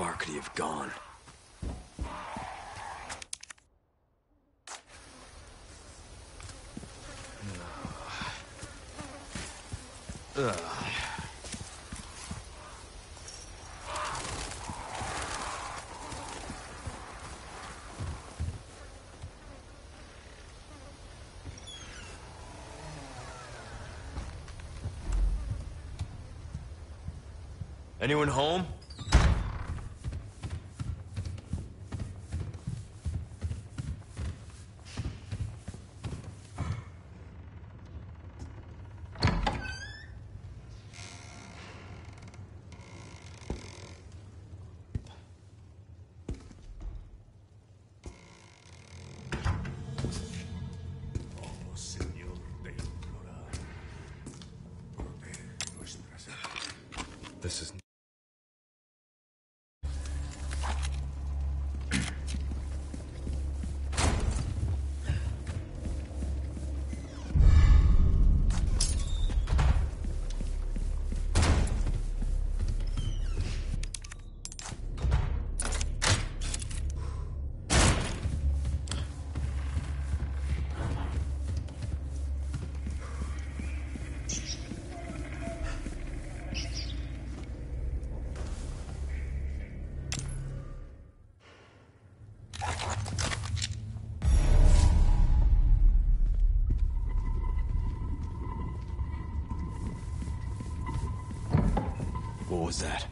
far could he have gone? Anyone home? was that?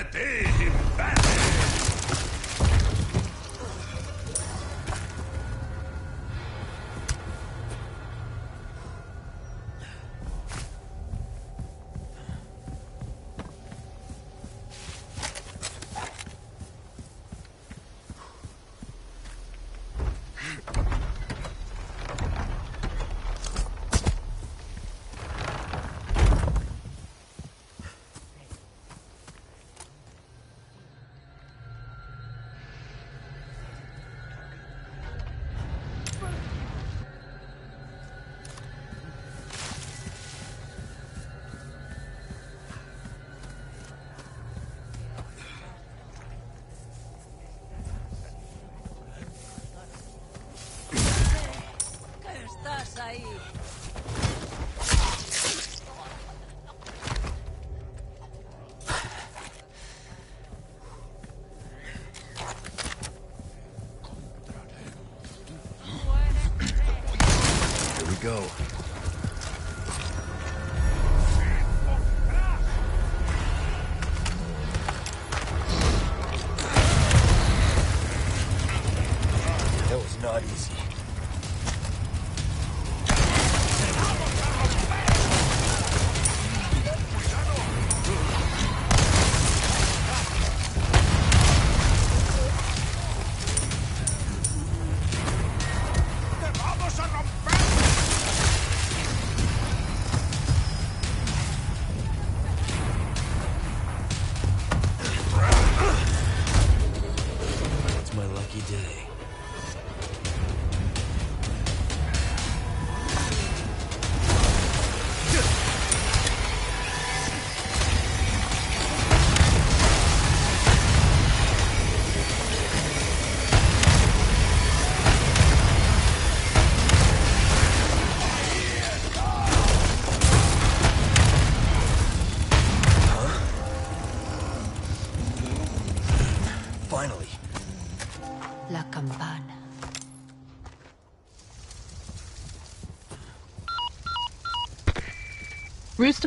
¡Muérete! Rooster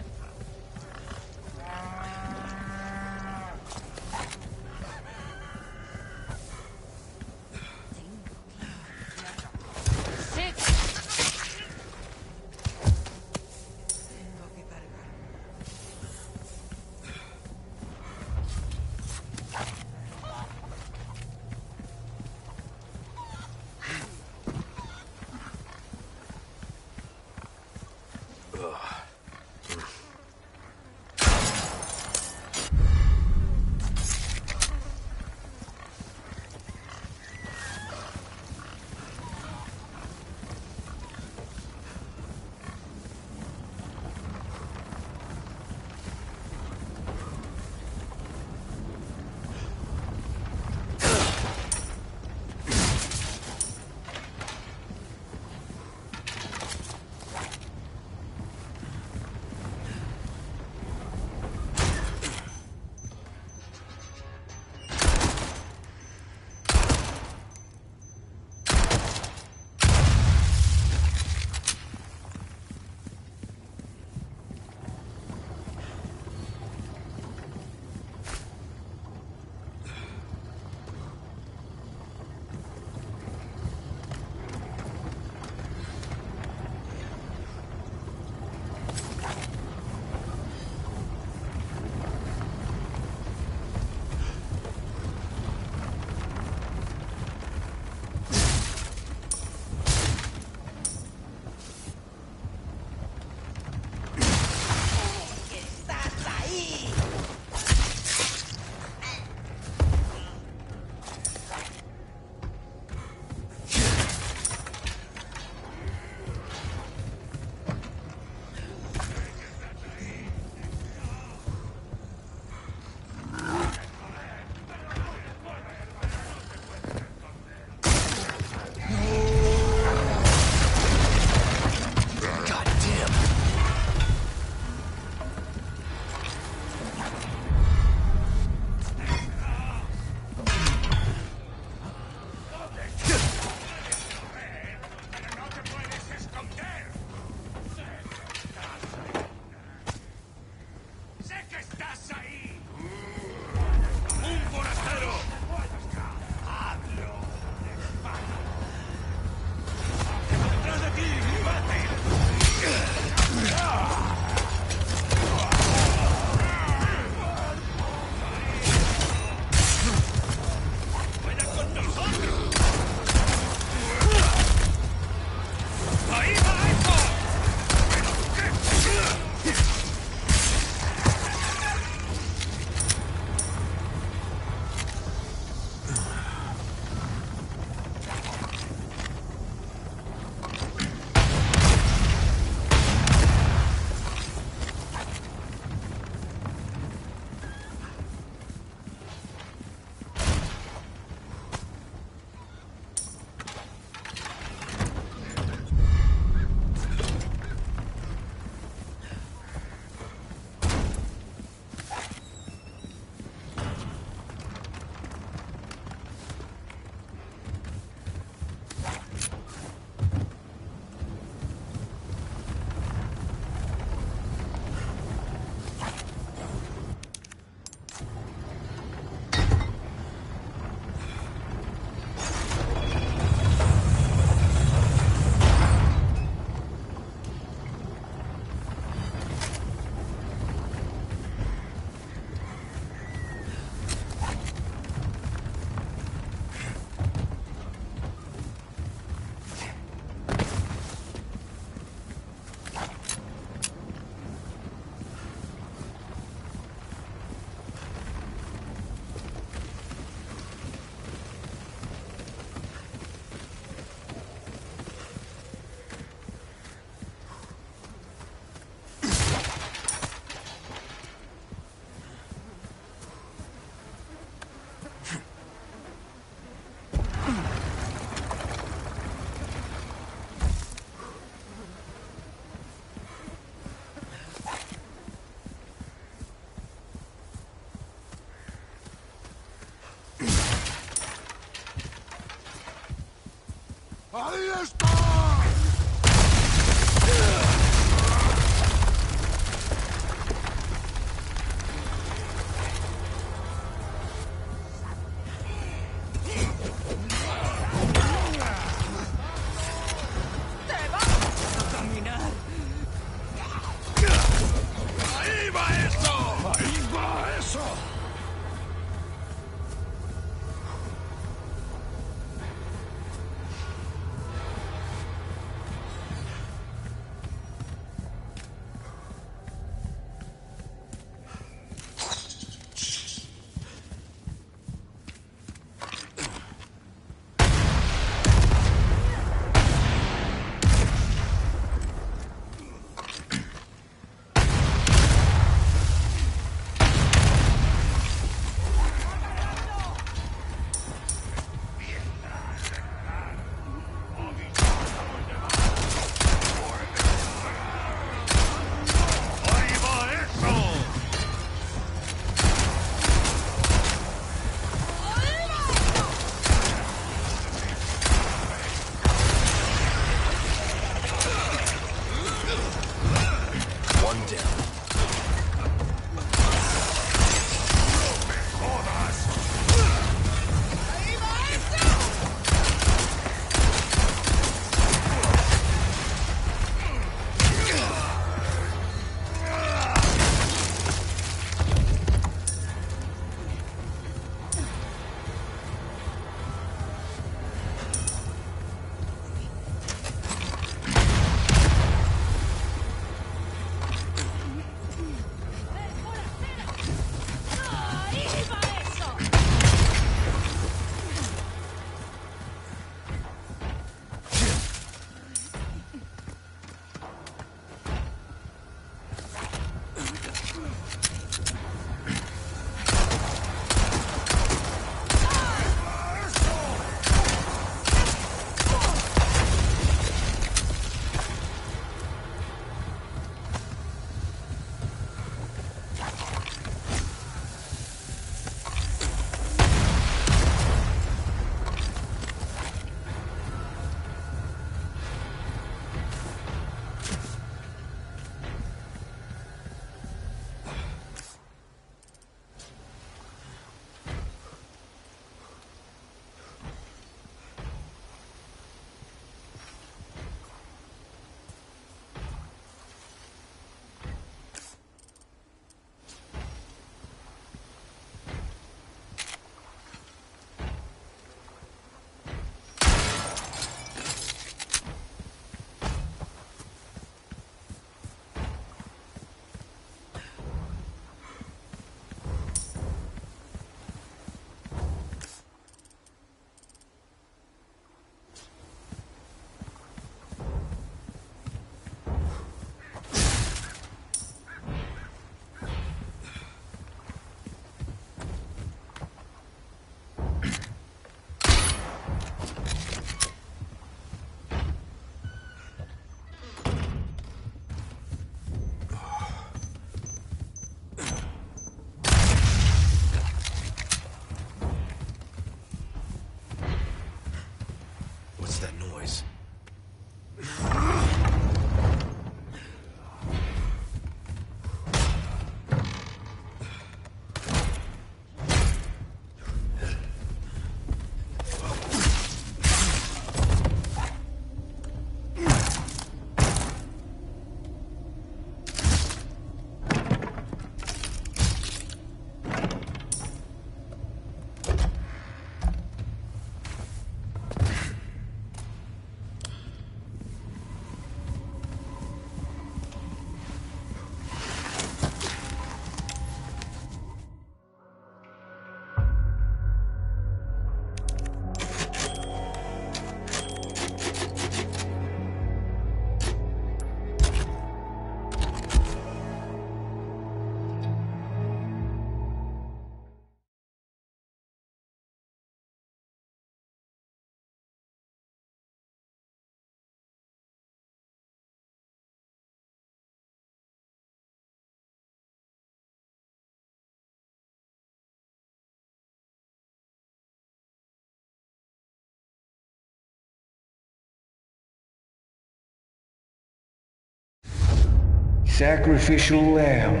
Sacrificial lamb,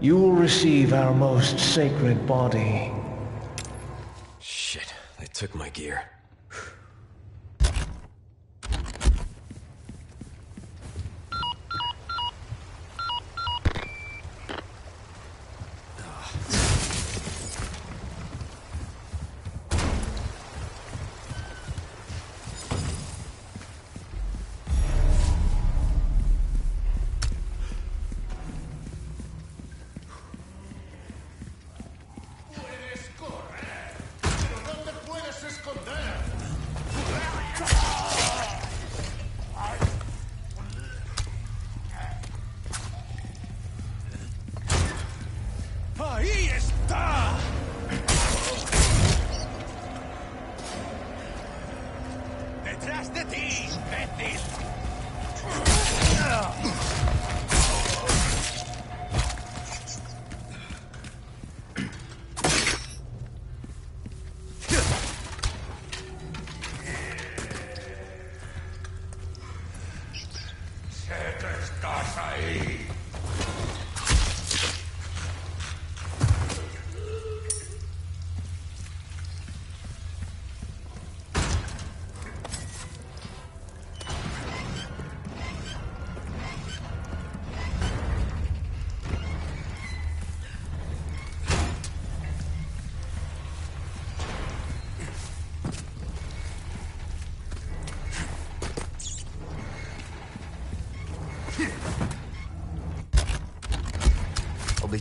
you will receive our most sacred body. Shit, they took my gear.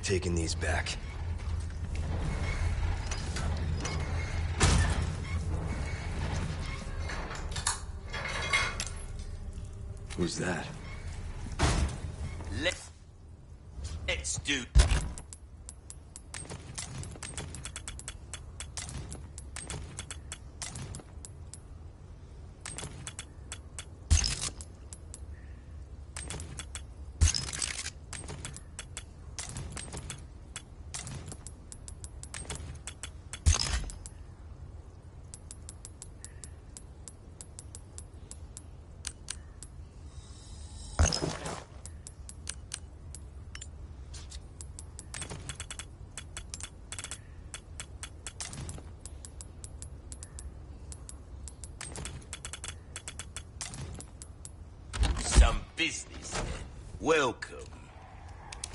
Taking these back. Who's that? Let's... Let's do... Some business then. Welcome.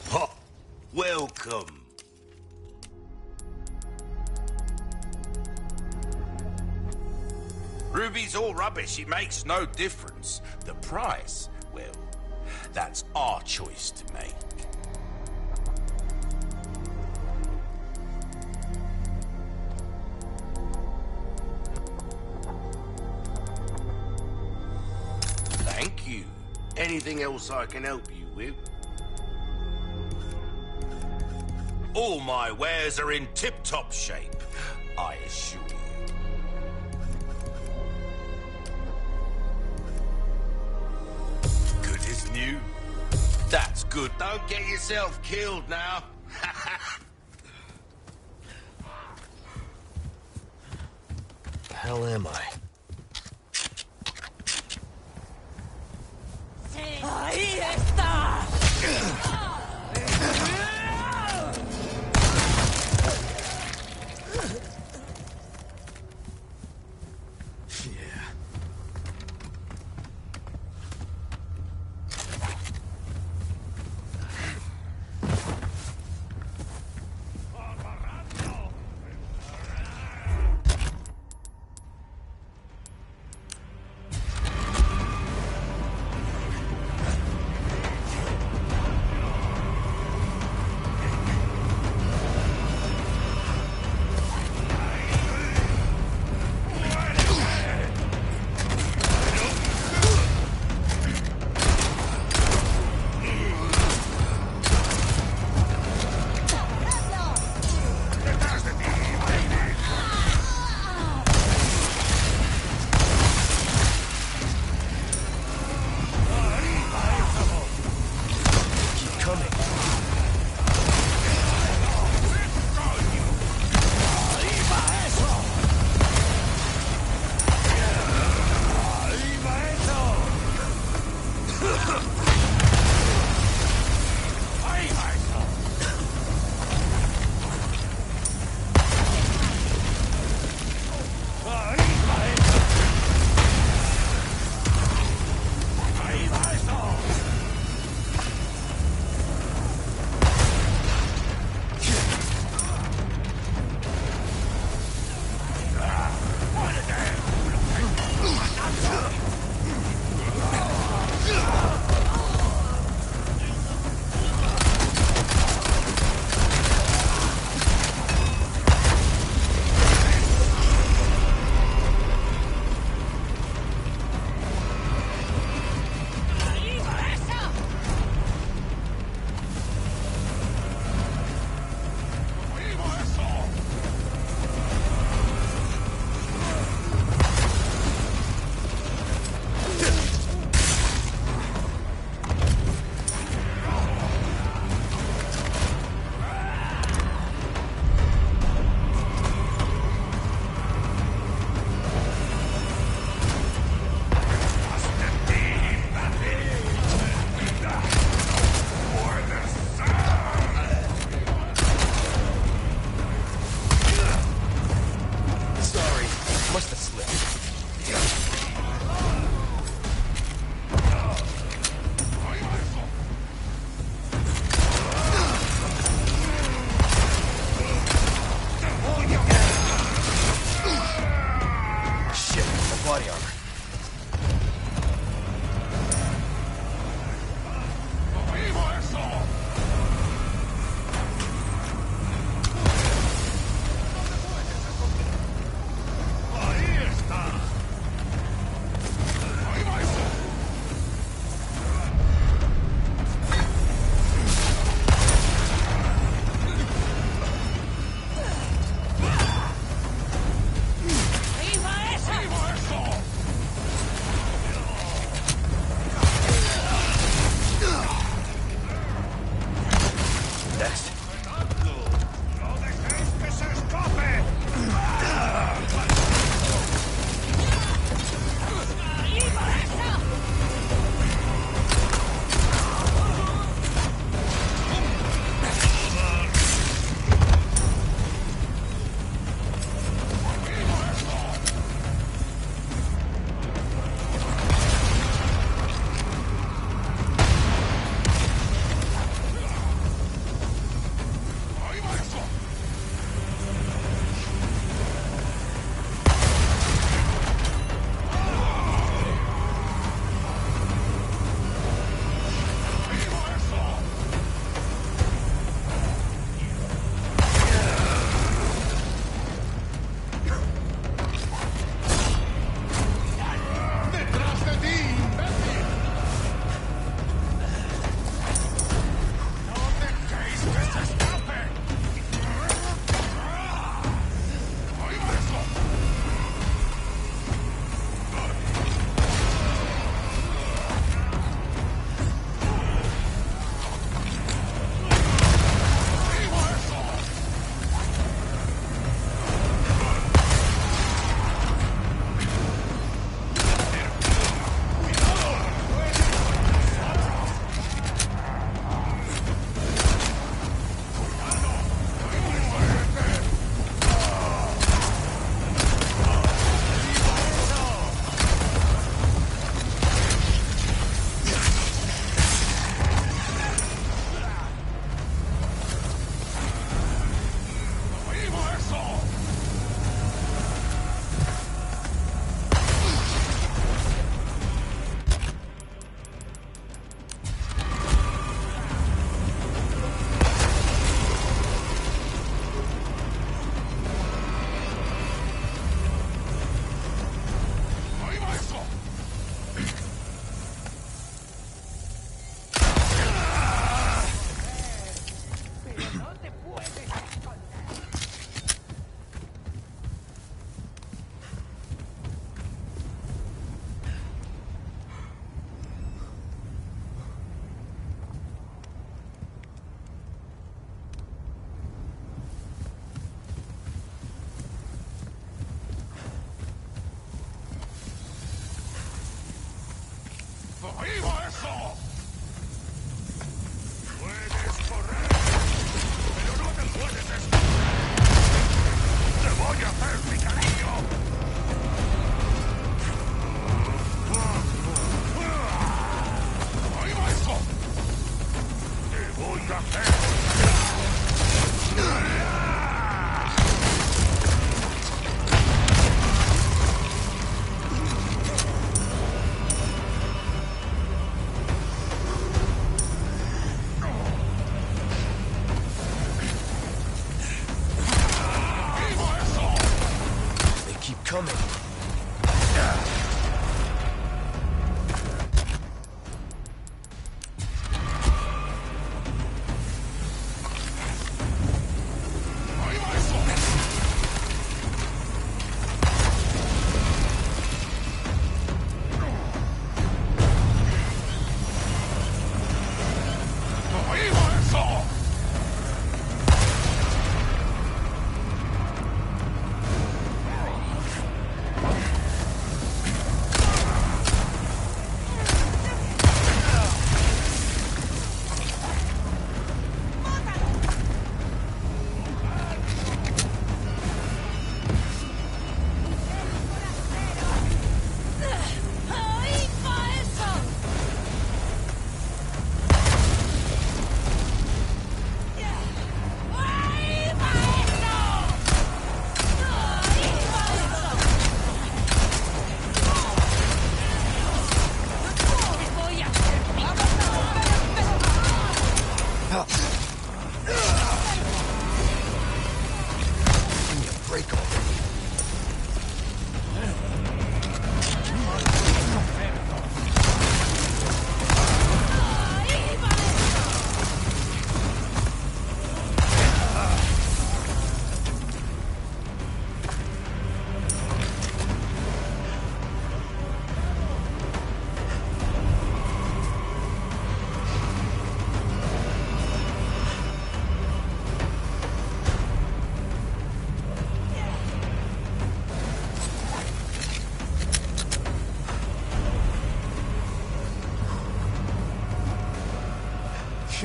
Ha! Welcome. Ruby's all rubbish. It makes no difference. The price, well, that's our choice to make. Thank you. Anything else I can help you All my wares are in tip-top shape, I assure you. Good as new. That's good. Don't get yourself killed now.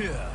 Puedes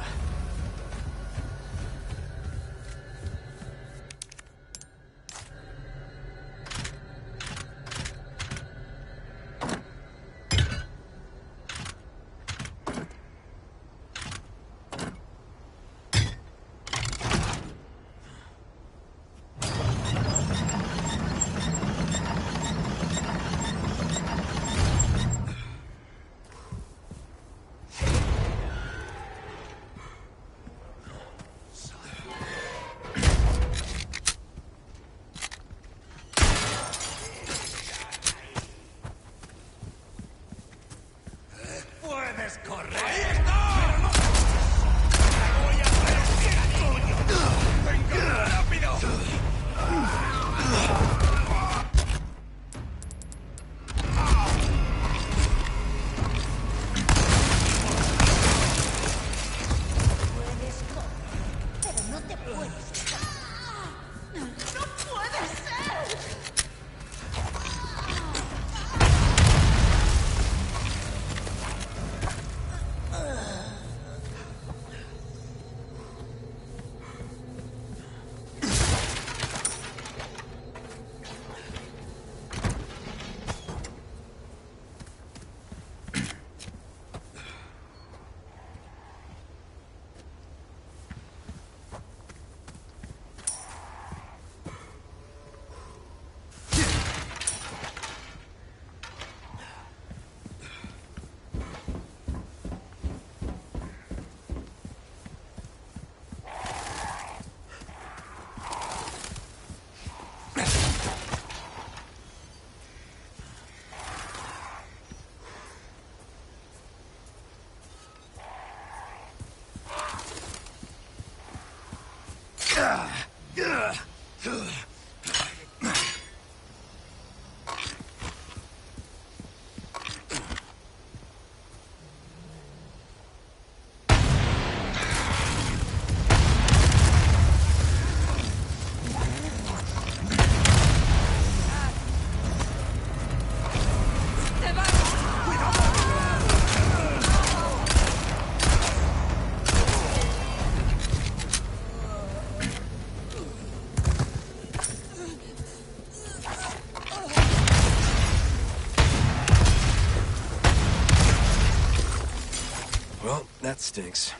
that stinks.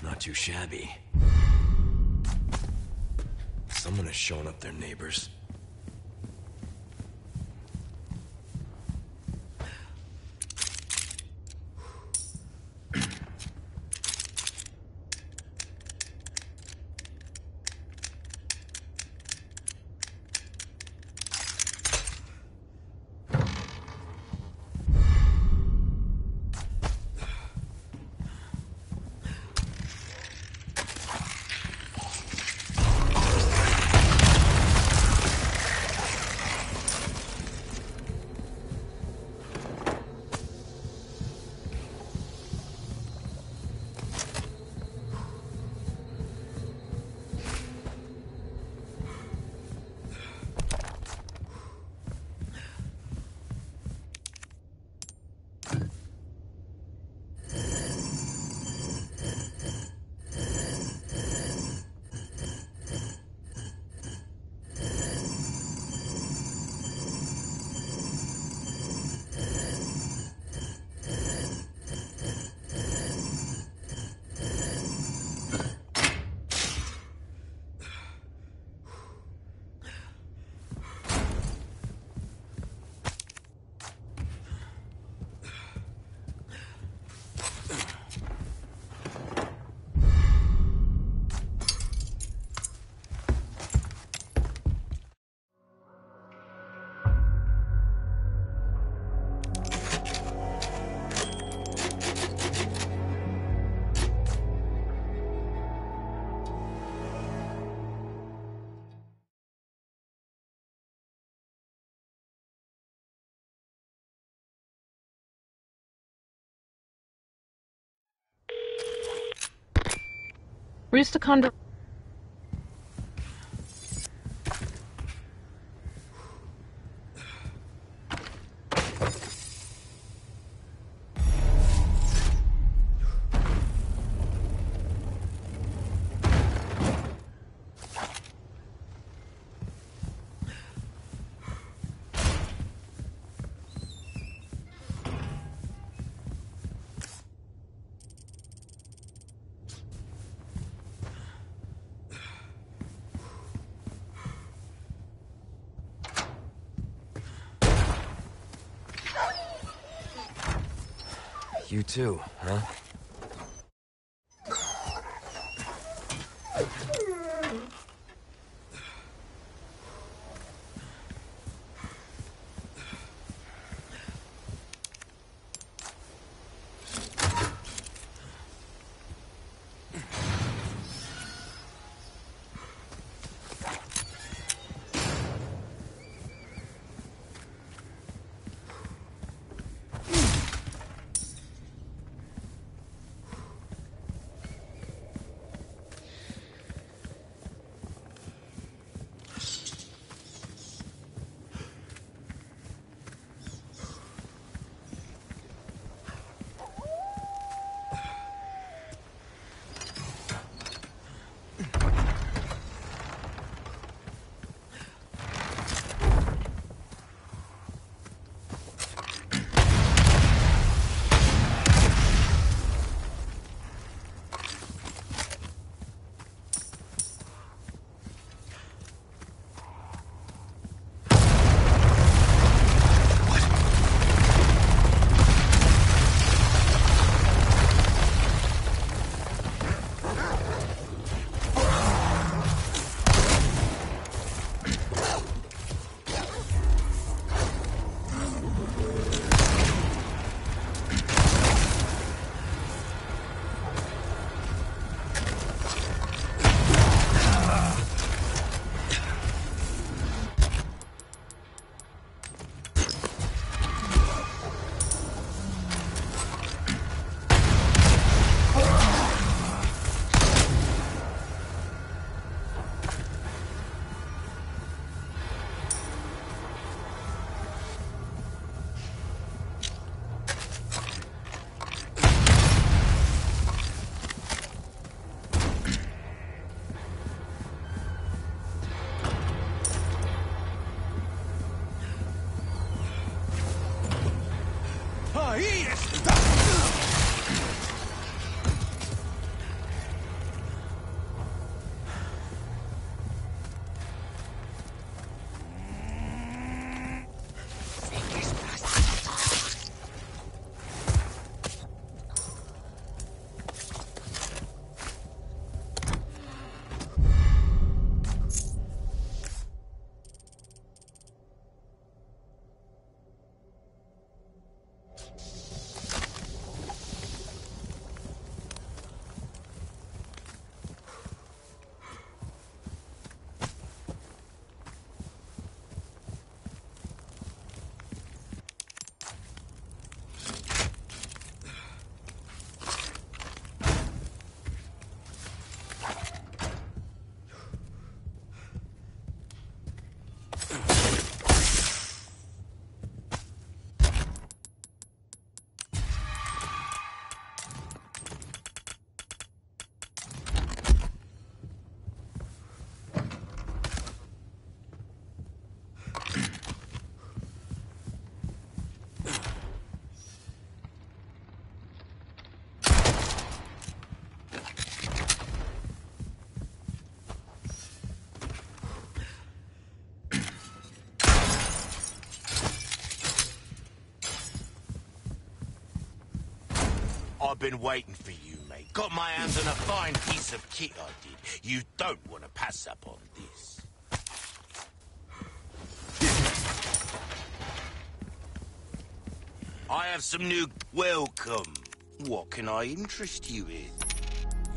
Not too shabby. Someone has shown up their neighbors. Where's You too, huh? I've been waiting for you, mate. Got my hands on a fine piece of kit I did. You don't want to pass up on this. I have some new... Welcome. What can I interest you in?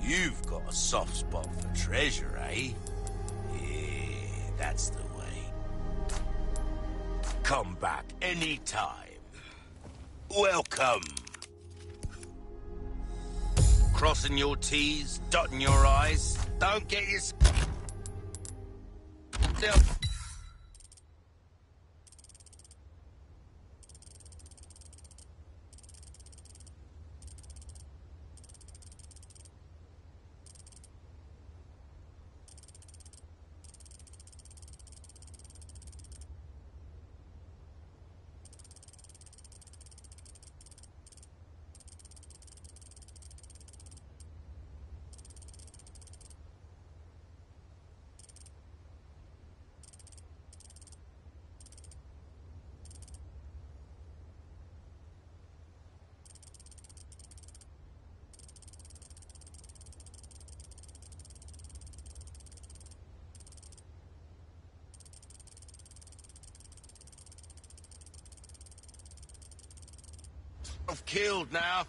You've got a soft spot for treasure, eh? Yeah, that's the way. Come back anytime. Welcome. Crossing your T's, dotting your I's. Don't get your... I've killed now.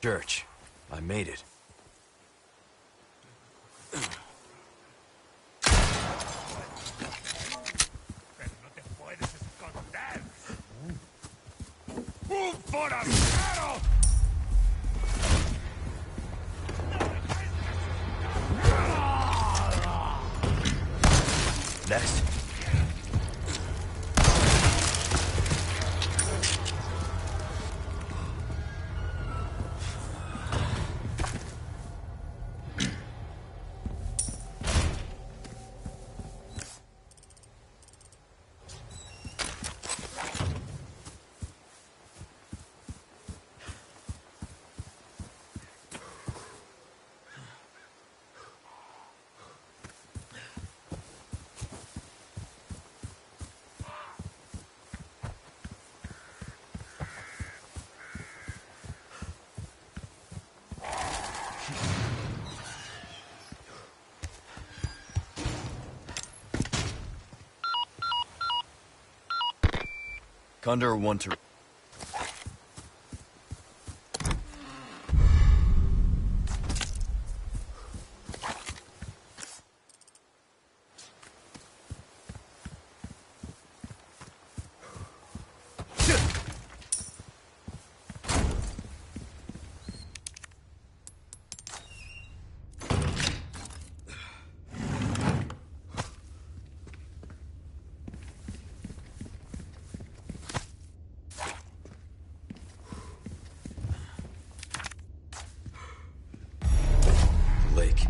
Church. I made it. One to... Lake.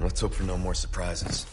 Let's hope for no more surprises.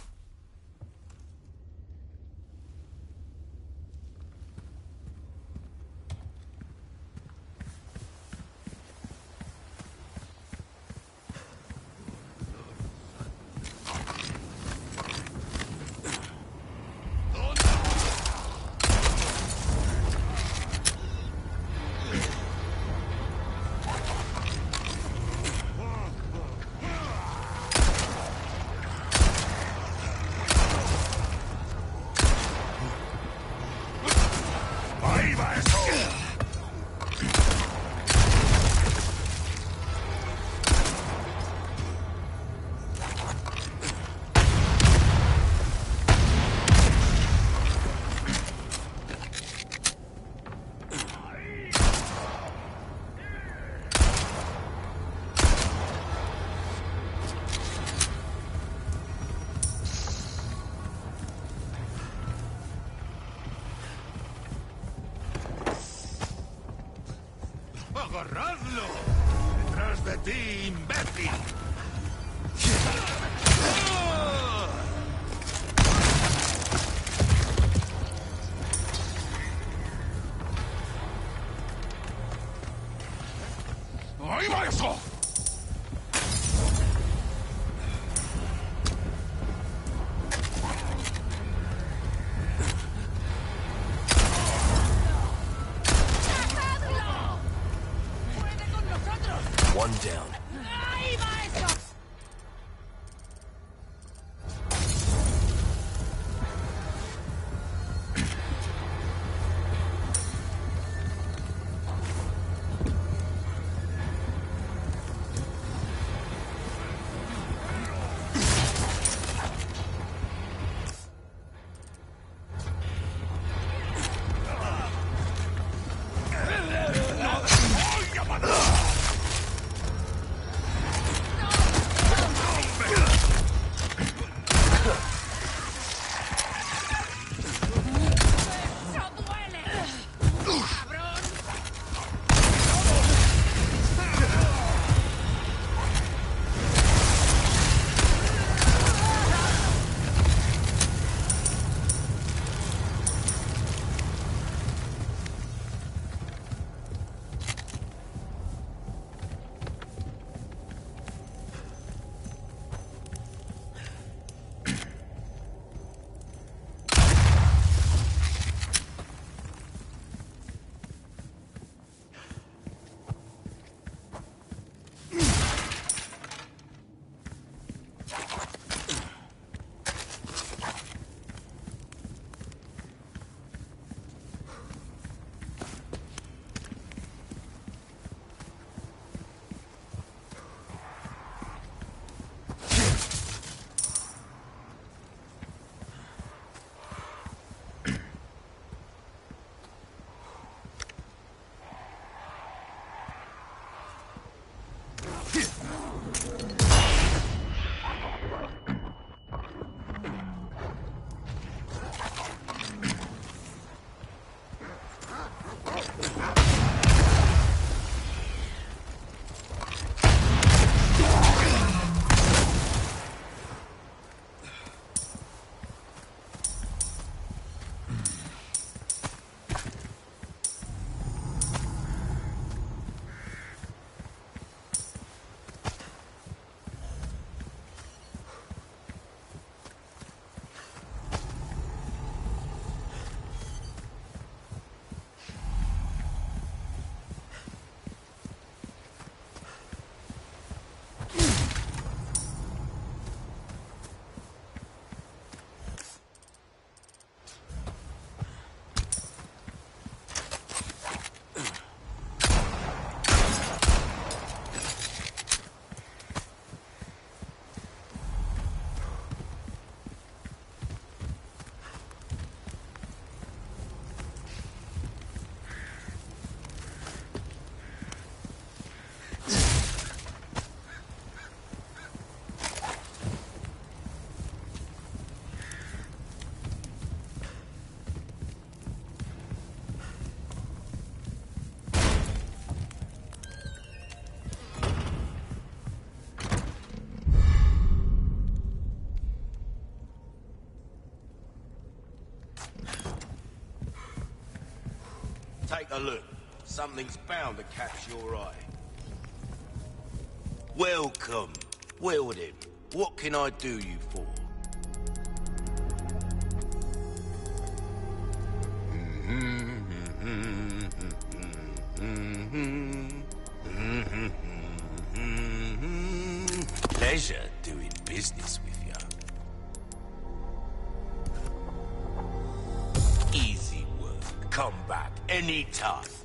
¡Detrás Take a look. Something's bound to catch your eye. Welcome. Well what can I do you for? Come back anytime.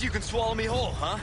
You can swallow me whole, huh?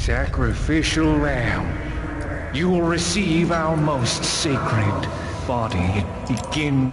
Sacrificial lamb, you will receive our most sacred body. Begin.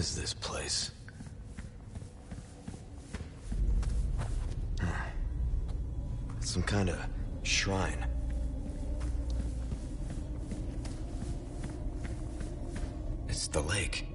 is this place? Hmm. Some kind of shrine. It's the lake.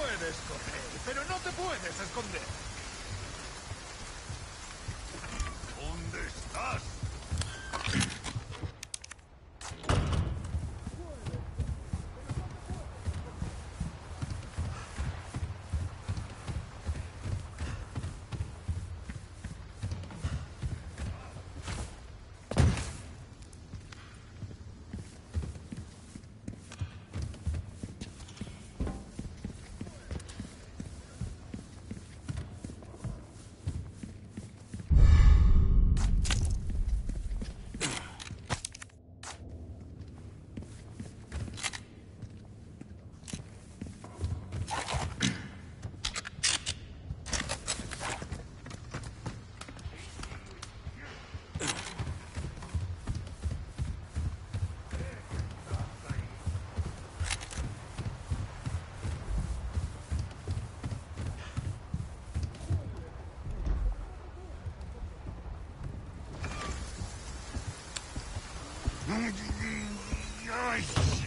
Puedes correr, pero no te puedes esconder.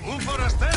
Un foraster!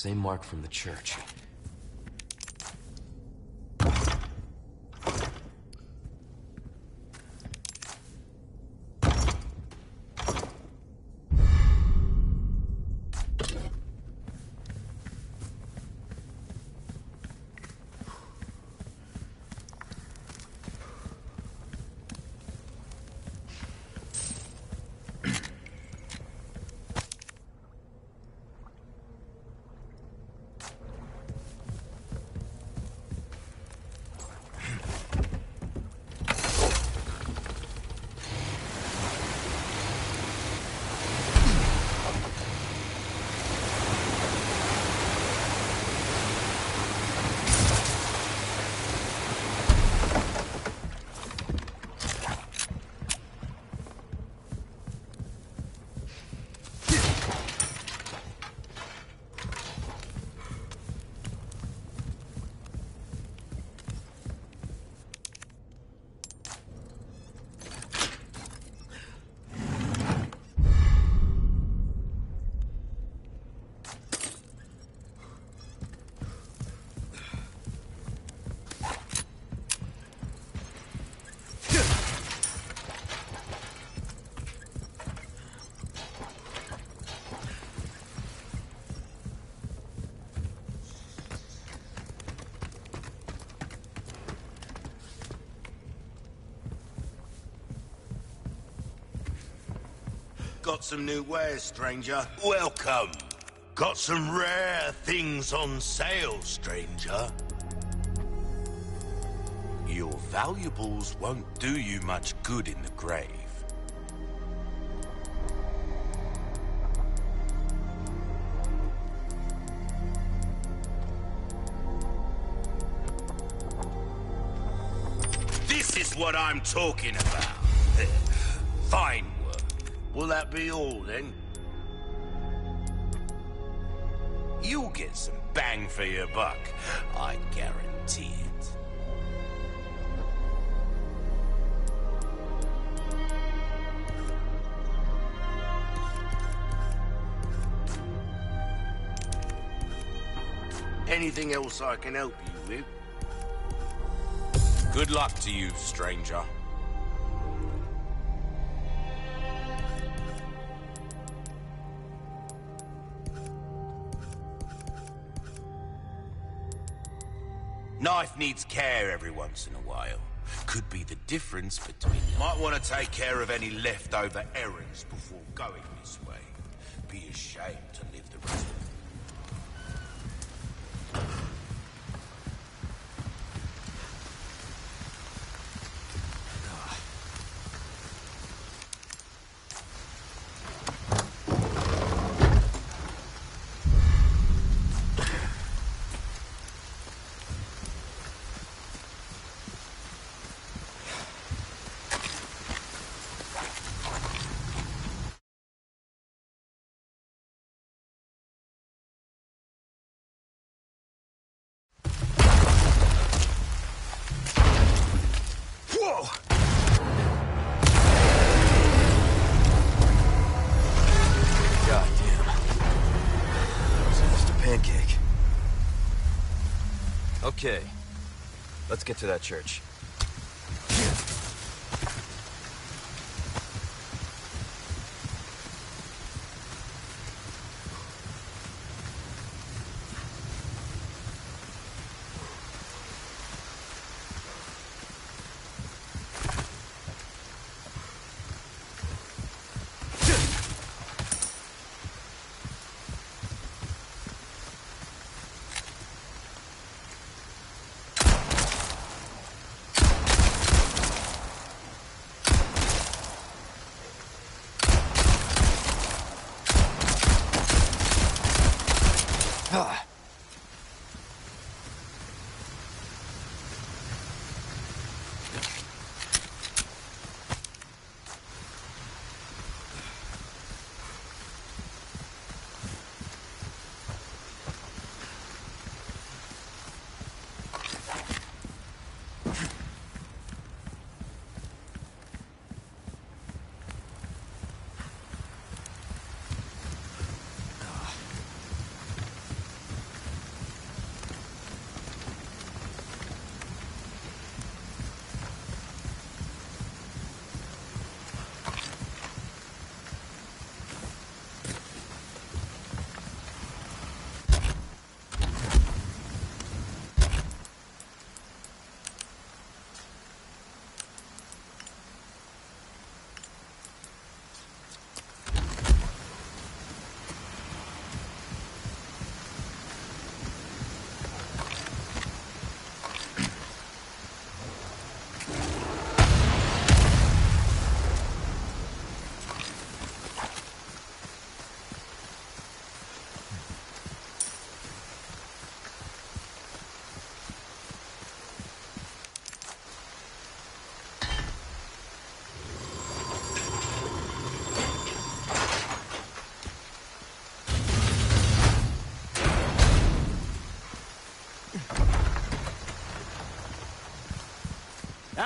Same mark from the church. Got some new wares, stranger. Welcome. Got some rare things on sale, stranger. Your valuables won't do you much good in the grave. This is what I'm talking about. Fine. Will that be all then? You'll get some bang for your buck. I guarantee it. Anything else I can help you with? Good luck to you, stranger. Knife needs care every once in a while. Could be the difference between... Might want to take care of any leftover errands before going this way. Be ashamed to live the rest of Okay. Let's get to that church.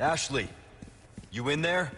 Ashley, you in there?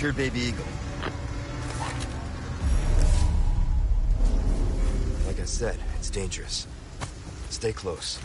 I've Baby Eagle. Like I said, it's dangerous. Stay close.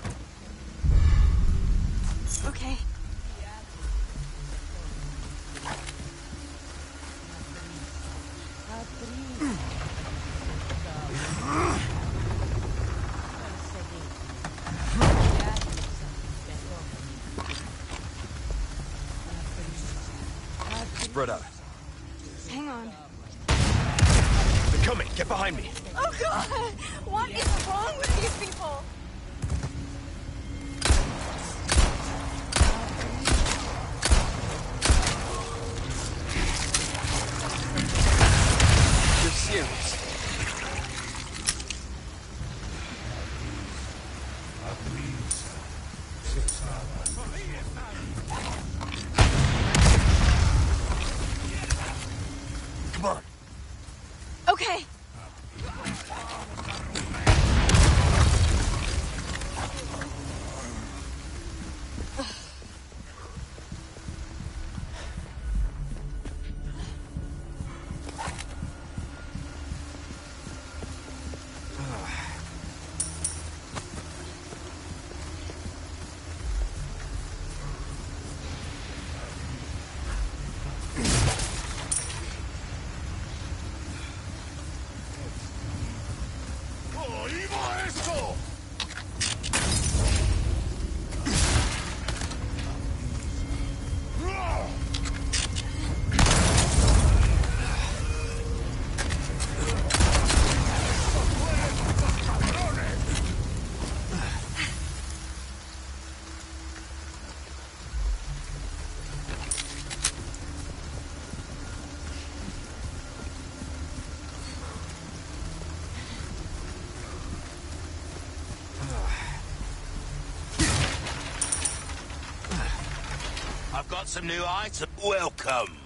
Got some new items. Welcome.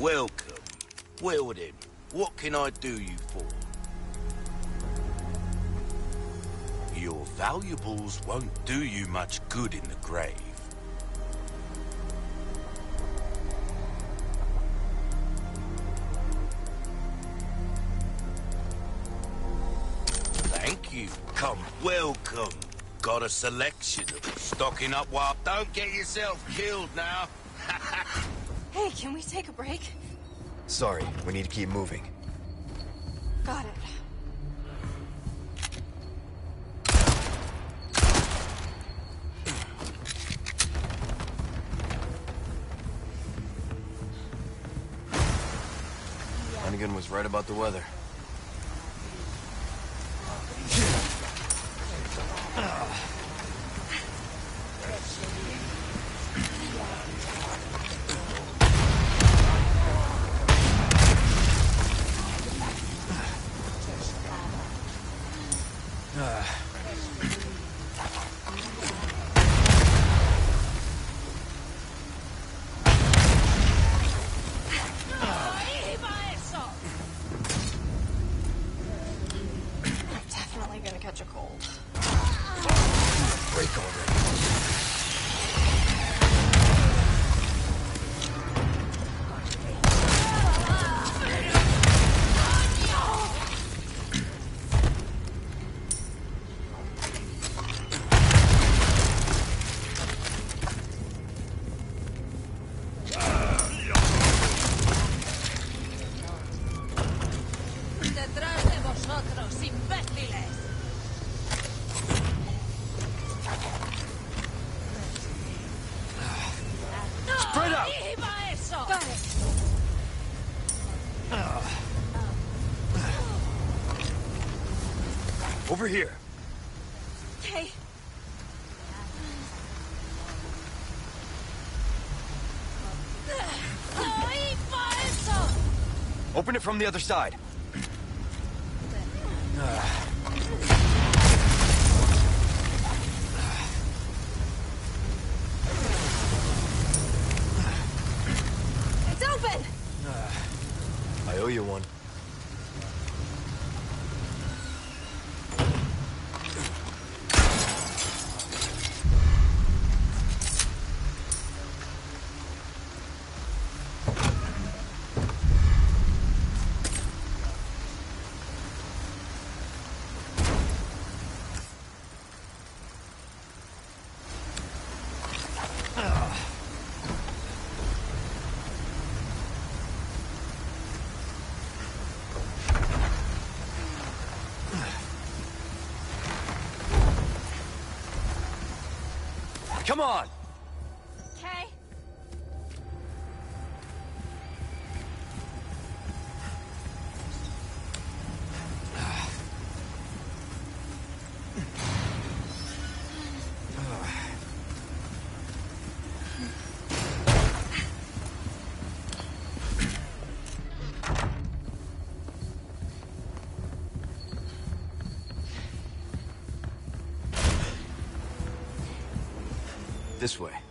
Welcome. Well what can I do you for? Your valuables won't do you much good in the grave. Got a selection of them. Stocking up while... Don't get yourself killed now. Hey, can we take a break? Sorry, we need to keep moving. Got it. Hunnigan was right about the weather. Over here. Okay. ¡No iba eso! Open it from the other side. It's open! I owe you one. Come on! This way.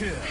Yeah.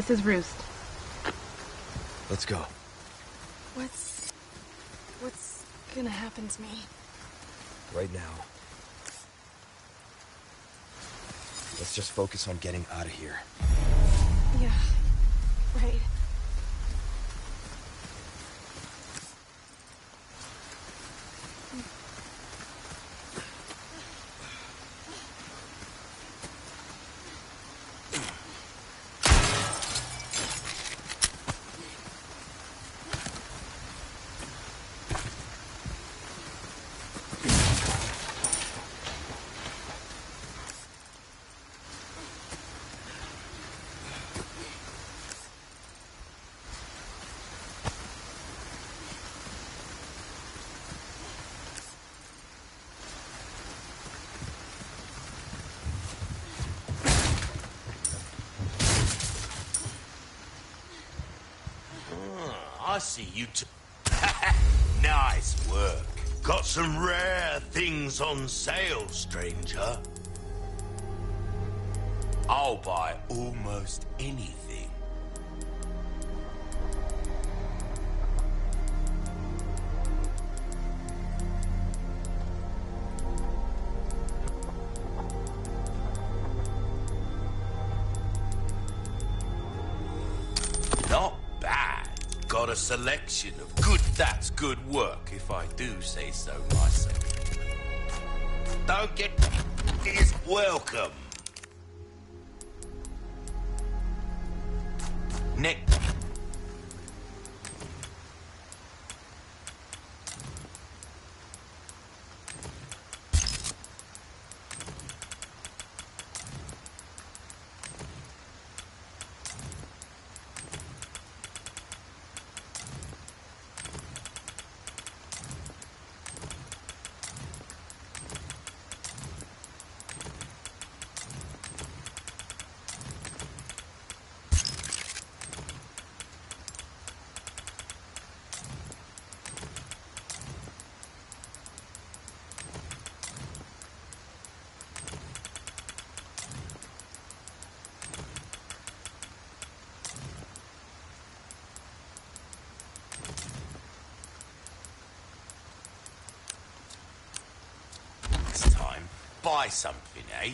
This is Roost. Let's go. What's... What's gonna happen to me? Right now. Let's just focus on getting out of here. Yeah, right. I see you t- Nice work. Got some rare things on sale, stranger. I'll buy almost anything. Selection of good that's good work, if I do say so myself. Don't get is welcome. Buy something, eh?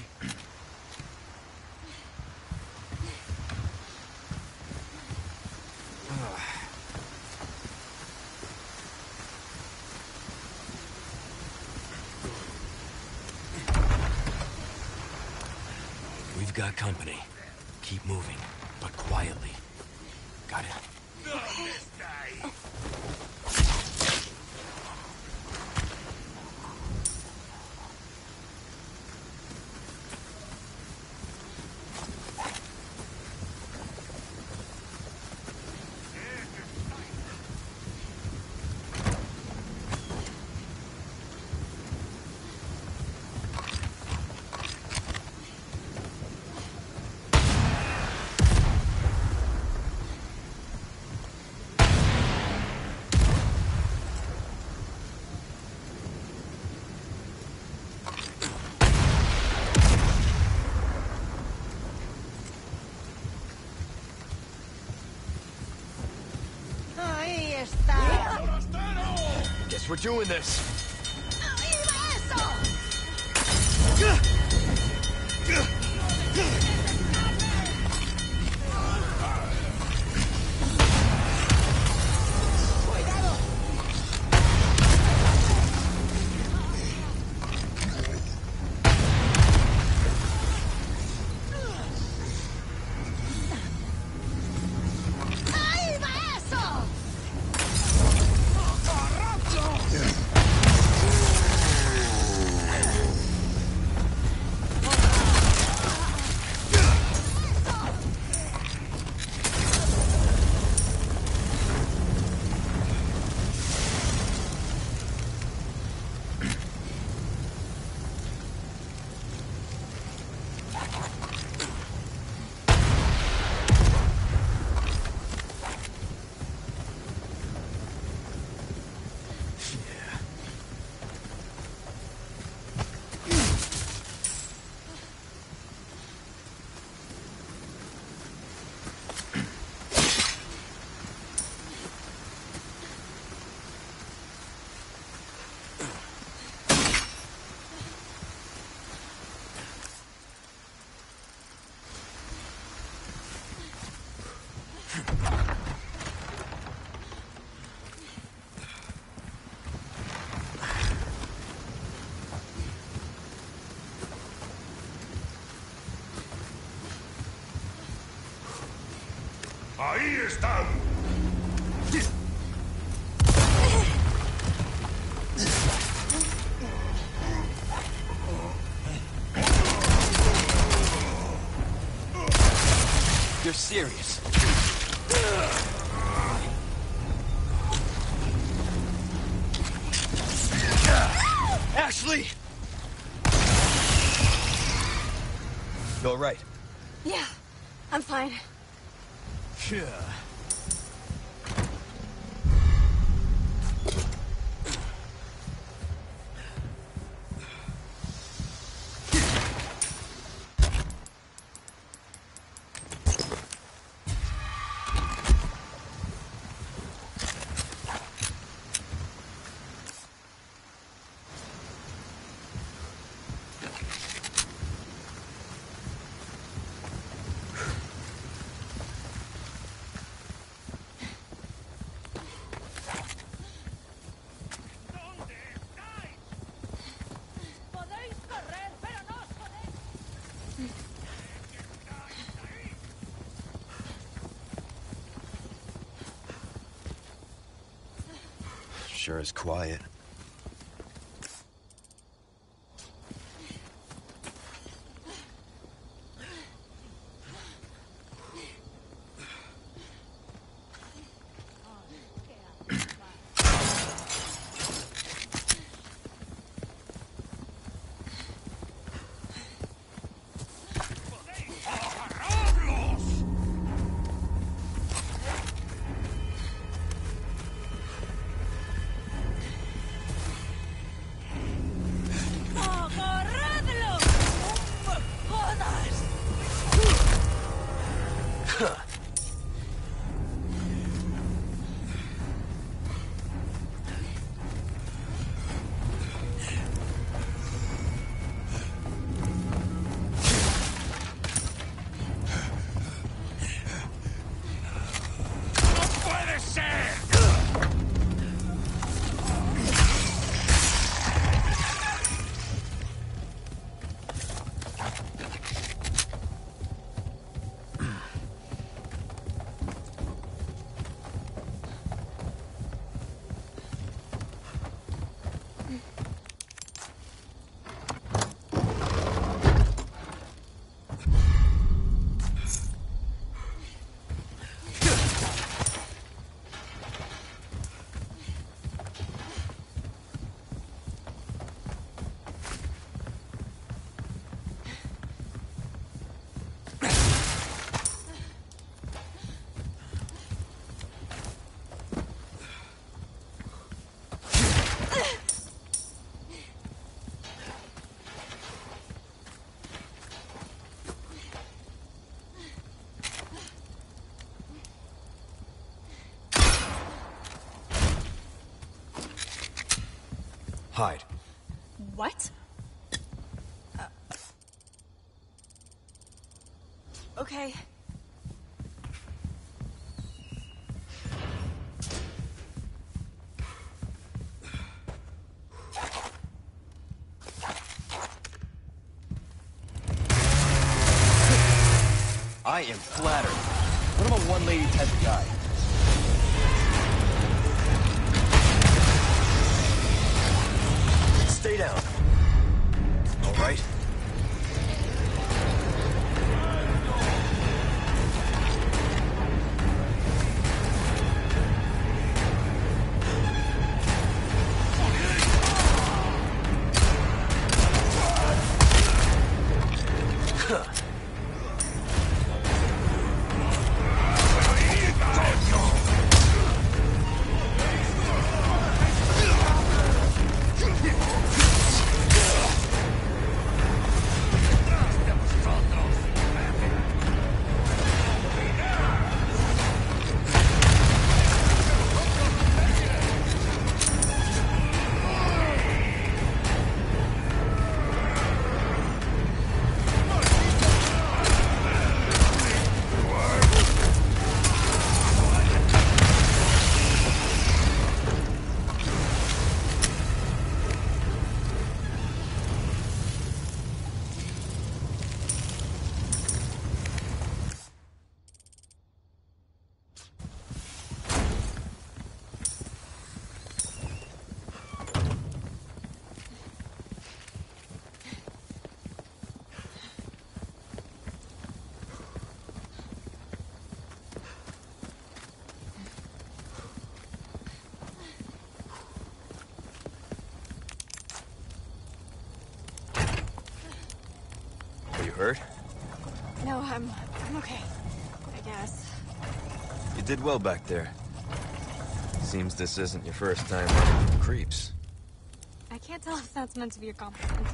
We've got company. Keep moving, but quietly. Got it? Ahí está. Guess we're doing this. Están? You're serious. Ashley! You're all right? Yeah, I'm fine. Yeah. Sure is quiet. Hide. What? Uh, okay. I am flattered. What am a one-lady type of guy? I'm okay. I guess. You did well back there. Seems this isn't your first time creeps. I can't tell if that's meant to be a compliment.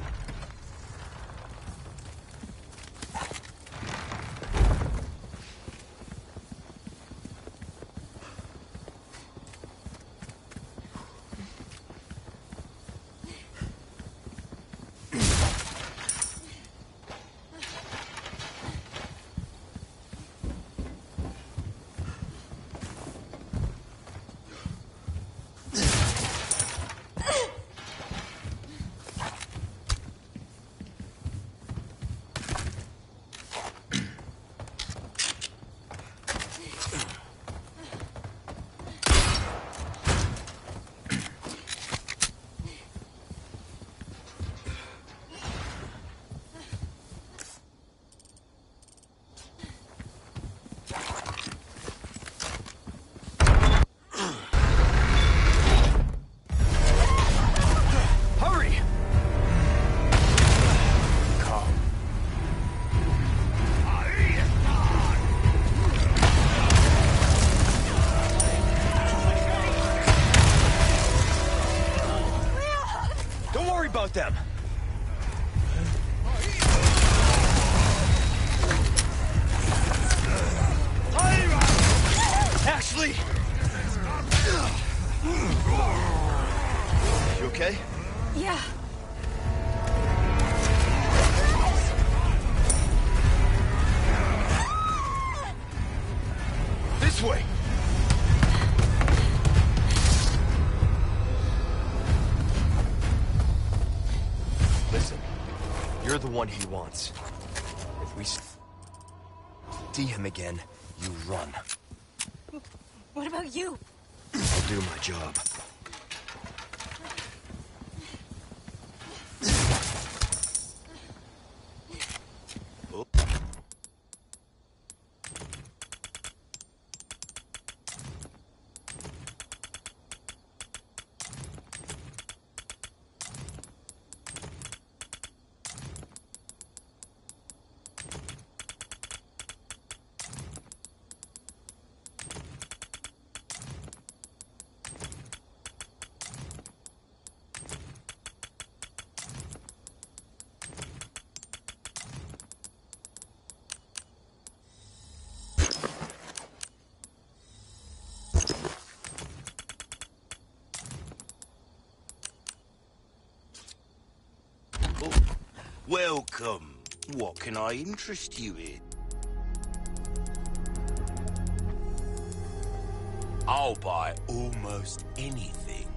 See him again, you run. What about you? I'll do my job. Welcome. What can I interest you in? I'll buy almost anything.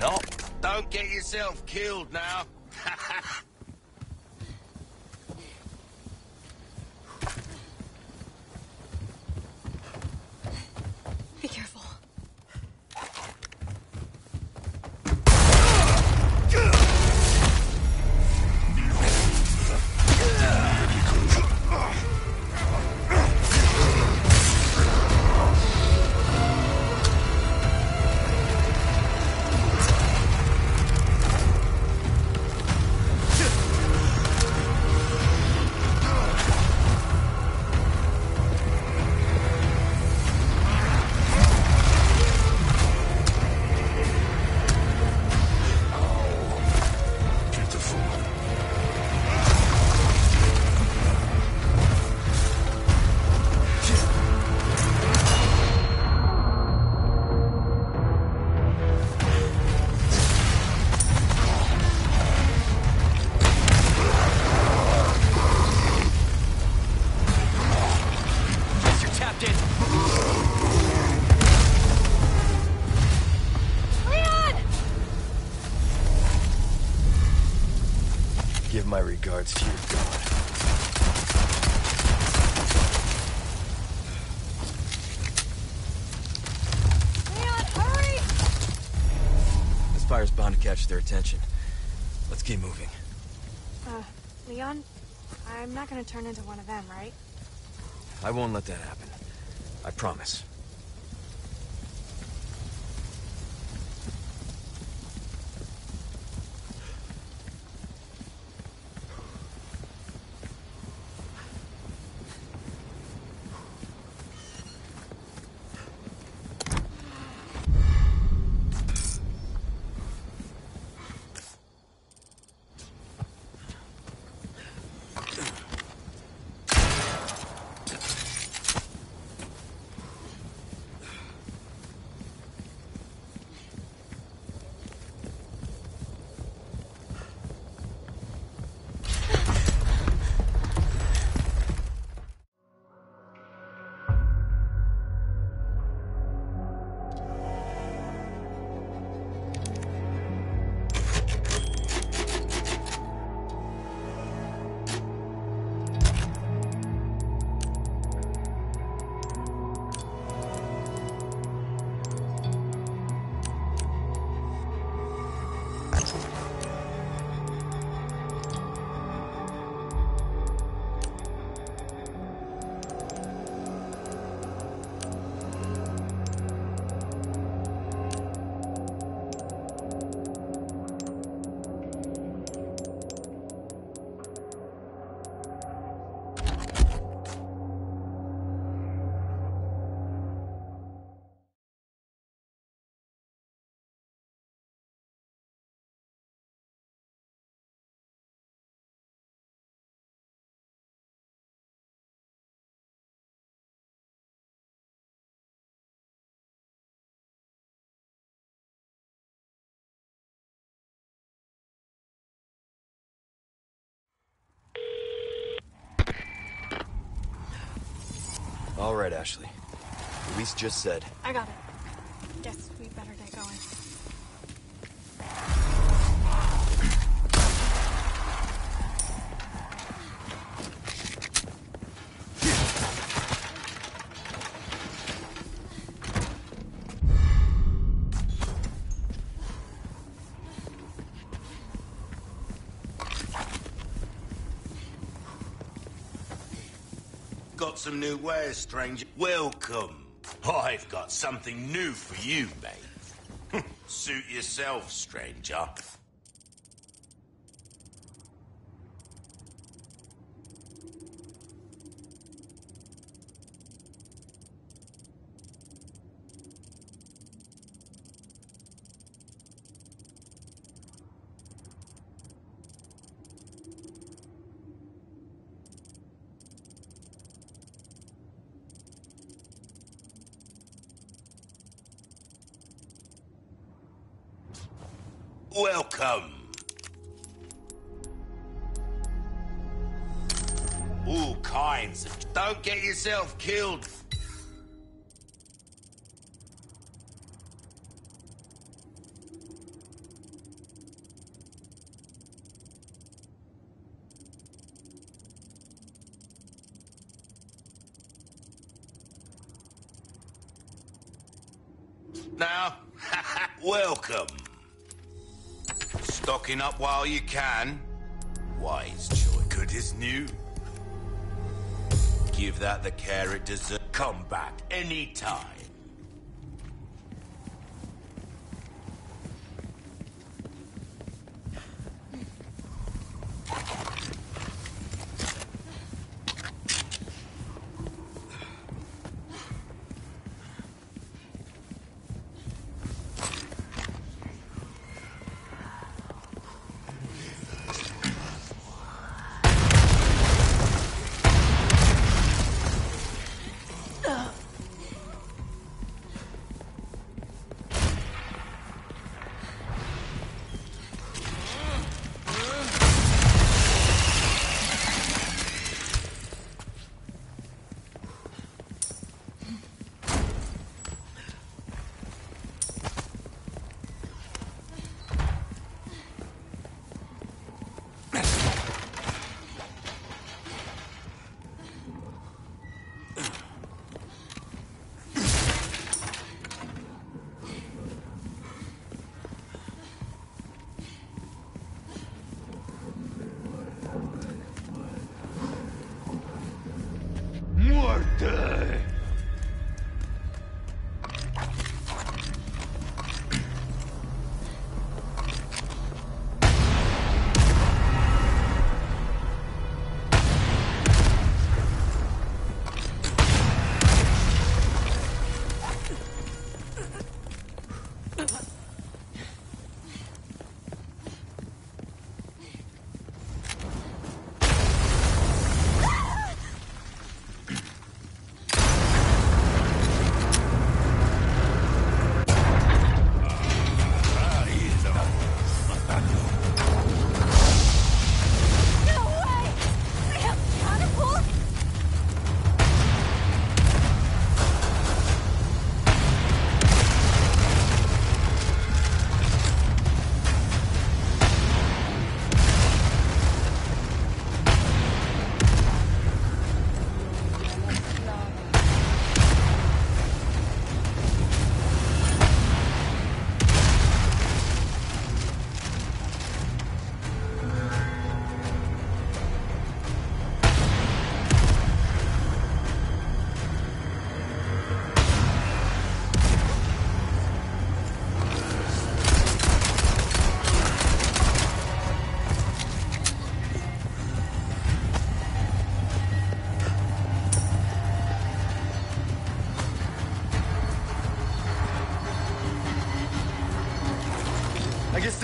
No, don't get yourself killed now. Regards to your god. Leon, hurry! This fire's bound to catch their attention. Let's keep moving. Uh, Leon, I'm not gonna turn into one of them, right? I won't let that happen. I promise. All right, Ashley. Luis just said. I got it. Guess we better get going. Some new wares, stranger. Welcome. I've got something new for you, mate. Suit yourself, stranger. Up while you can. Wise choice. Good is new. Give that the care it deserves. Come back anytime.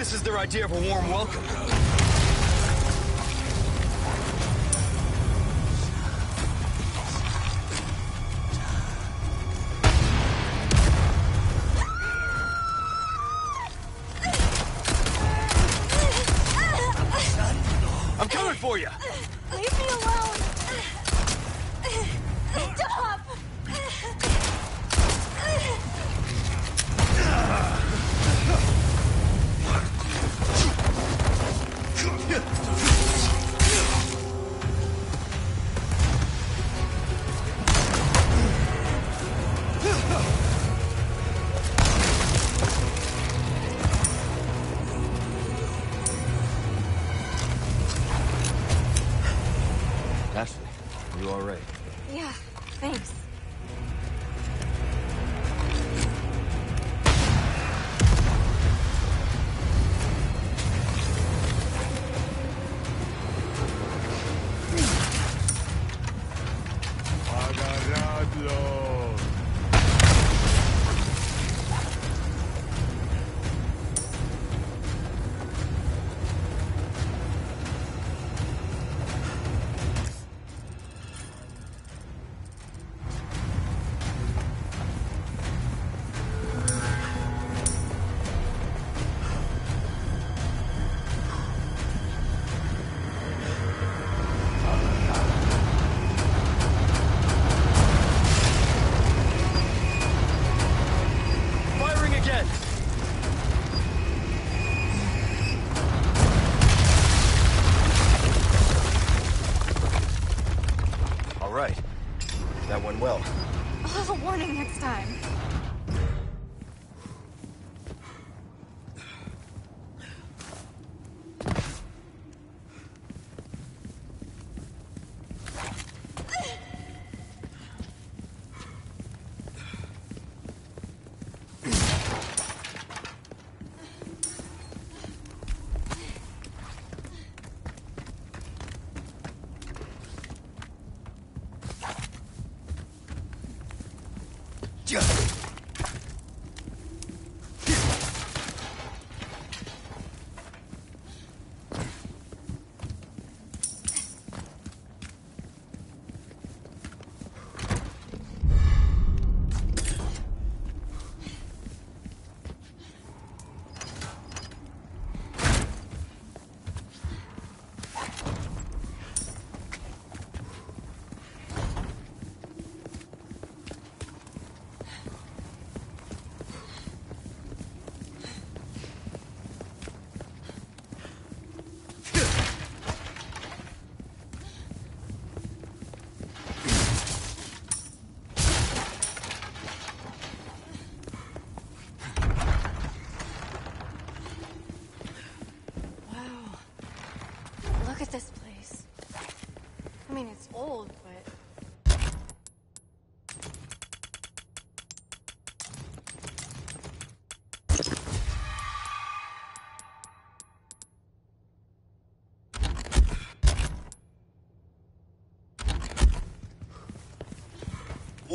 This is their idea of a warm welcome.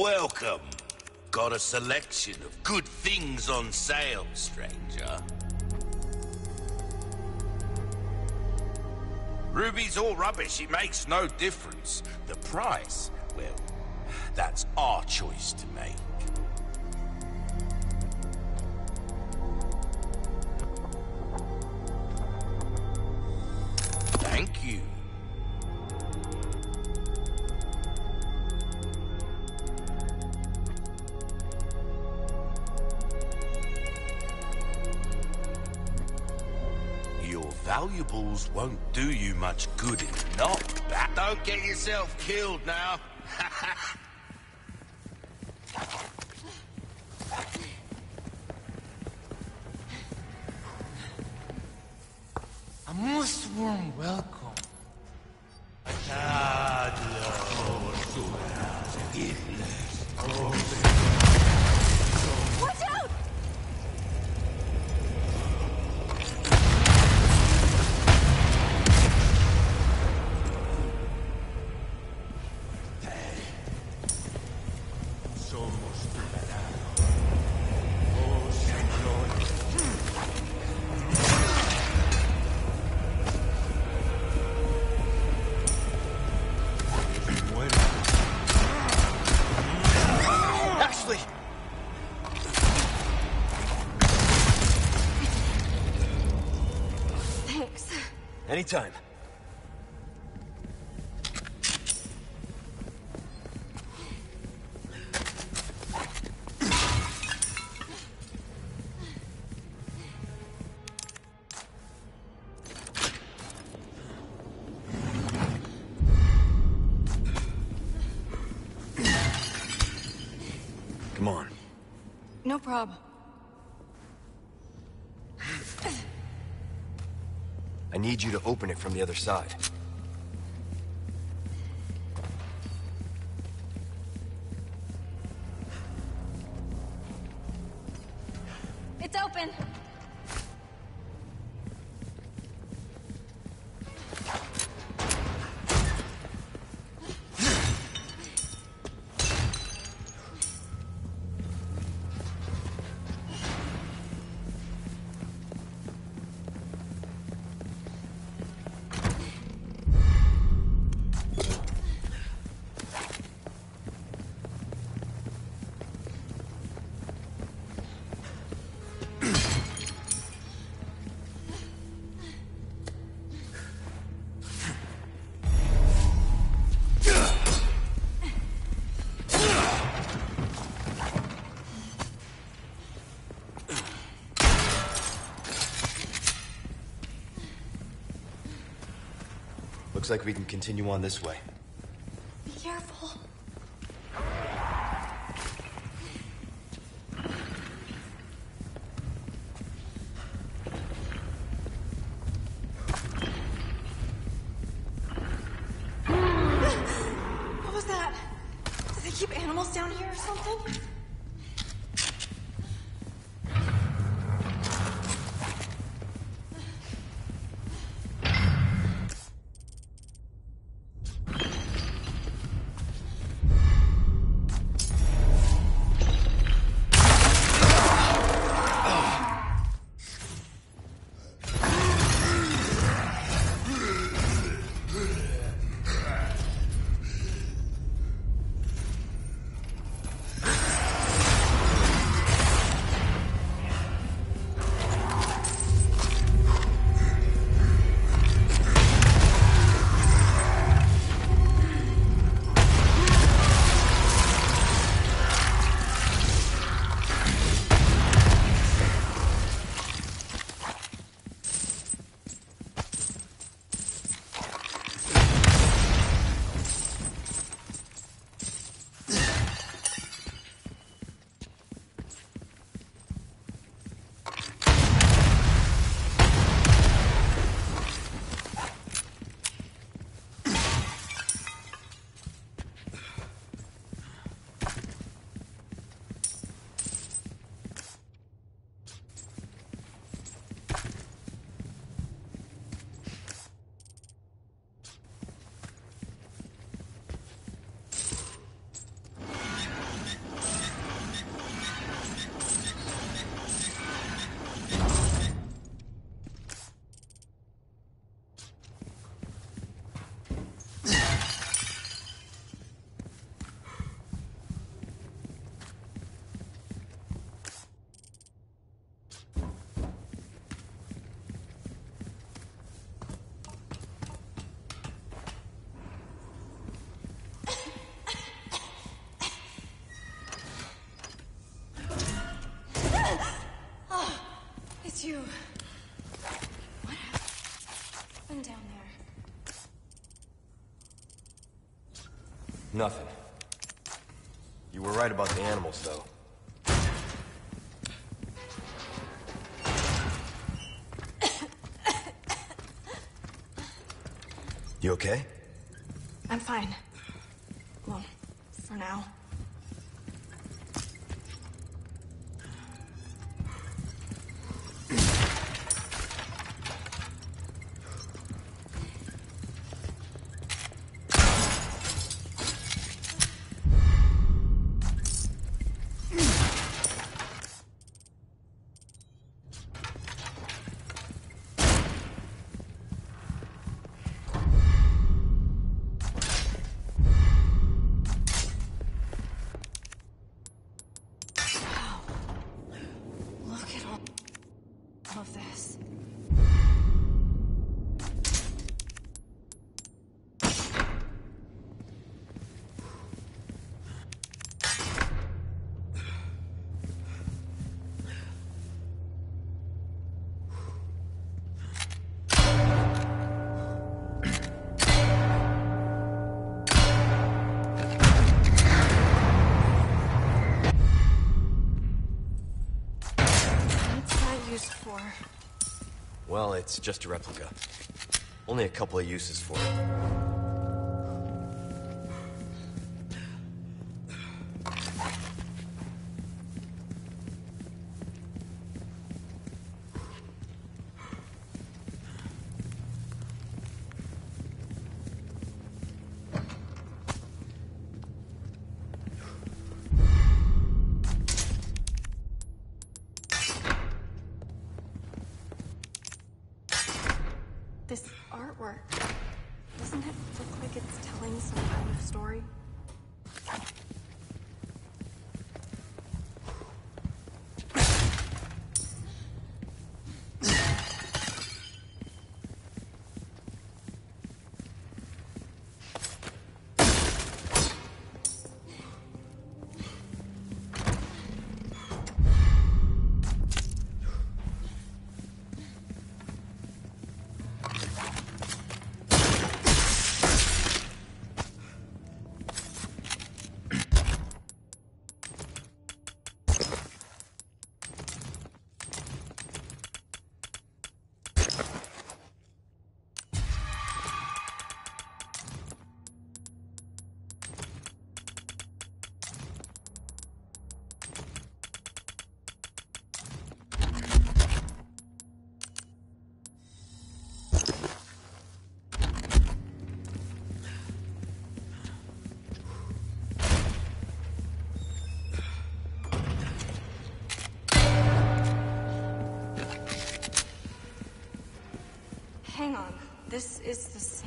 Welcome. Got a selection of good things on sale, stranger. Ruby's all rubbish. It makes no difference. The price, well, that's our choice to make. Anytime. Come on. No problem. I need you to open it from the other side. Like we can continue on this way. Be careful. Nothing. You were right about the animals, though. You okay? I'm fine. Well, for now. It's just a replica. Only a couple of uses for it.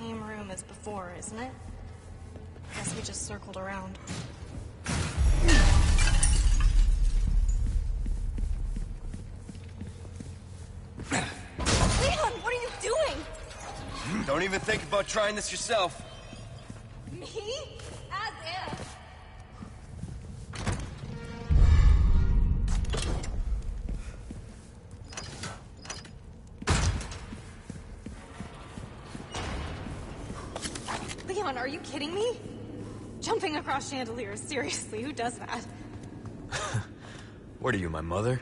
same room as before, isn't it? I guess we just circled around. Leon, what are you doing? Don't even think about trying this yourself. chandeliers. Seriously, who does that? what are you, my mother?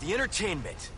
the entertainment.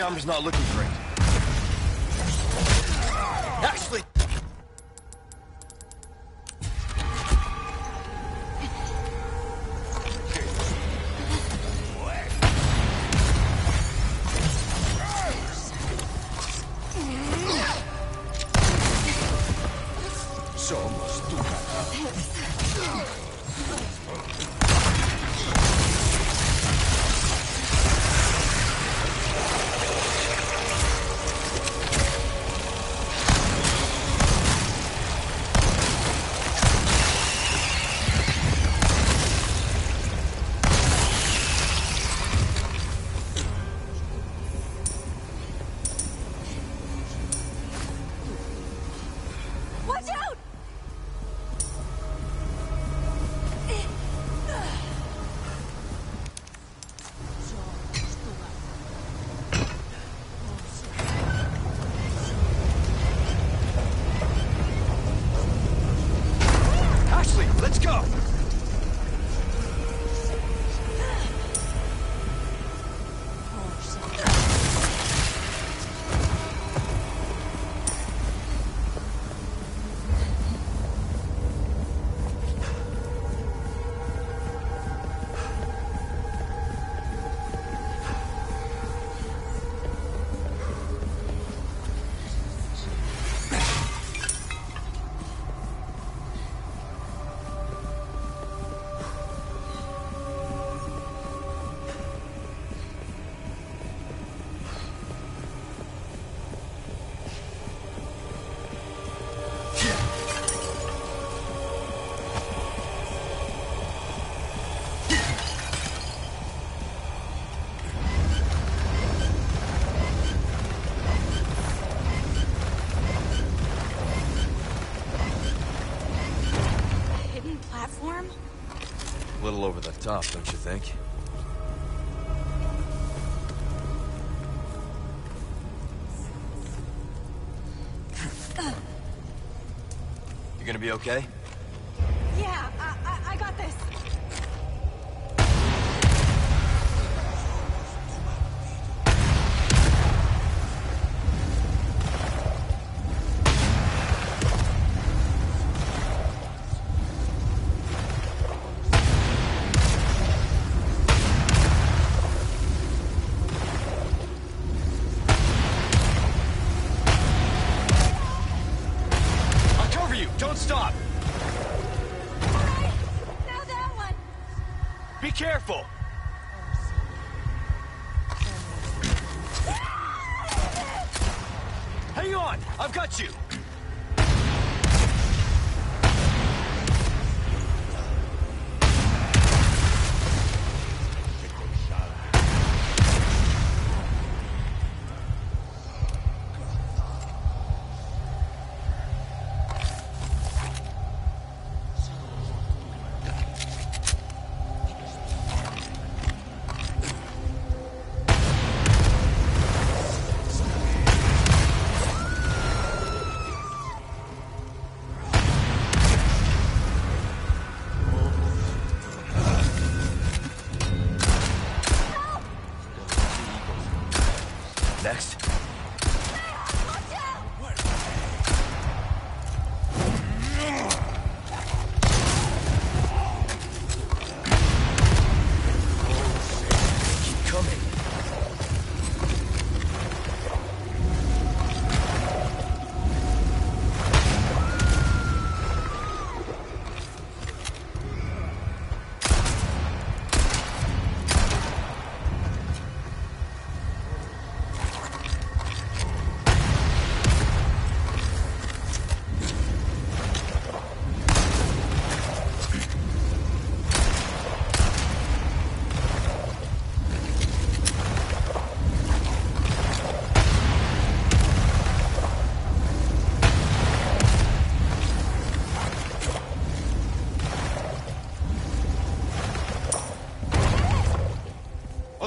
I'm just not looking for don't you think? You gonna be okay?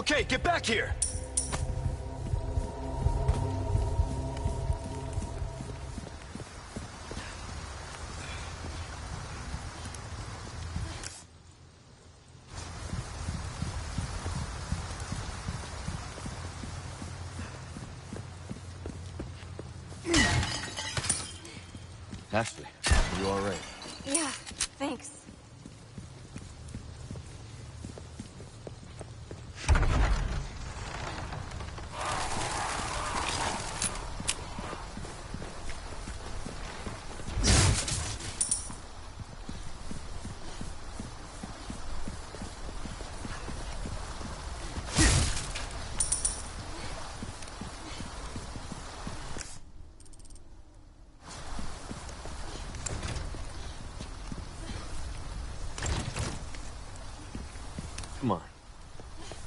Okay, get back here!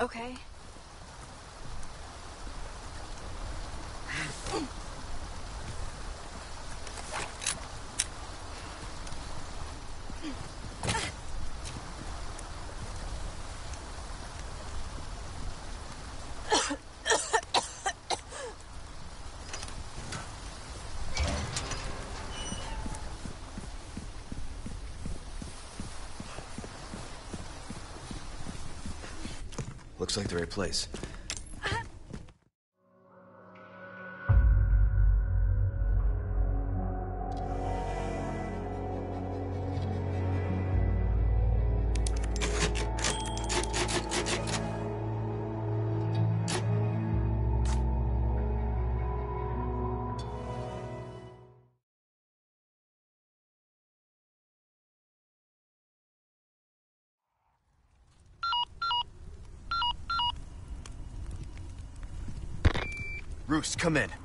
Okay. Looks like the right place. Roost, come in.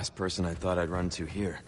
Last person I thought I'd run to here.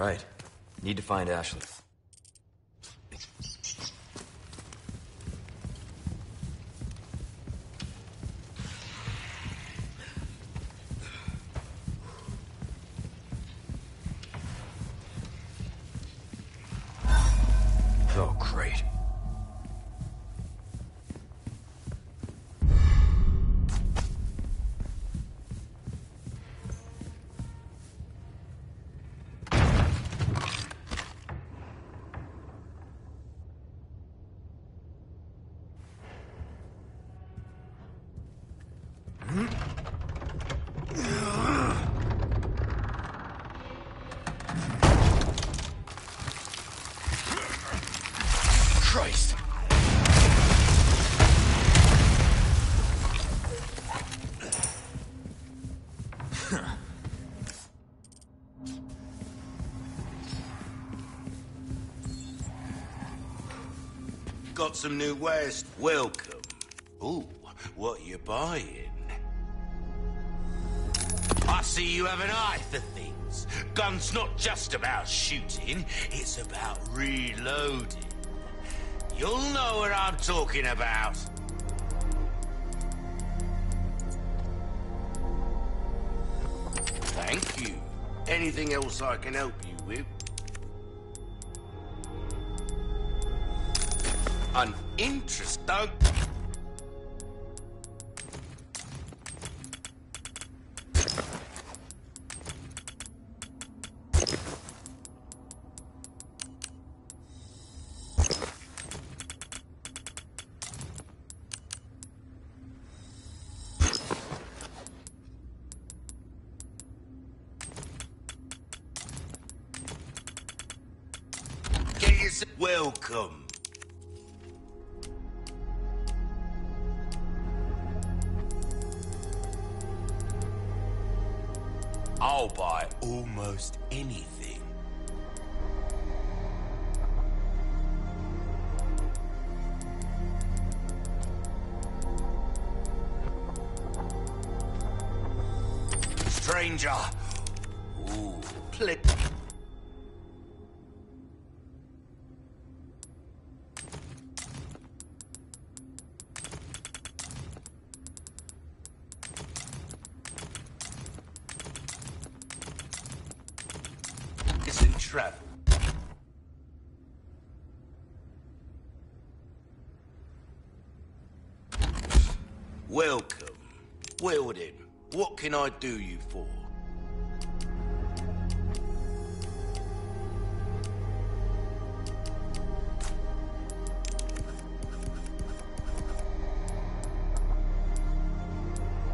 Right. Need to find Ashley. Got some new wares. Welcome. Ooh, what you buying? I see you have an eye for things. Gun's not just about shooting, it's about reloading. You'll know what I'm talking about. Thank you. Anything else I can help you with? Interest, don't... can I do you for?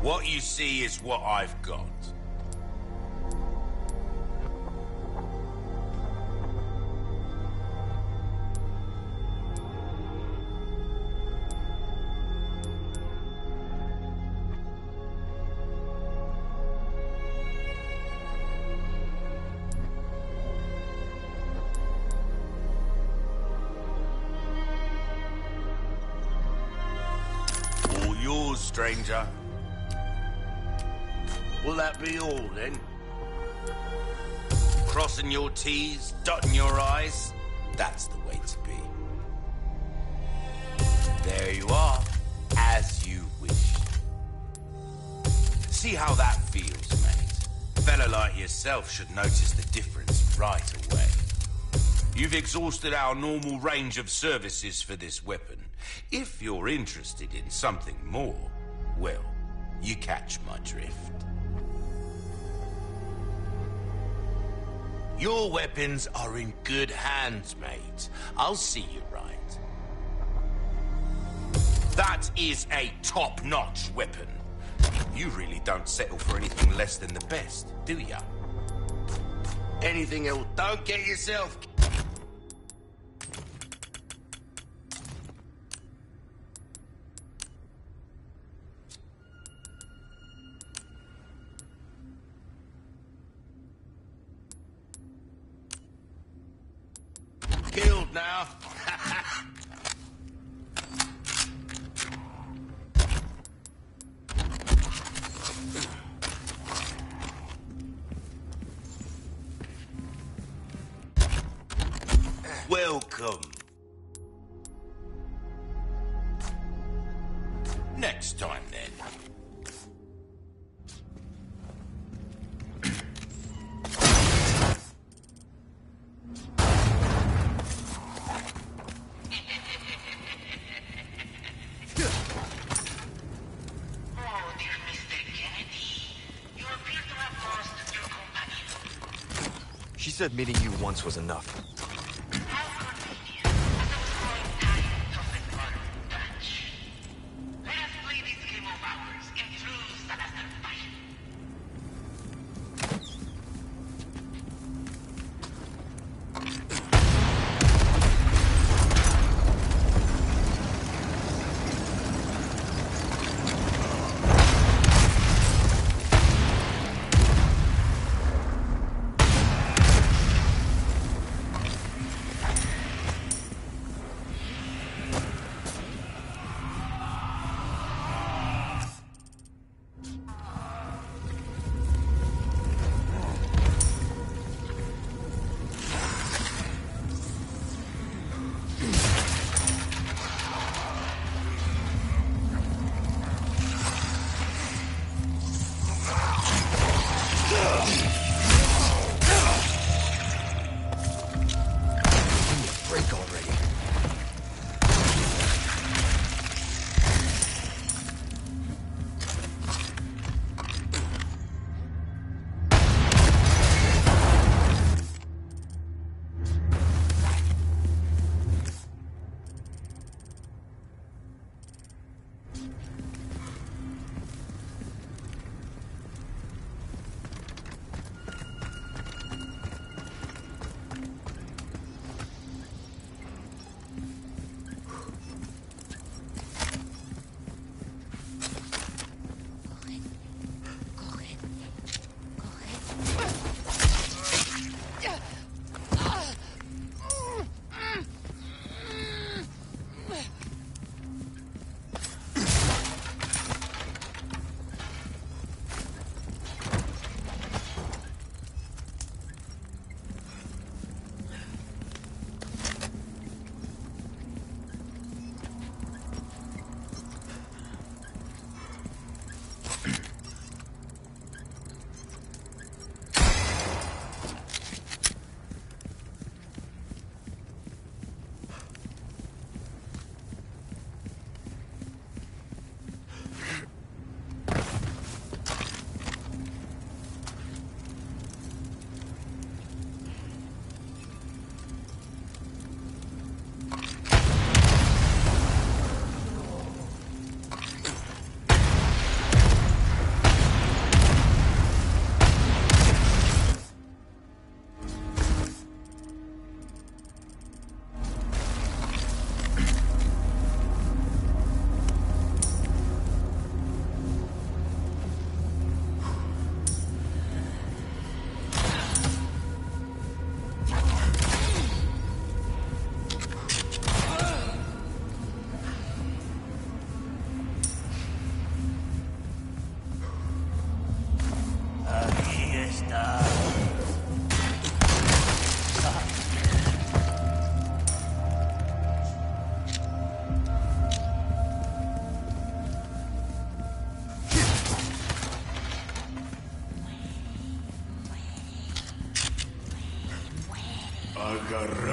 What you see is what I've got. Should notice the difference right away. You've exhausted our normal range of services for this weapon. If you're interested in something more, well, you catch my drift. Your weapons are in good hands, mate. I'll see you right. That is a top-notch weapon. You really don't settle for anything less than the best, do ya? Anything else? Don't get yourself... said meeting you once was enough. Agarradlo.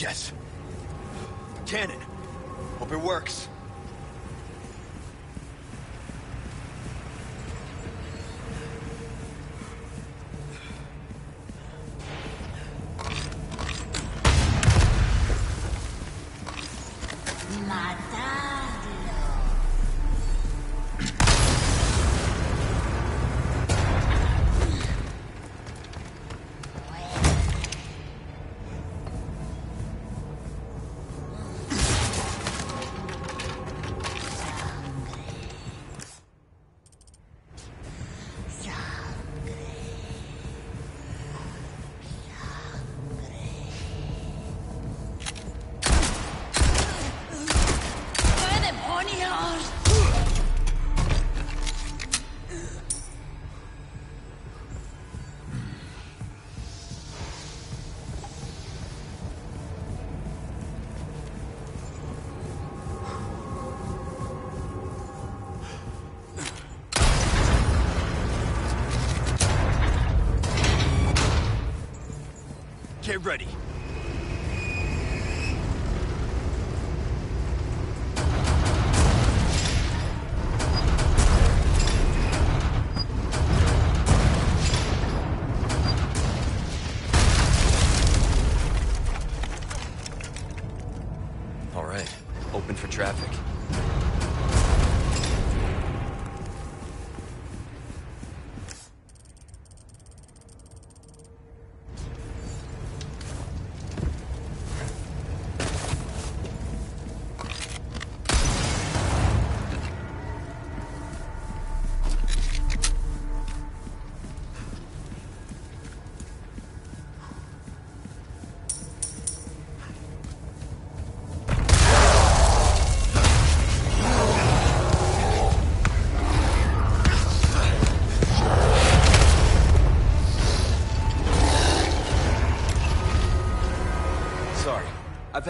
Yes. Cannon. Hope it works.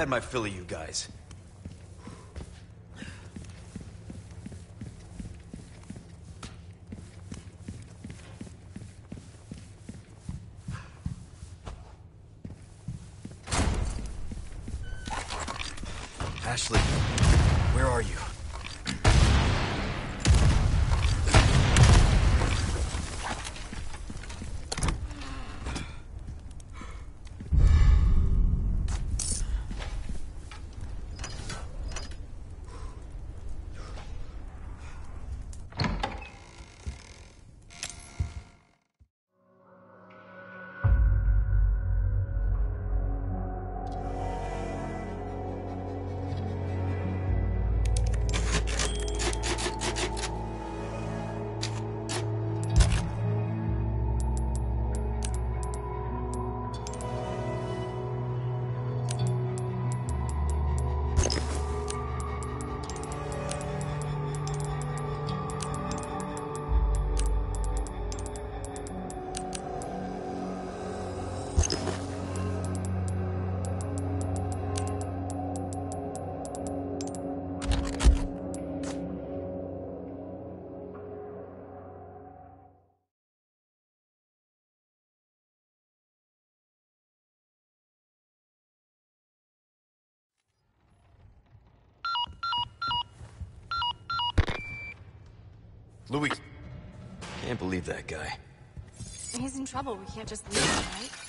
Had my fill of you guys. Luis. Can't believe that guy. He's in trouble. We can't just leave him, right?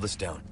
this down.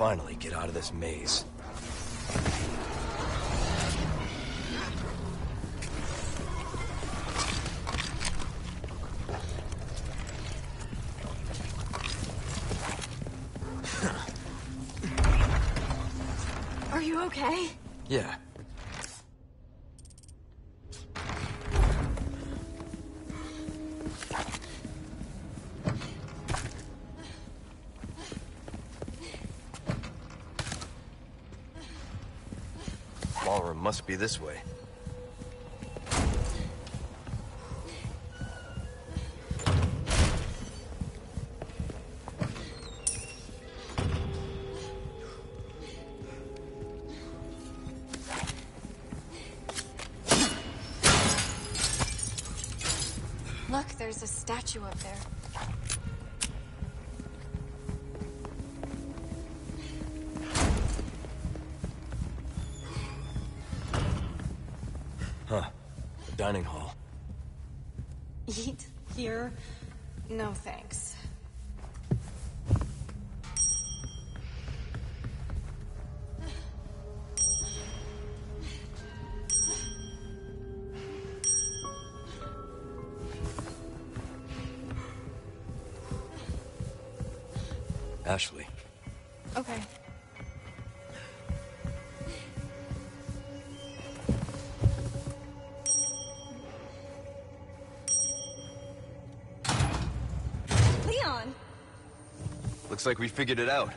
finally get out of this maze. Are you okay? Must be this way. Look, there's a statue up there. Huh. The dining hall. Eat here? No thanks. Looks like we figured it out.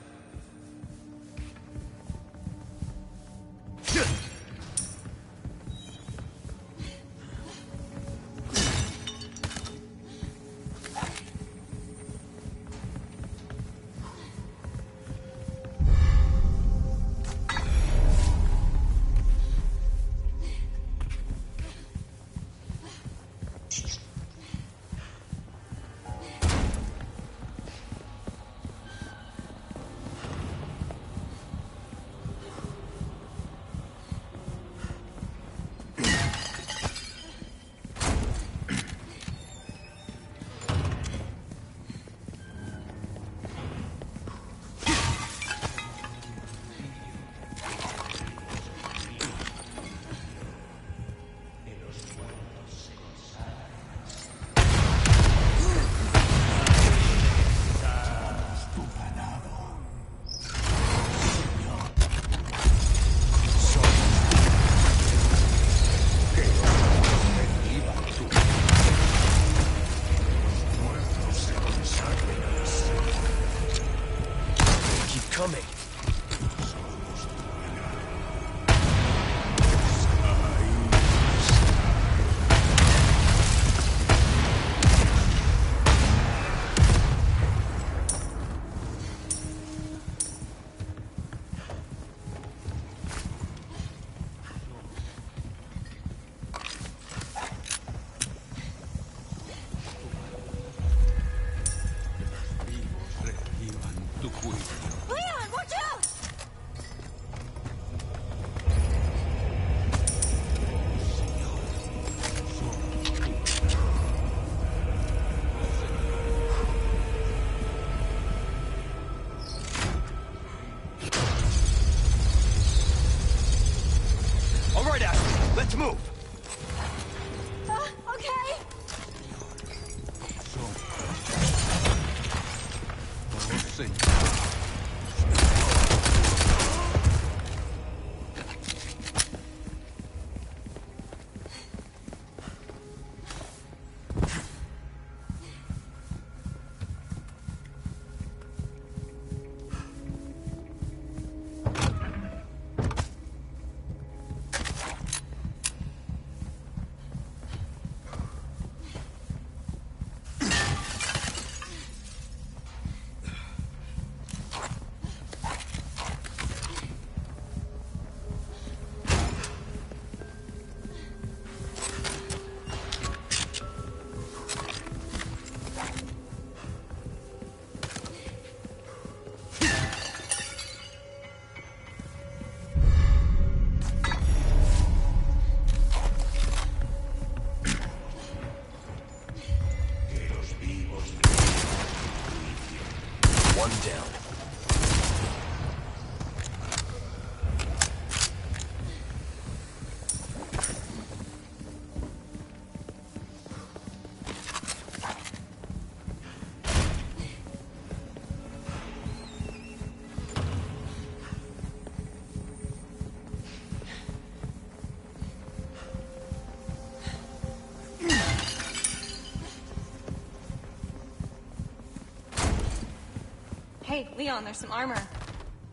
Hey, Leon, there's some armor.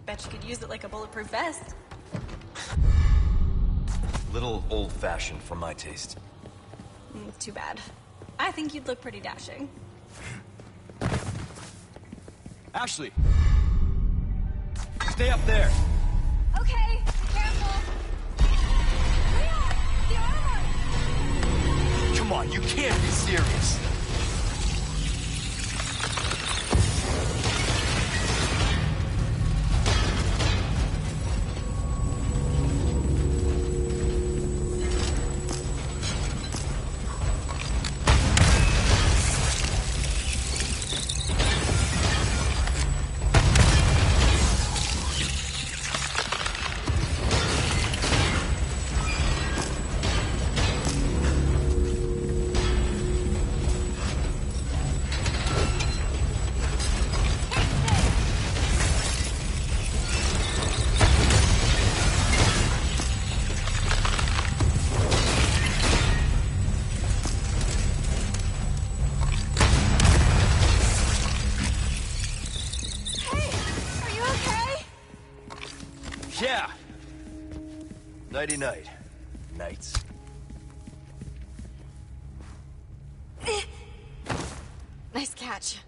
Bet you could use it like a bulletproof vest. Little old-fashioned for my taste. Mm, too bad. I think you'd look pretty dashing. Ashley! Stay up there! Okay, careful. Leon, the armor! Come on, you can't be serious! Nighty-night. Nights. Nice catch.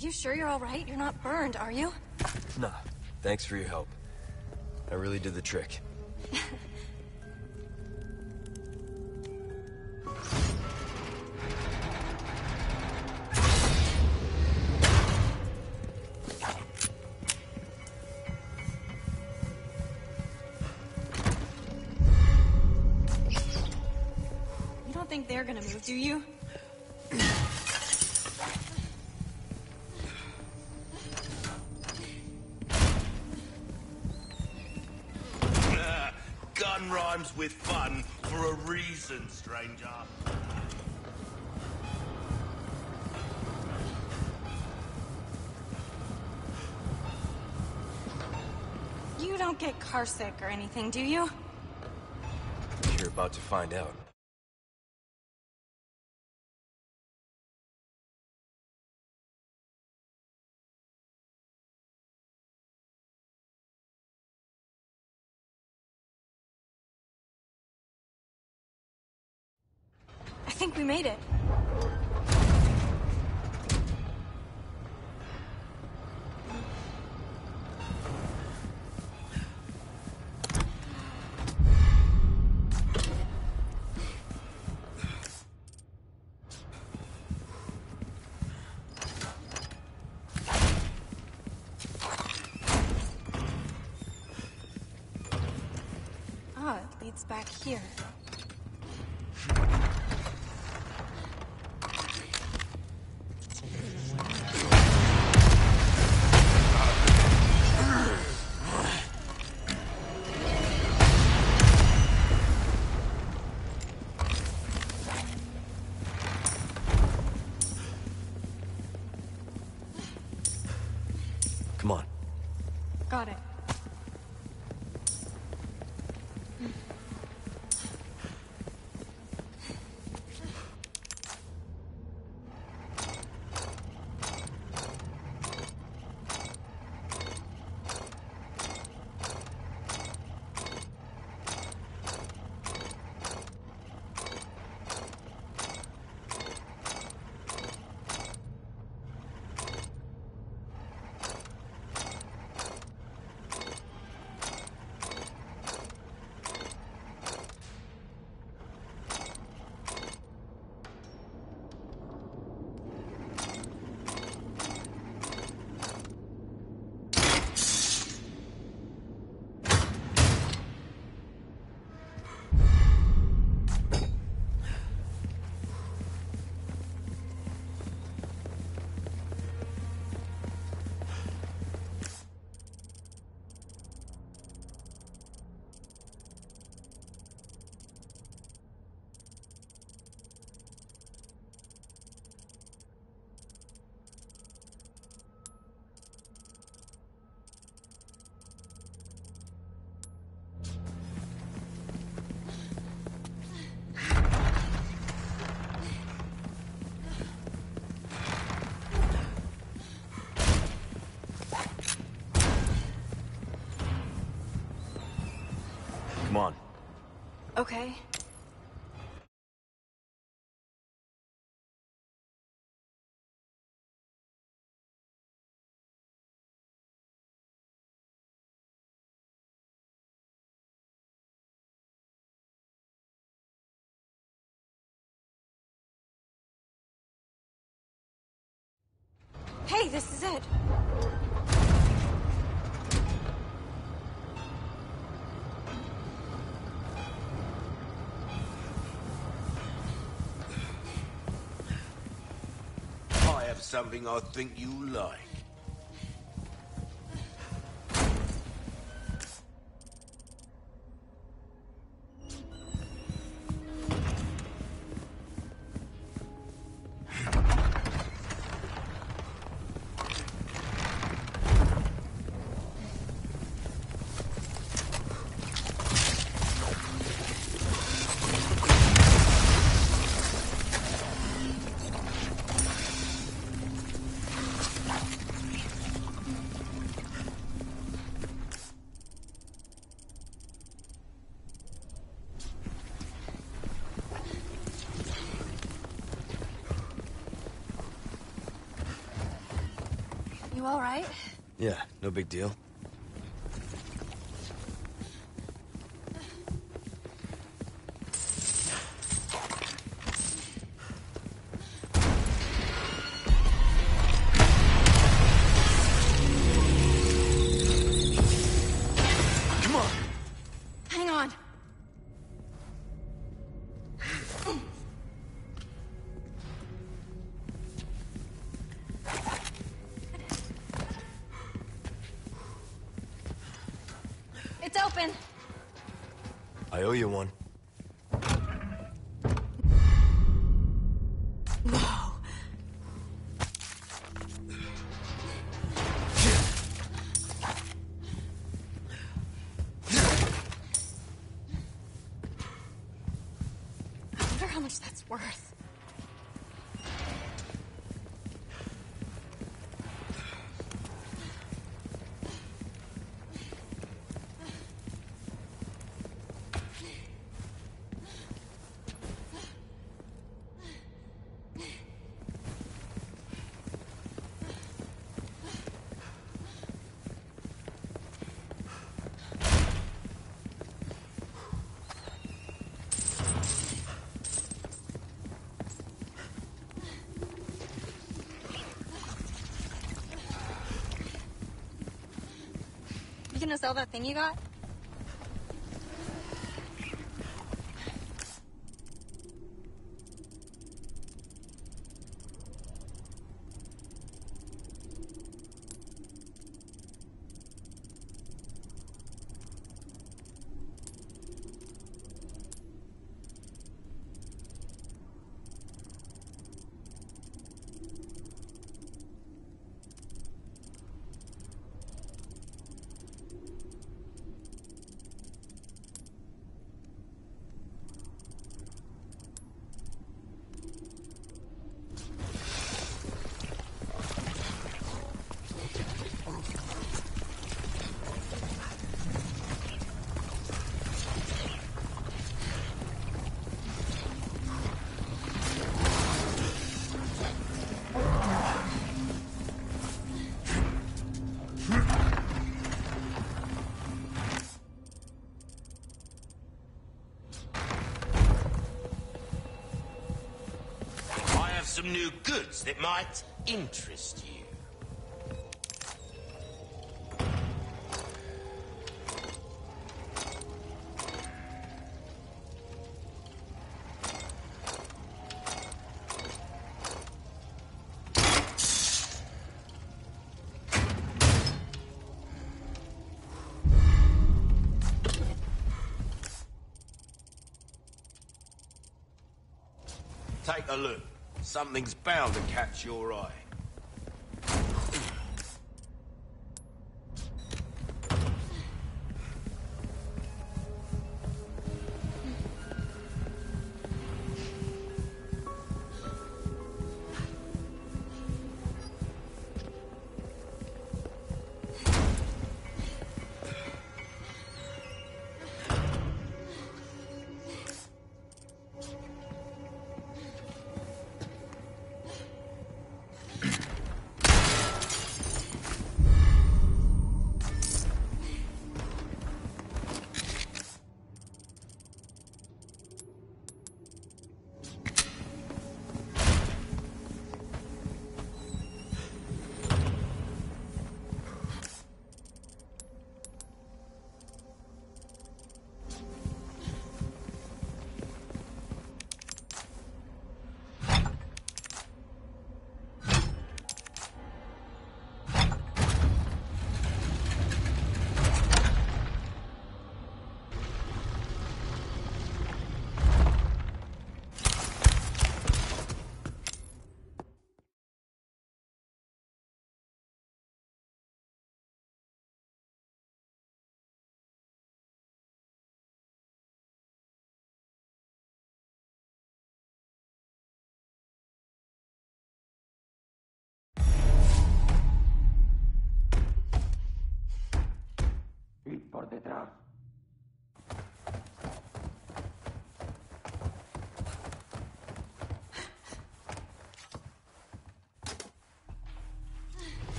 You sure you're all right? You're not burned, are you? Nah, thanks for your help. I really did the trick. Don't get carsick or anything, do you? You're about to find out. Back here. Okay. Something I think you like. You alright? Yeah, no big deal. Worth. You gonna sell that thing you got? I have some new goods that might interest Something's bound to catch your eye.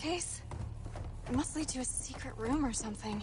Staircase? It must lead to a secret room or something.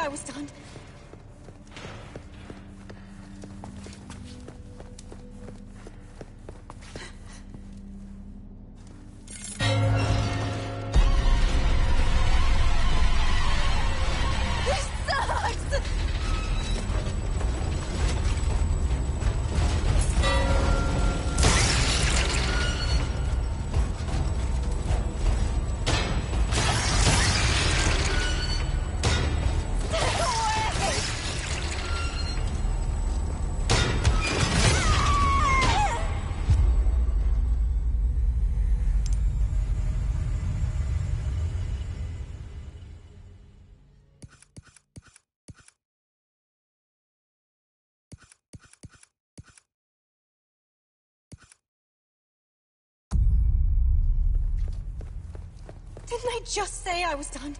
I was done. Didn't I just say I was done?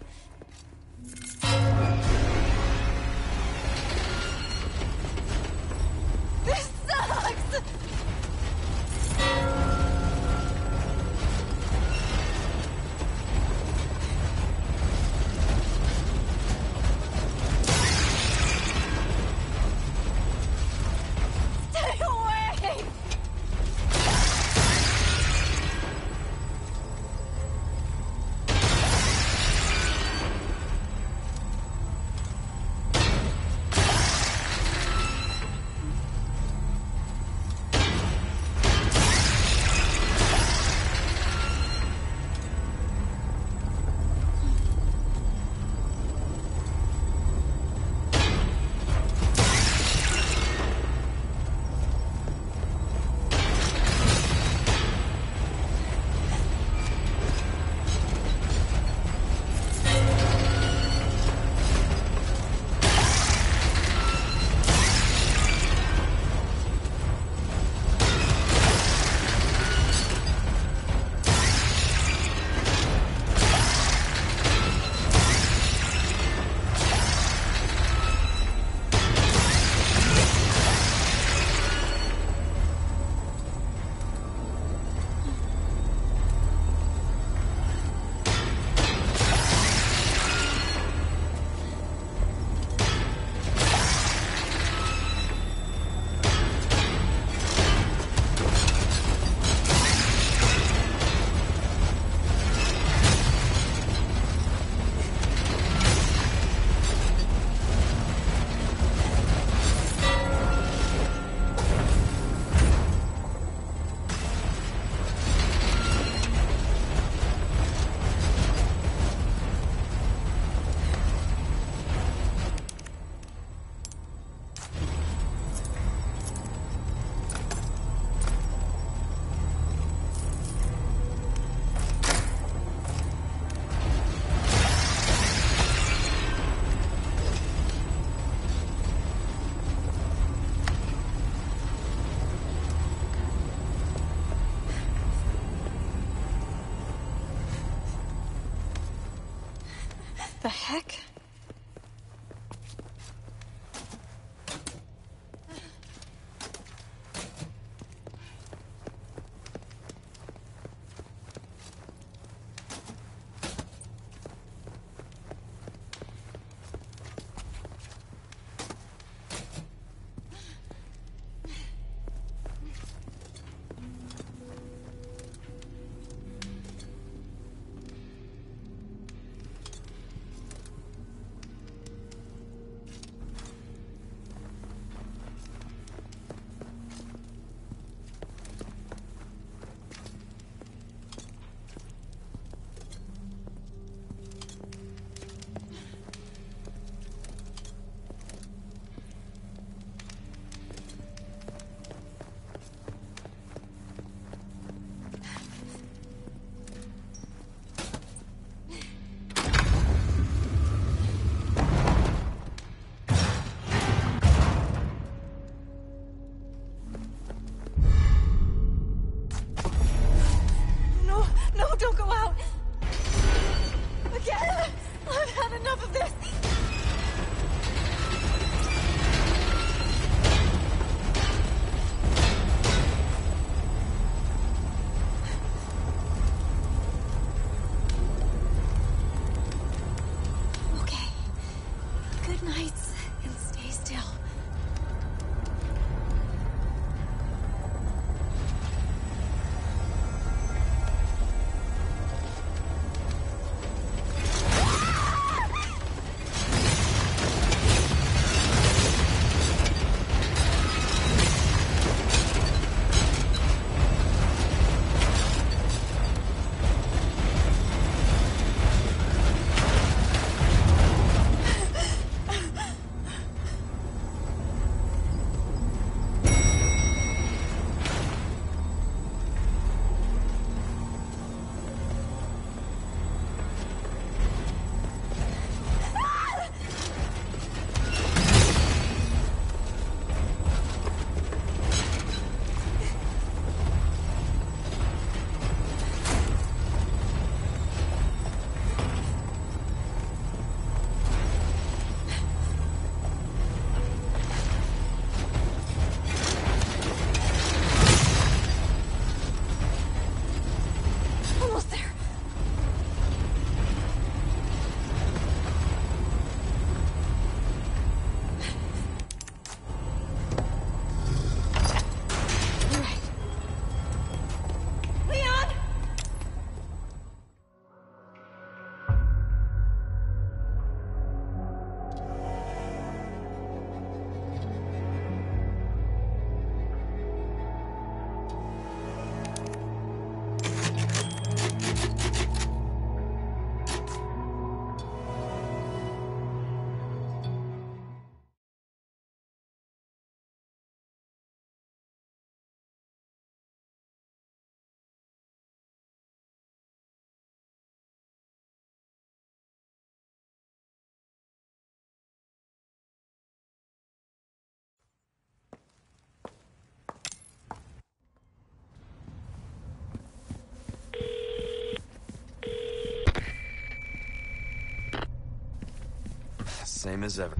Same as ever.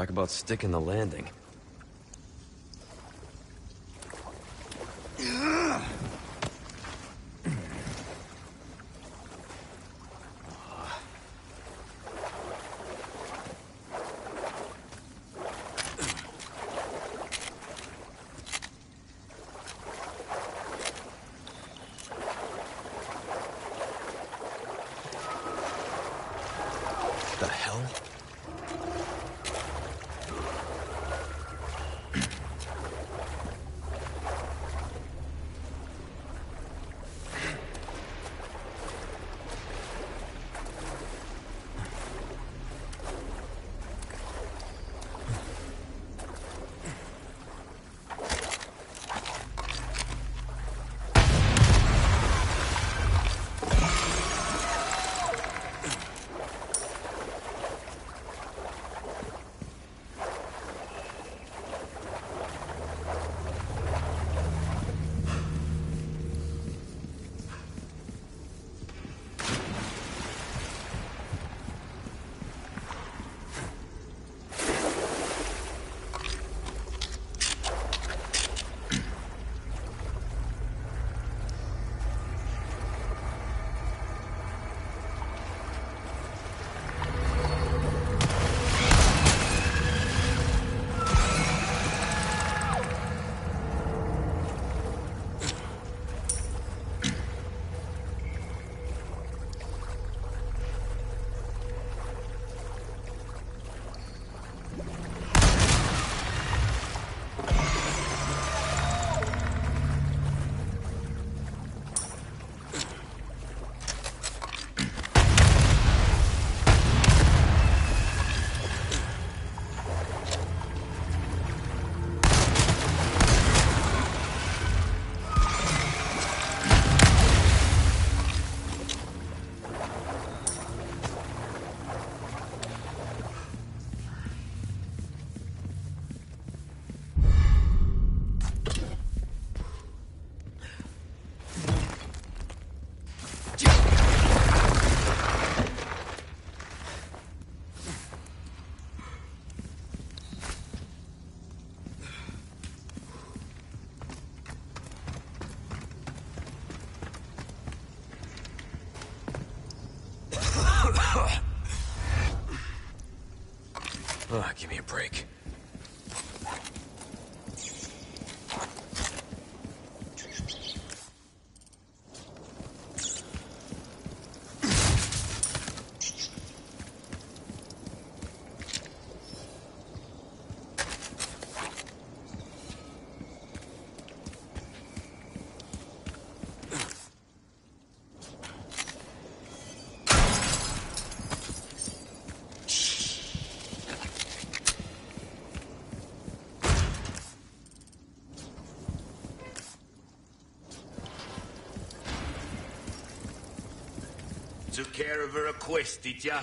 Talk about sticking the landing. Break. Took care of her request, did ya?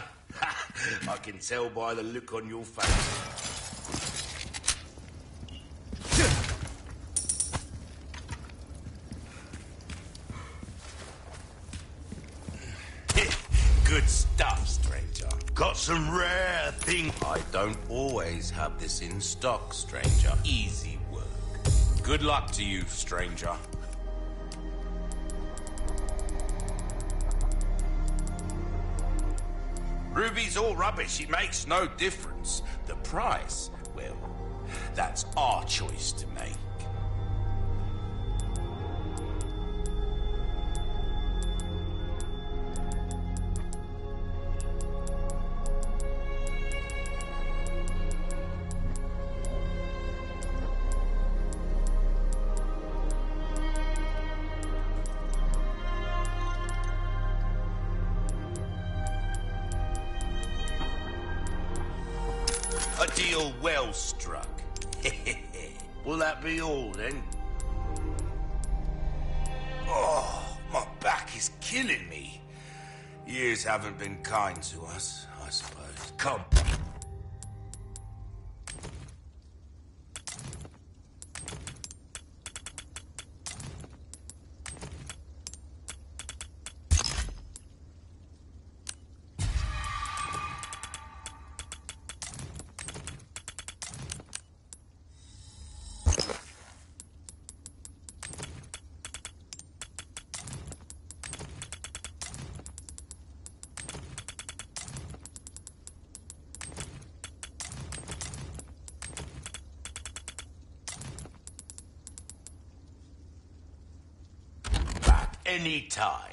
I can tell by the look on your face. Good stuff, stranger. Got some rare thing. I don't always have this in stock, stranger. Easy work. Good luck to you, stranger. Rubbish. It makes no difference. The price, well, that's our choice to make. Haven't been Anytime.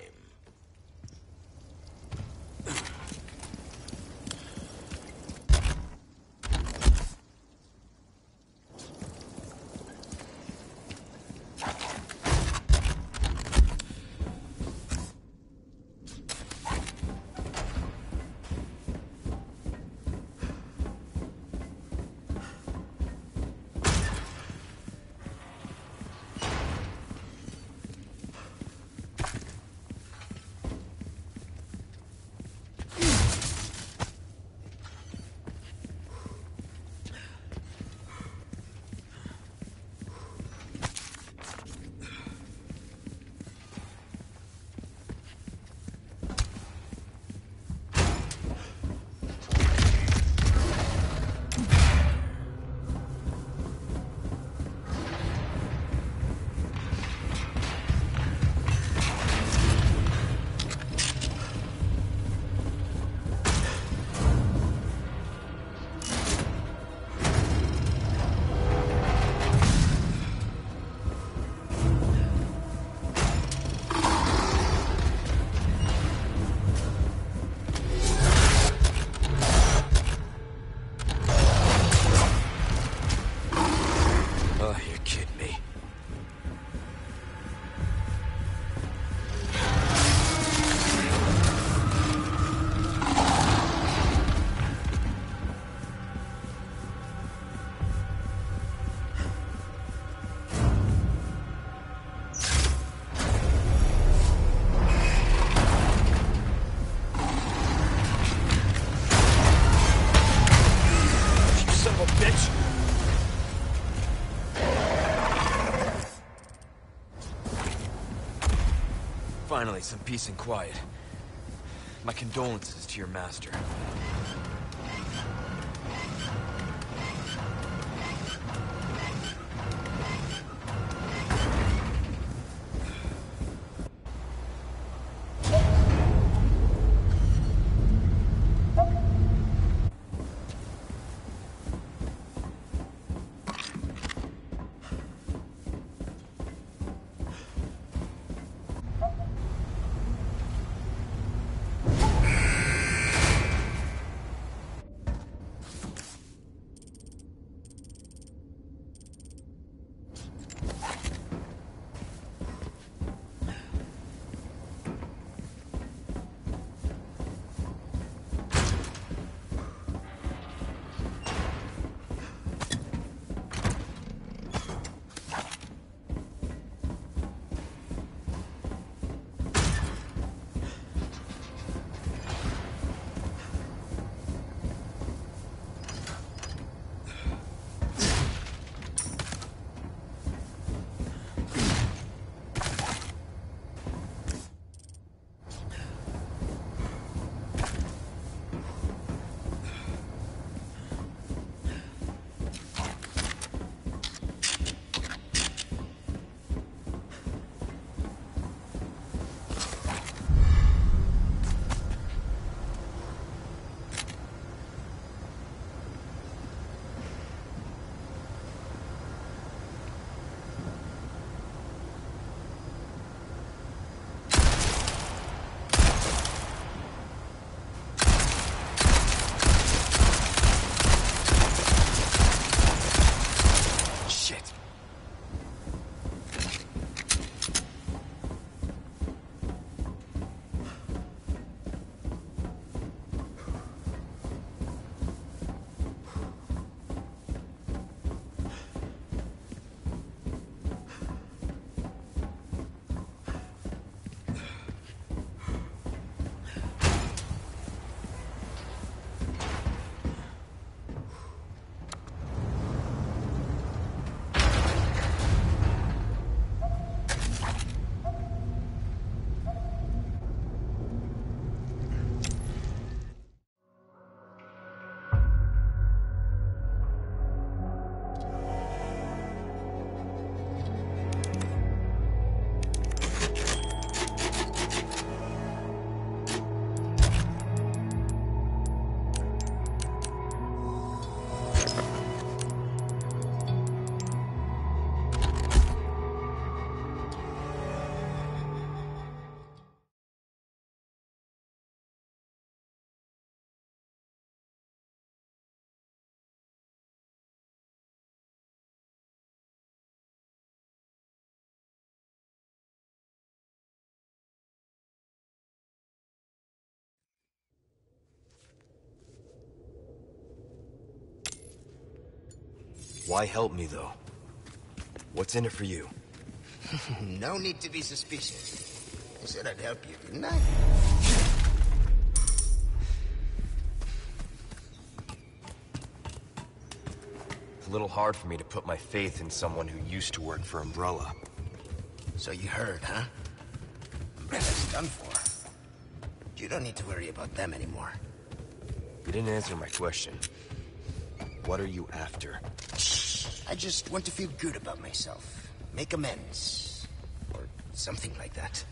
Finally, some peace and quiet. My condolences to your master. Why help me, though? What's in it for you? no need to be suspicious. I said I'd help you, didn't I? It's a little hard for me to put my faith in someone who used to work for Umbrella. So you heard, huh? Umbrella's done for. You don't need to worry about them anymore. You didn't answer my question. What are you after? I just want to feel good about myself. Make amends. Or something like that.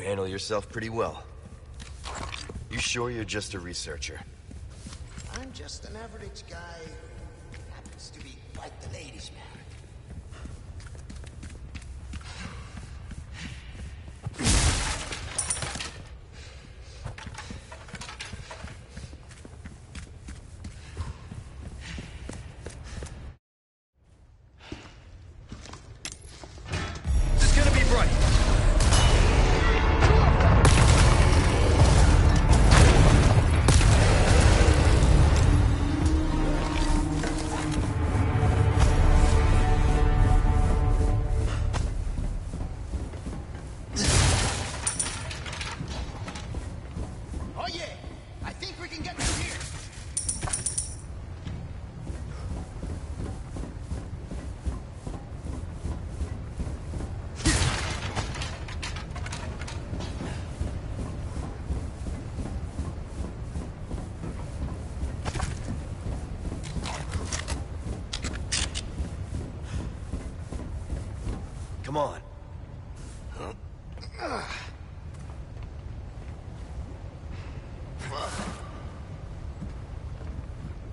Handle yourself pretty well. You sure you're just a researcher? I'm just an average guy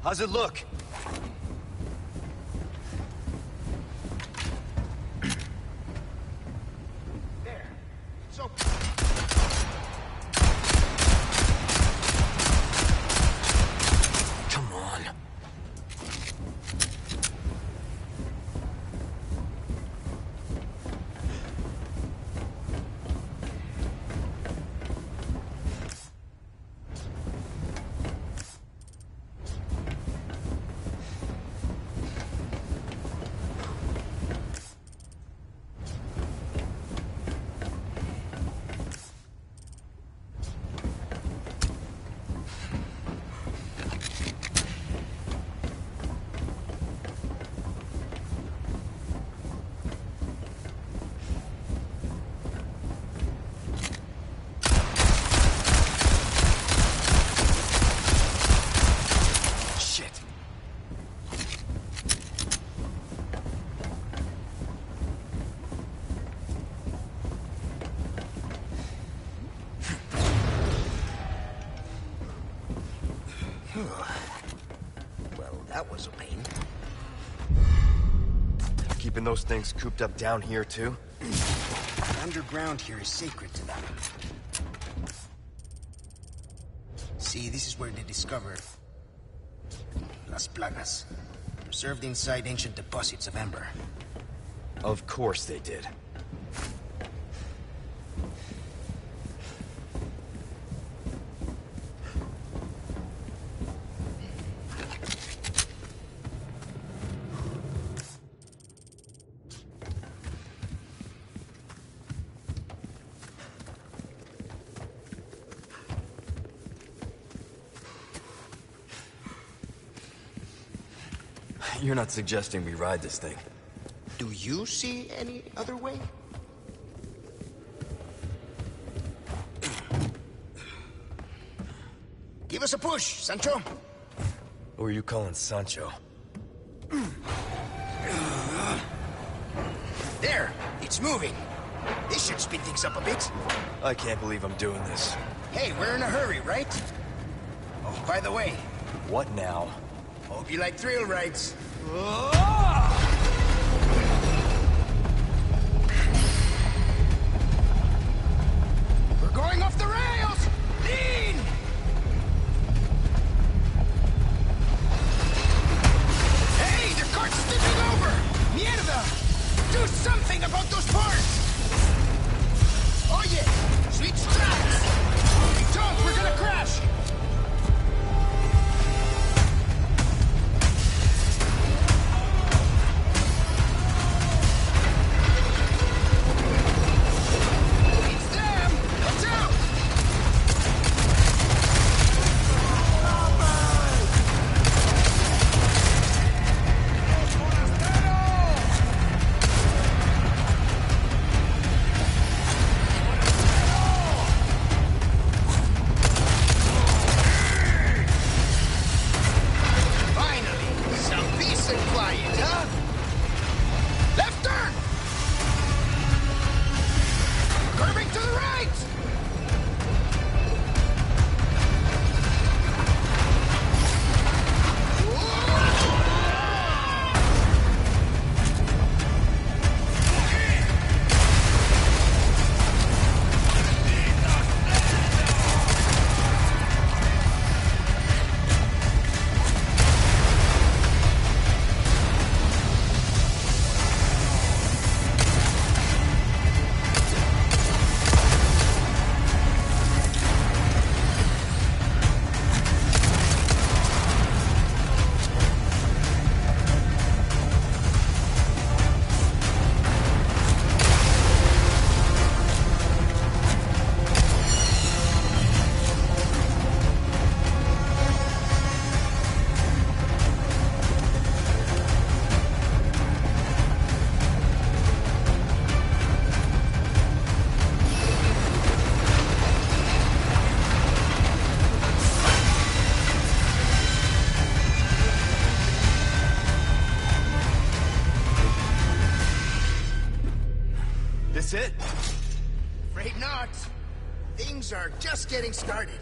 How's it look? There. It's open. Come on. Shit. Well, that was a pain. Keeping those things cooped up down here, too? Underground here is sacred to them. See, this is where they discovered Las Plagas, preserved inside ancient deposits of amber. Of course they did. Not suggesting we ride this thing. Do you see any other way? Give us a push, Sancho. Who are you calling Sancho? There, it's moving. This should speed things up a bit. I can't believe I'm doing this. Hey, we're in a hurry, right? Oh, by the way, What now? hope you like thrill rides. We're getting started.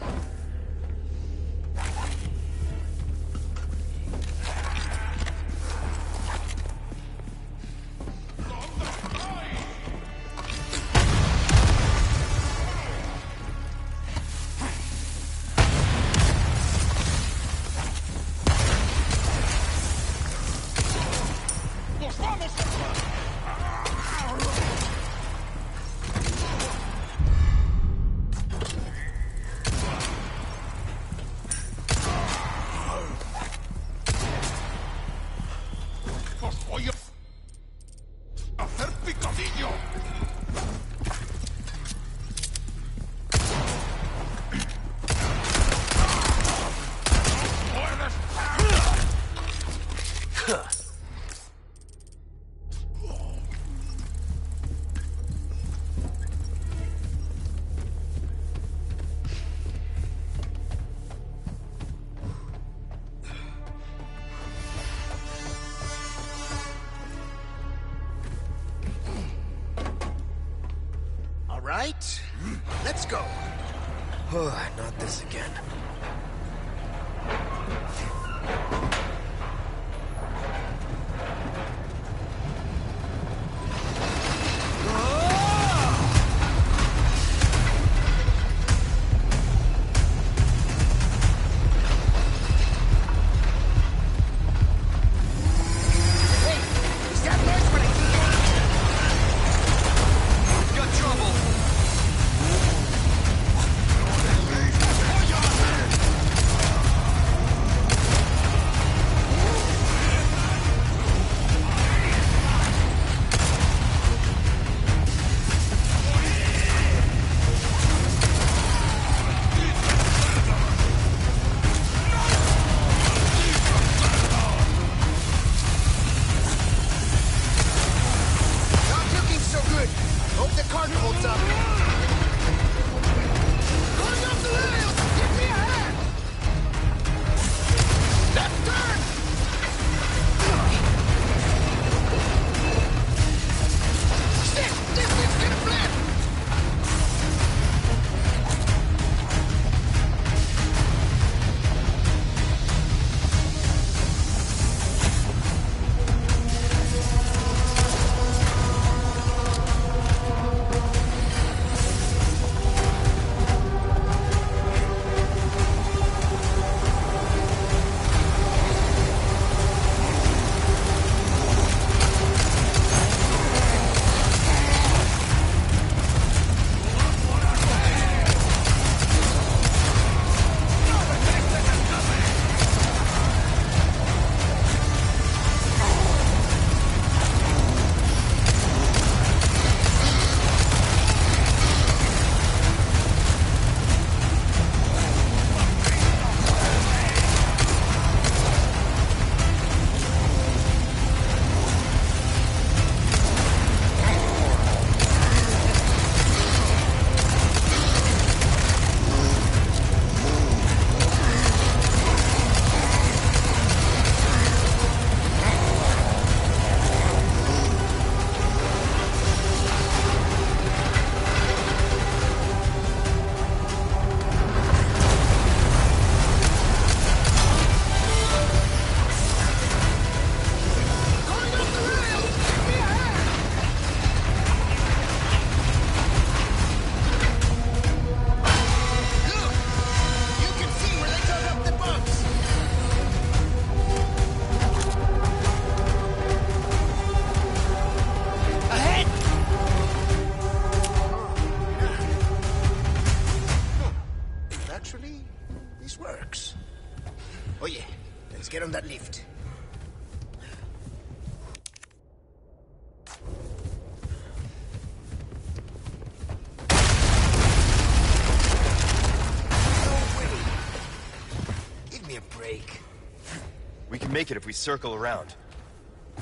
make it if we circle around.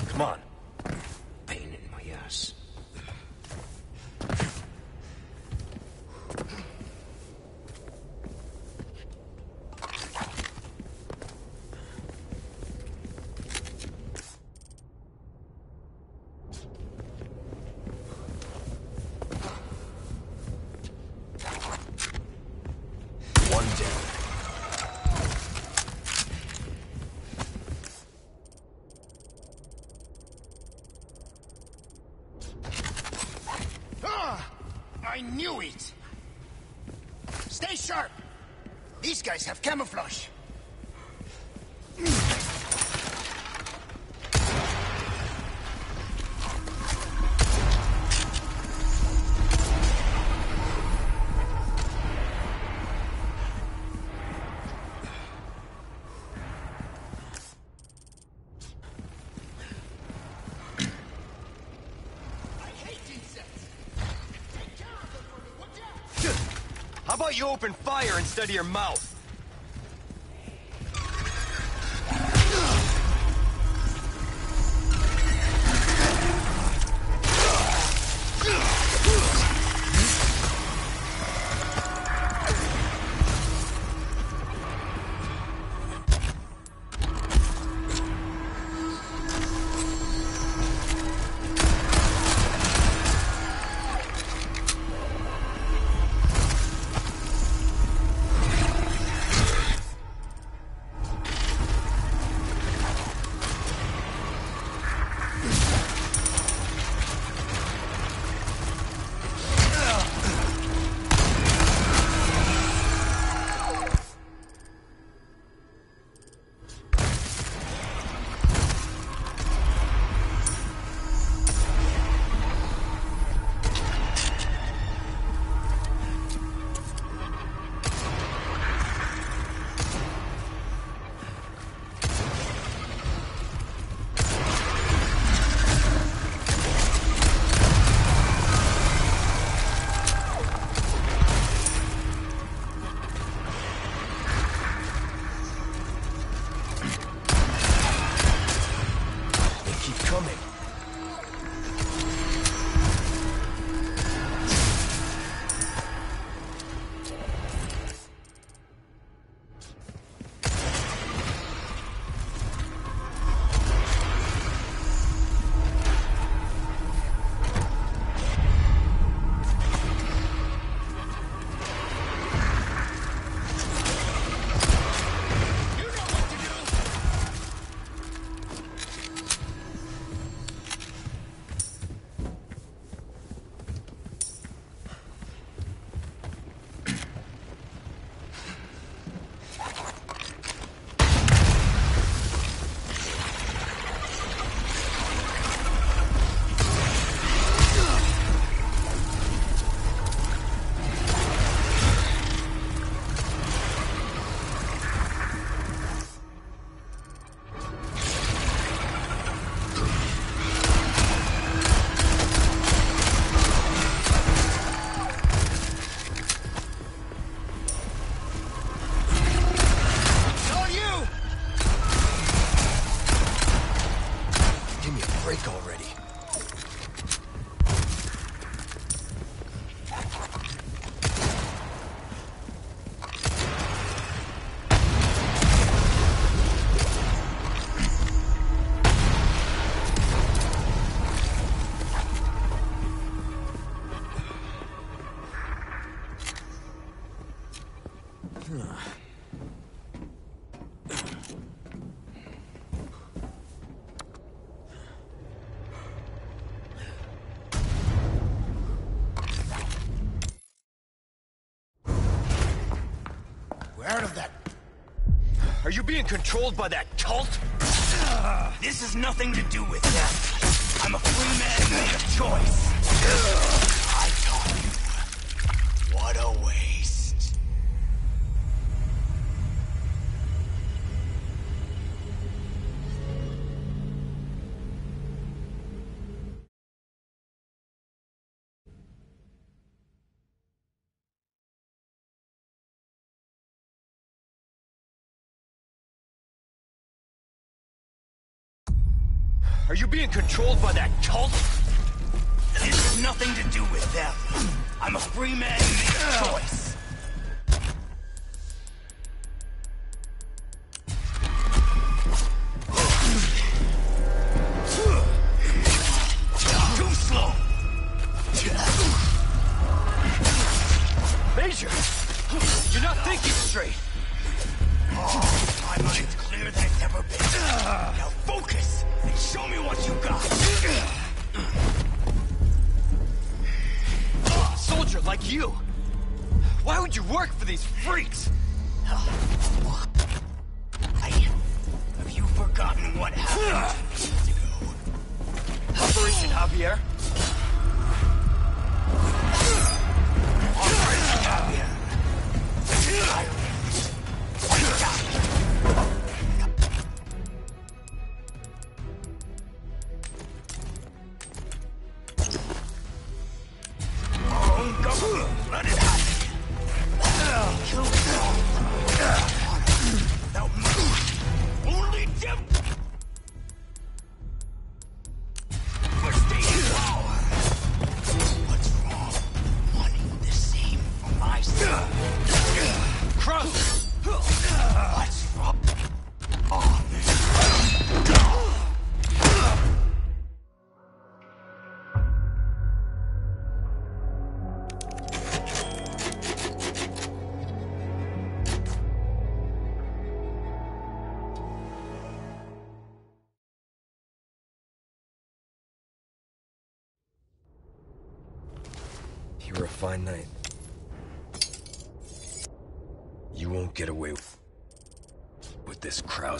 Come on. About you open fire instead of your mouth? Controlled by that cult? This has nothing to do with that. I'm a free man who made a choice. Are you being controlled by that cult? This has nothing to do with them. I'm a free man who made a choice.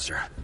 This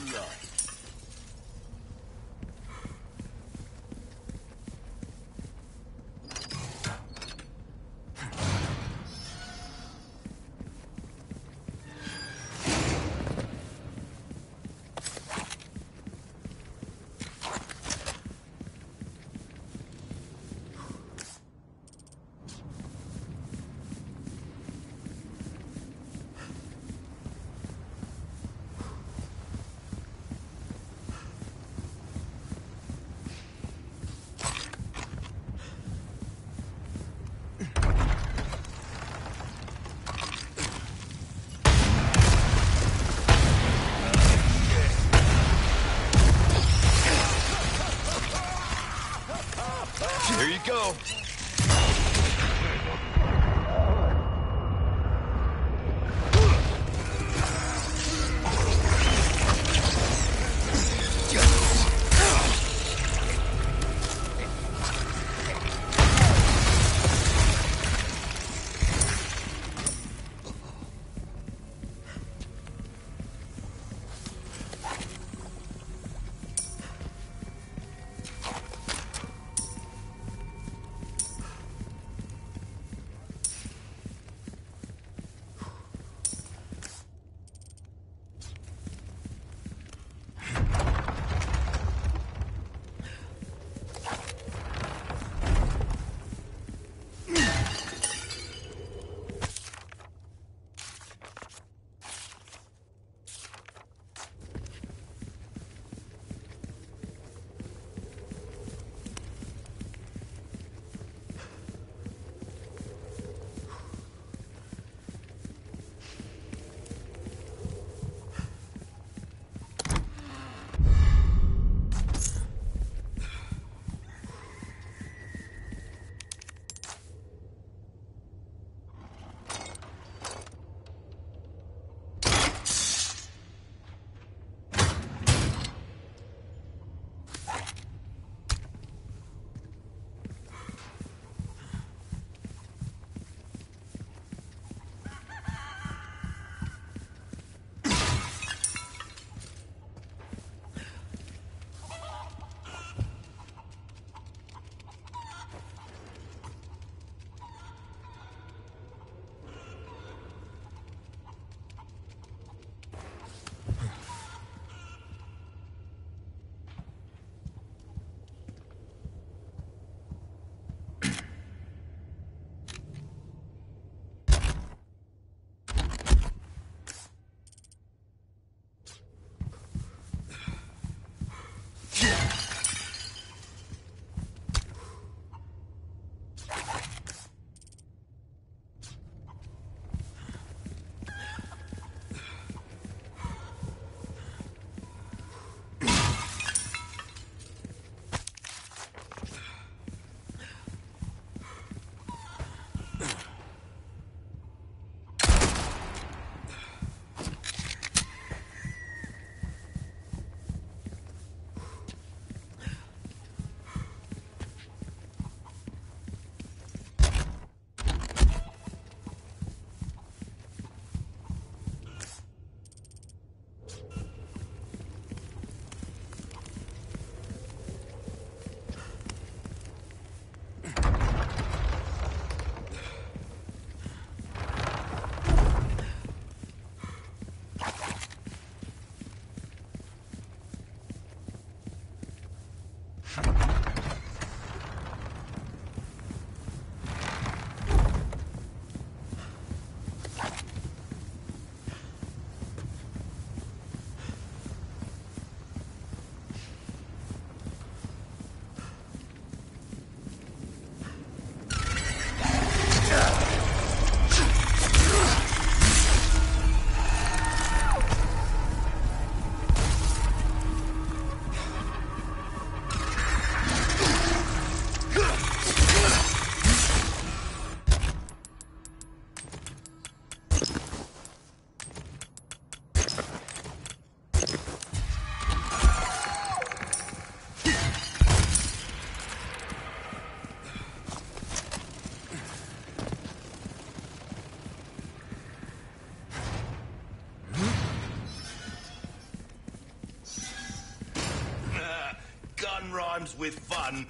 with fun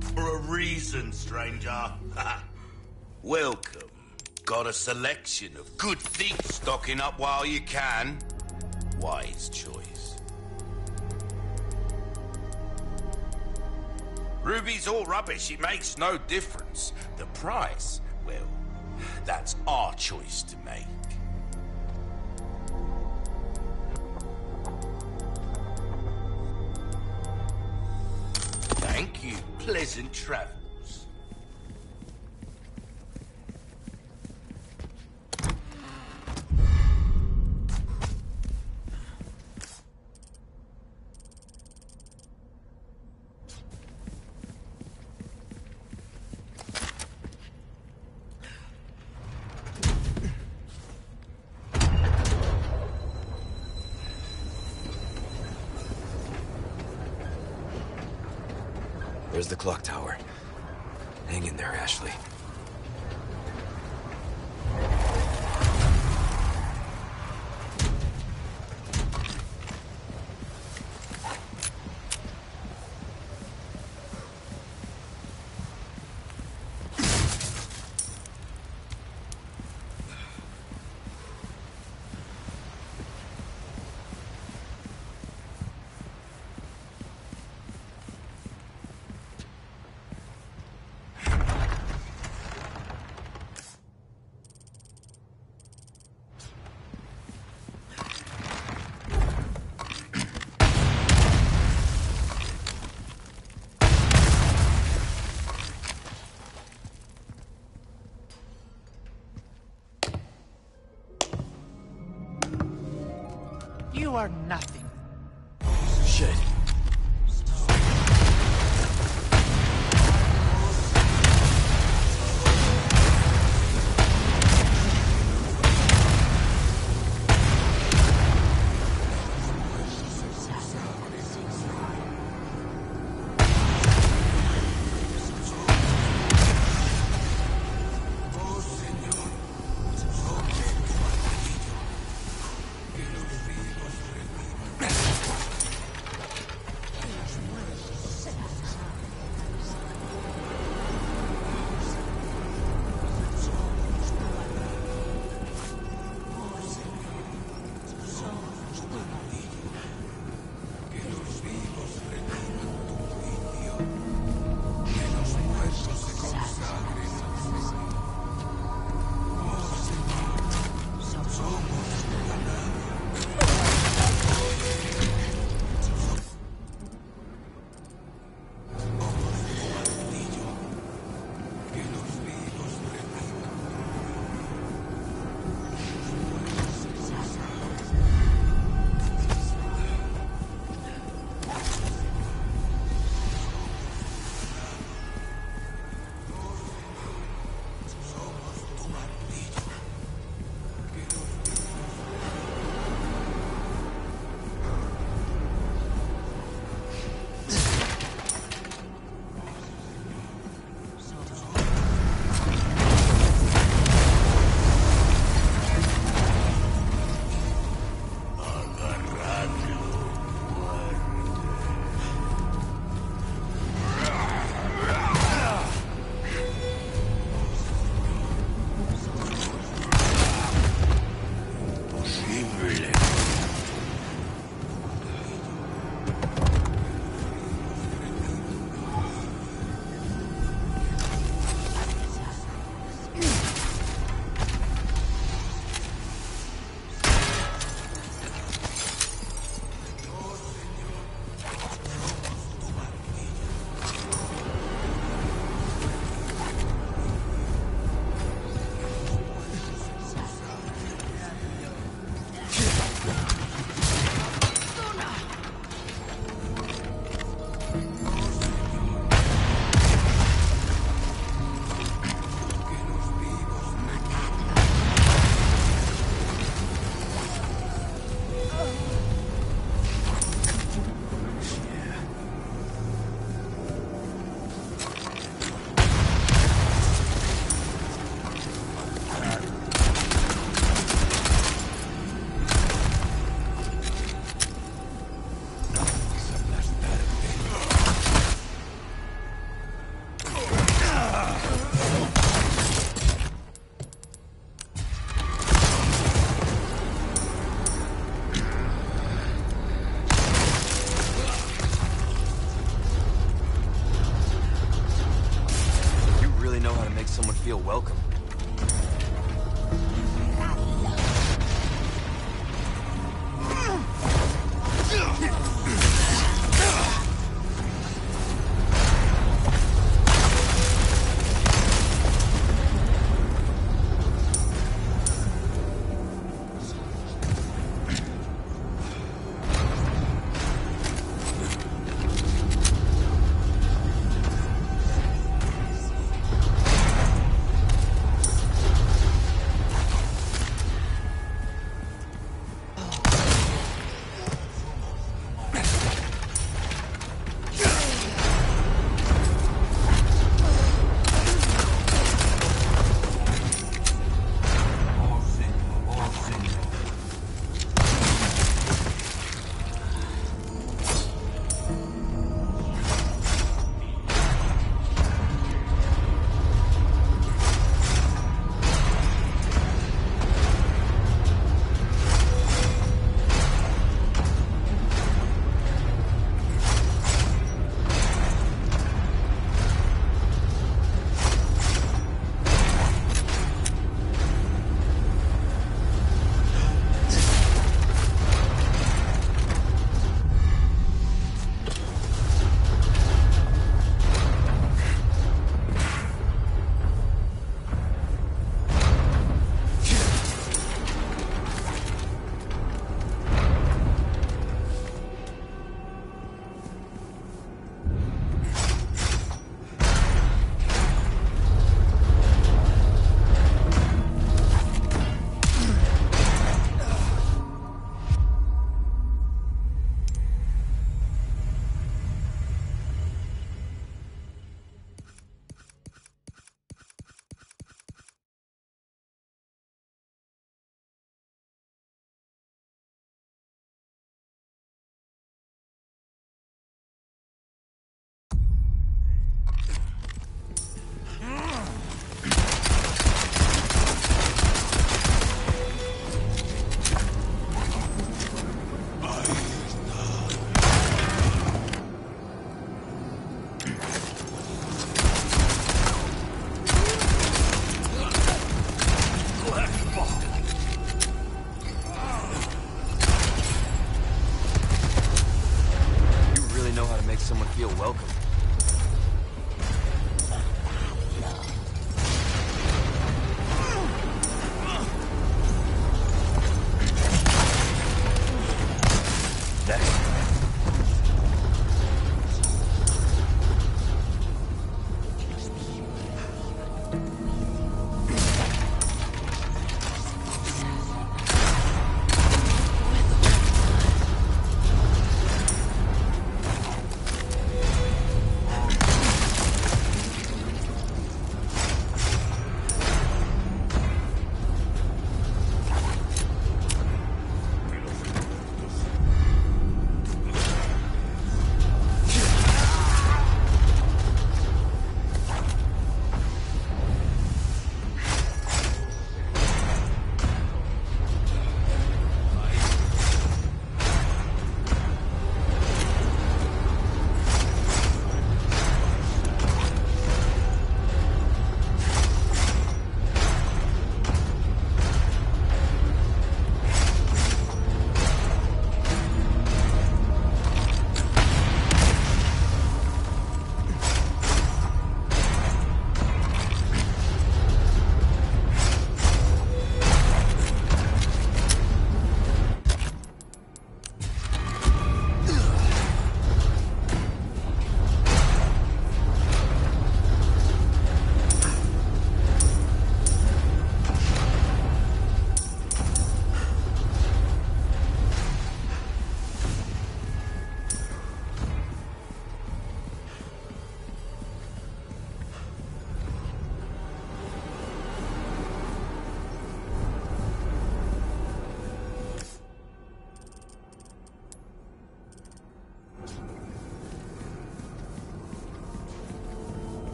for a reason, stranger. Welcome. Got a selection of good things stocking up while you can. Wise choice. Ruby's all rubbish. It makes no difference. The price, well, that's our choice to make. Pleasant travels.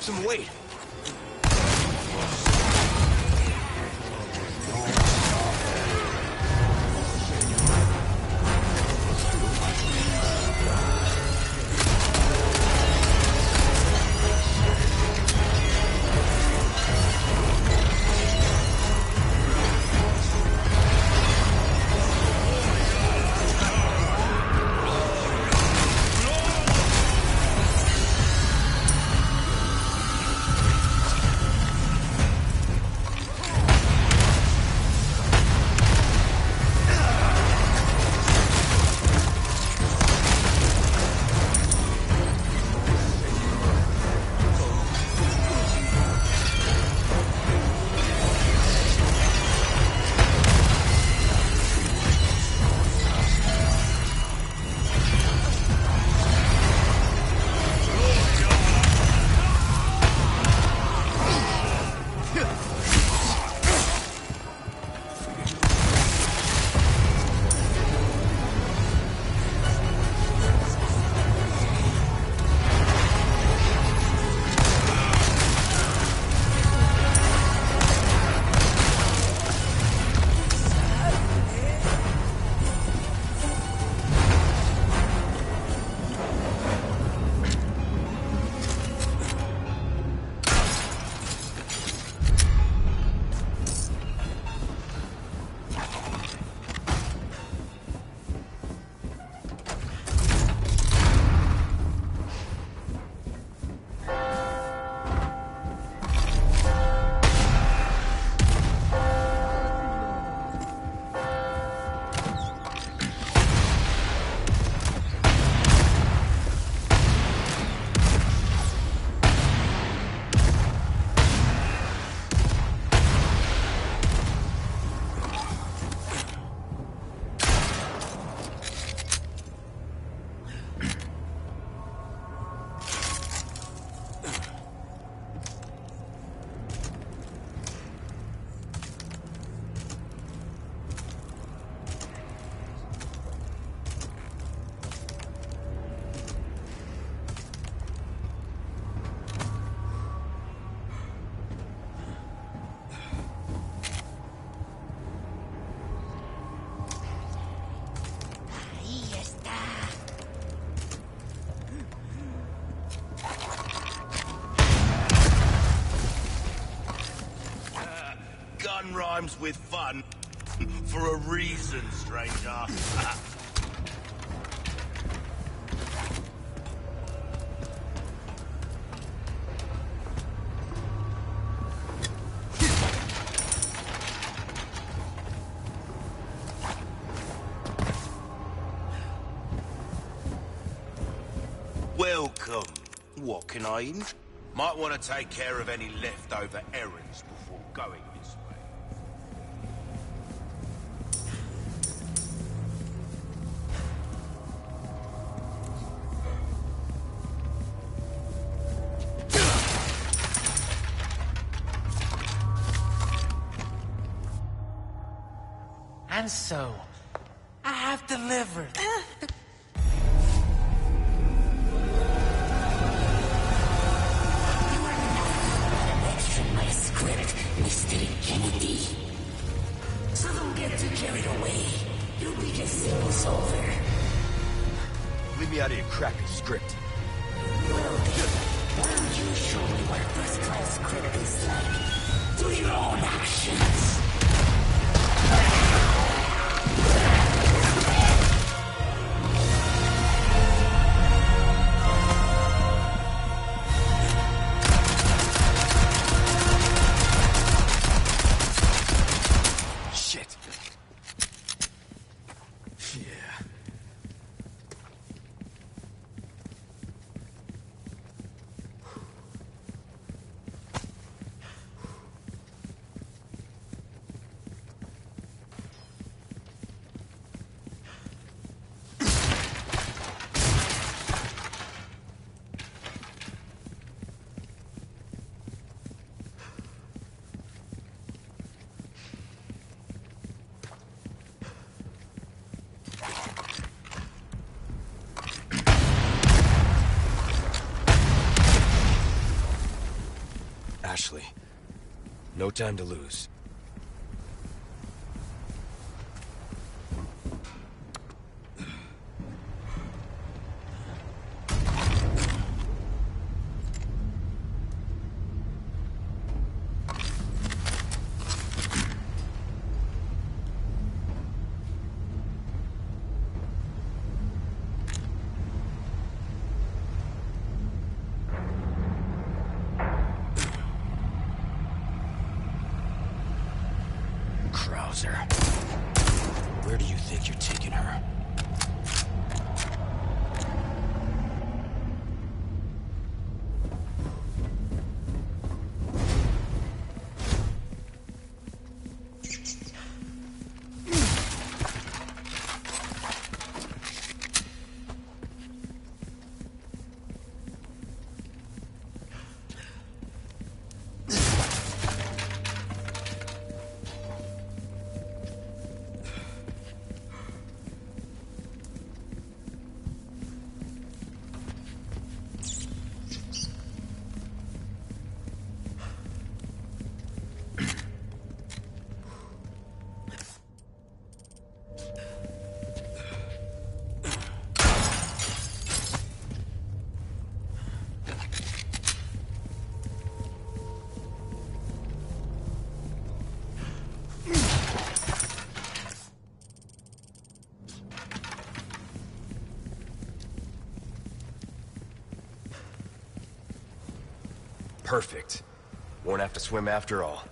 Some weight. What can I eat? Might want to take care of any leftover errands before going this way. And so, time to lose. Perfect. Won't have to swim after all.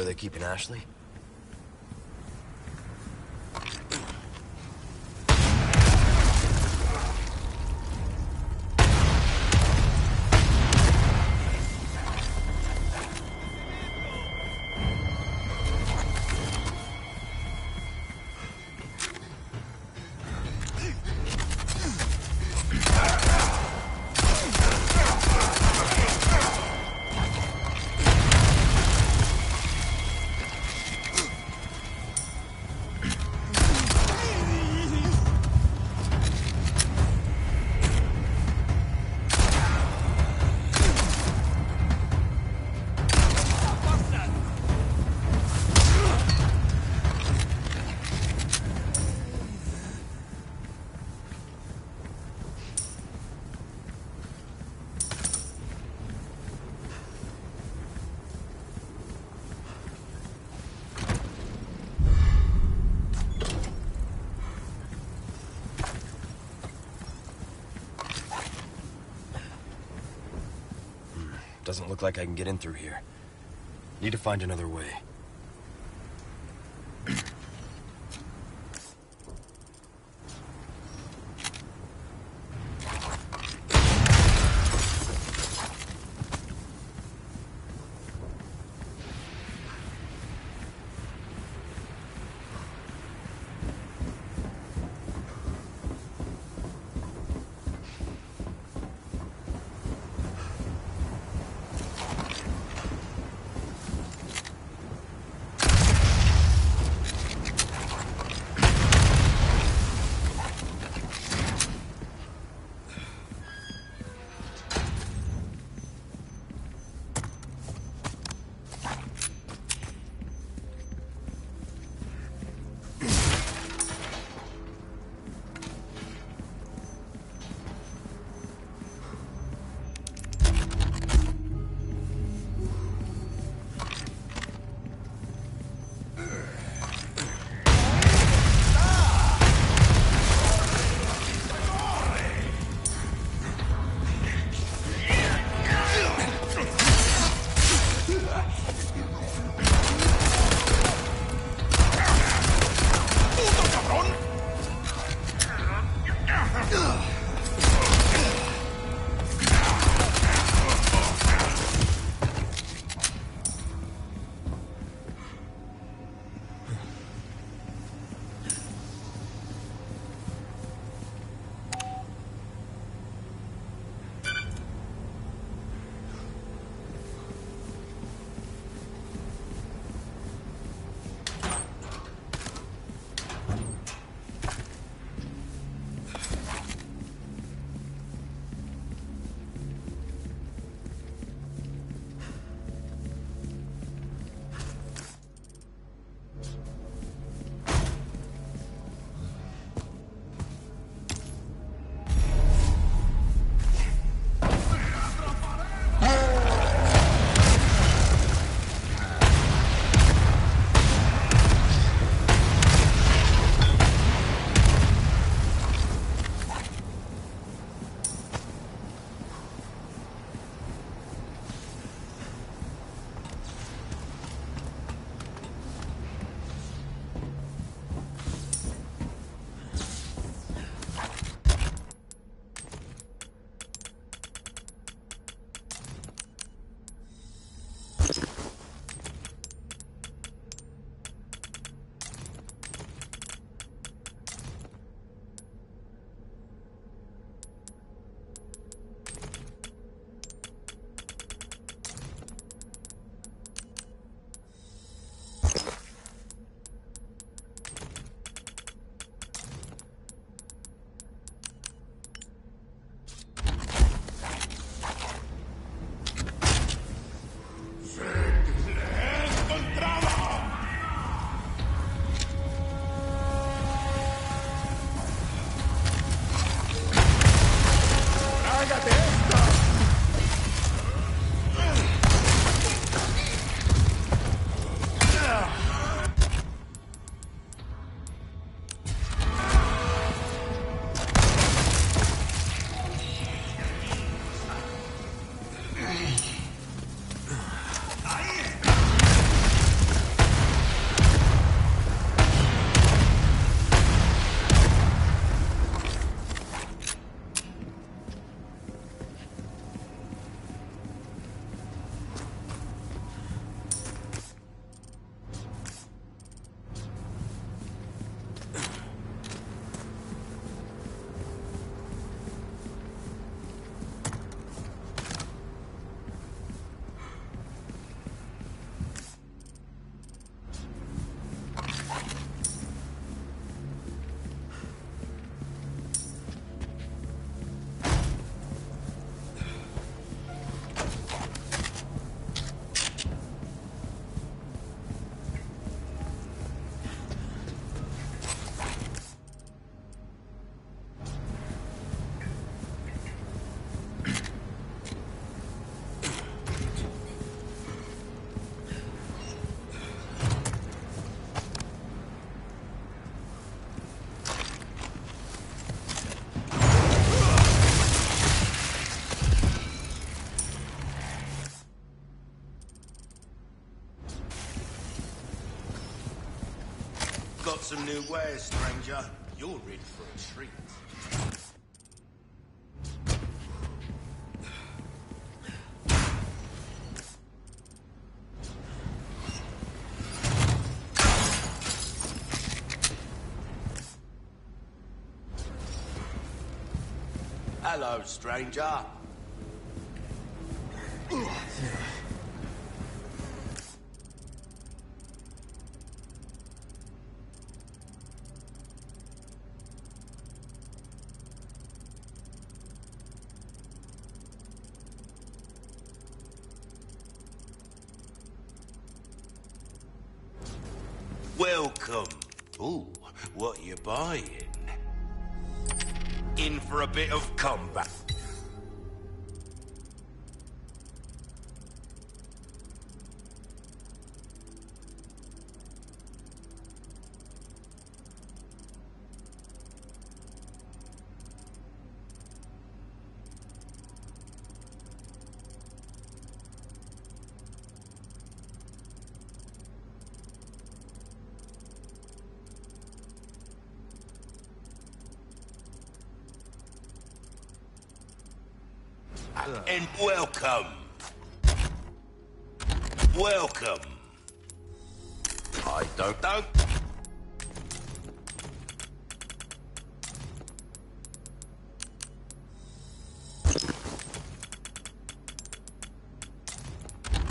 Where they're keeping Ashley? Doesn't look like I can get in through here. Need to find another way. New wares, stranger. You're in for a treat. Hello, stranger. For a bit of combat. And welcome. Welcome. I don't know.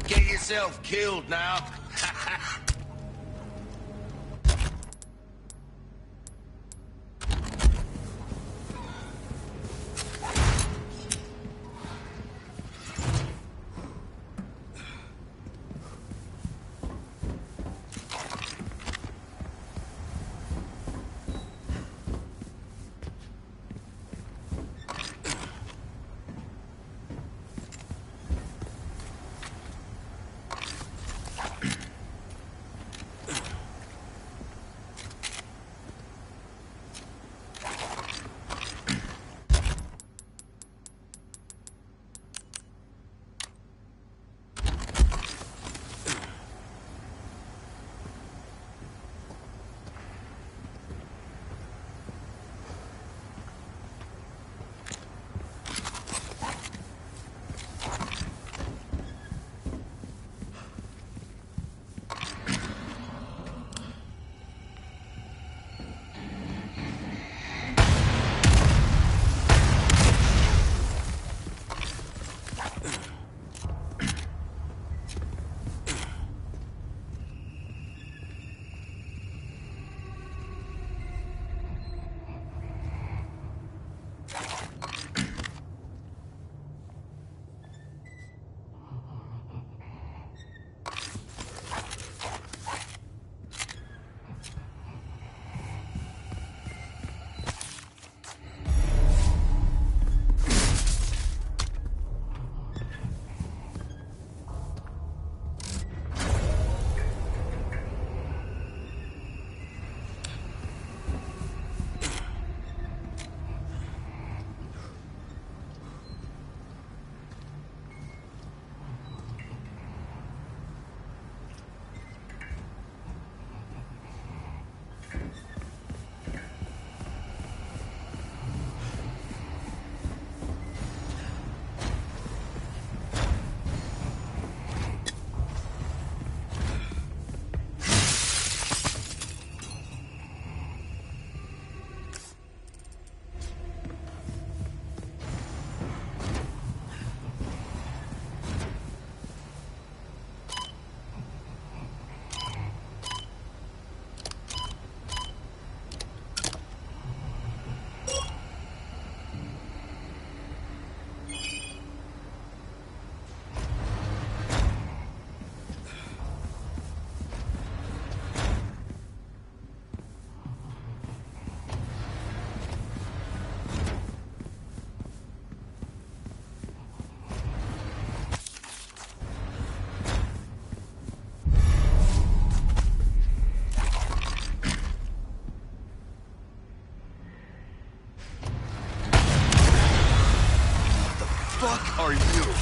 Get yourself killed now. Are you?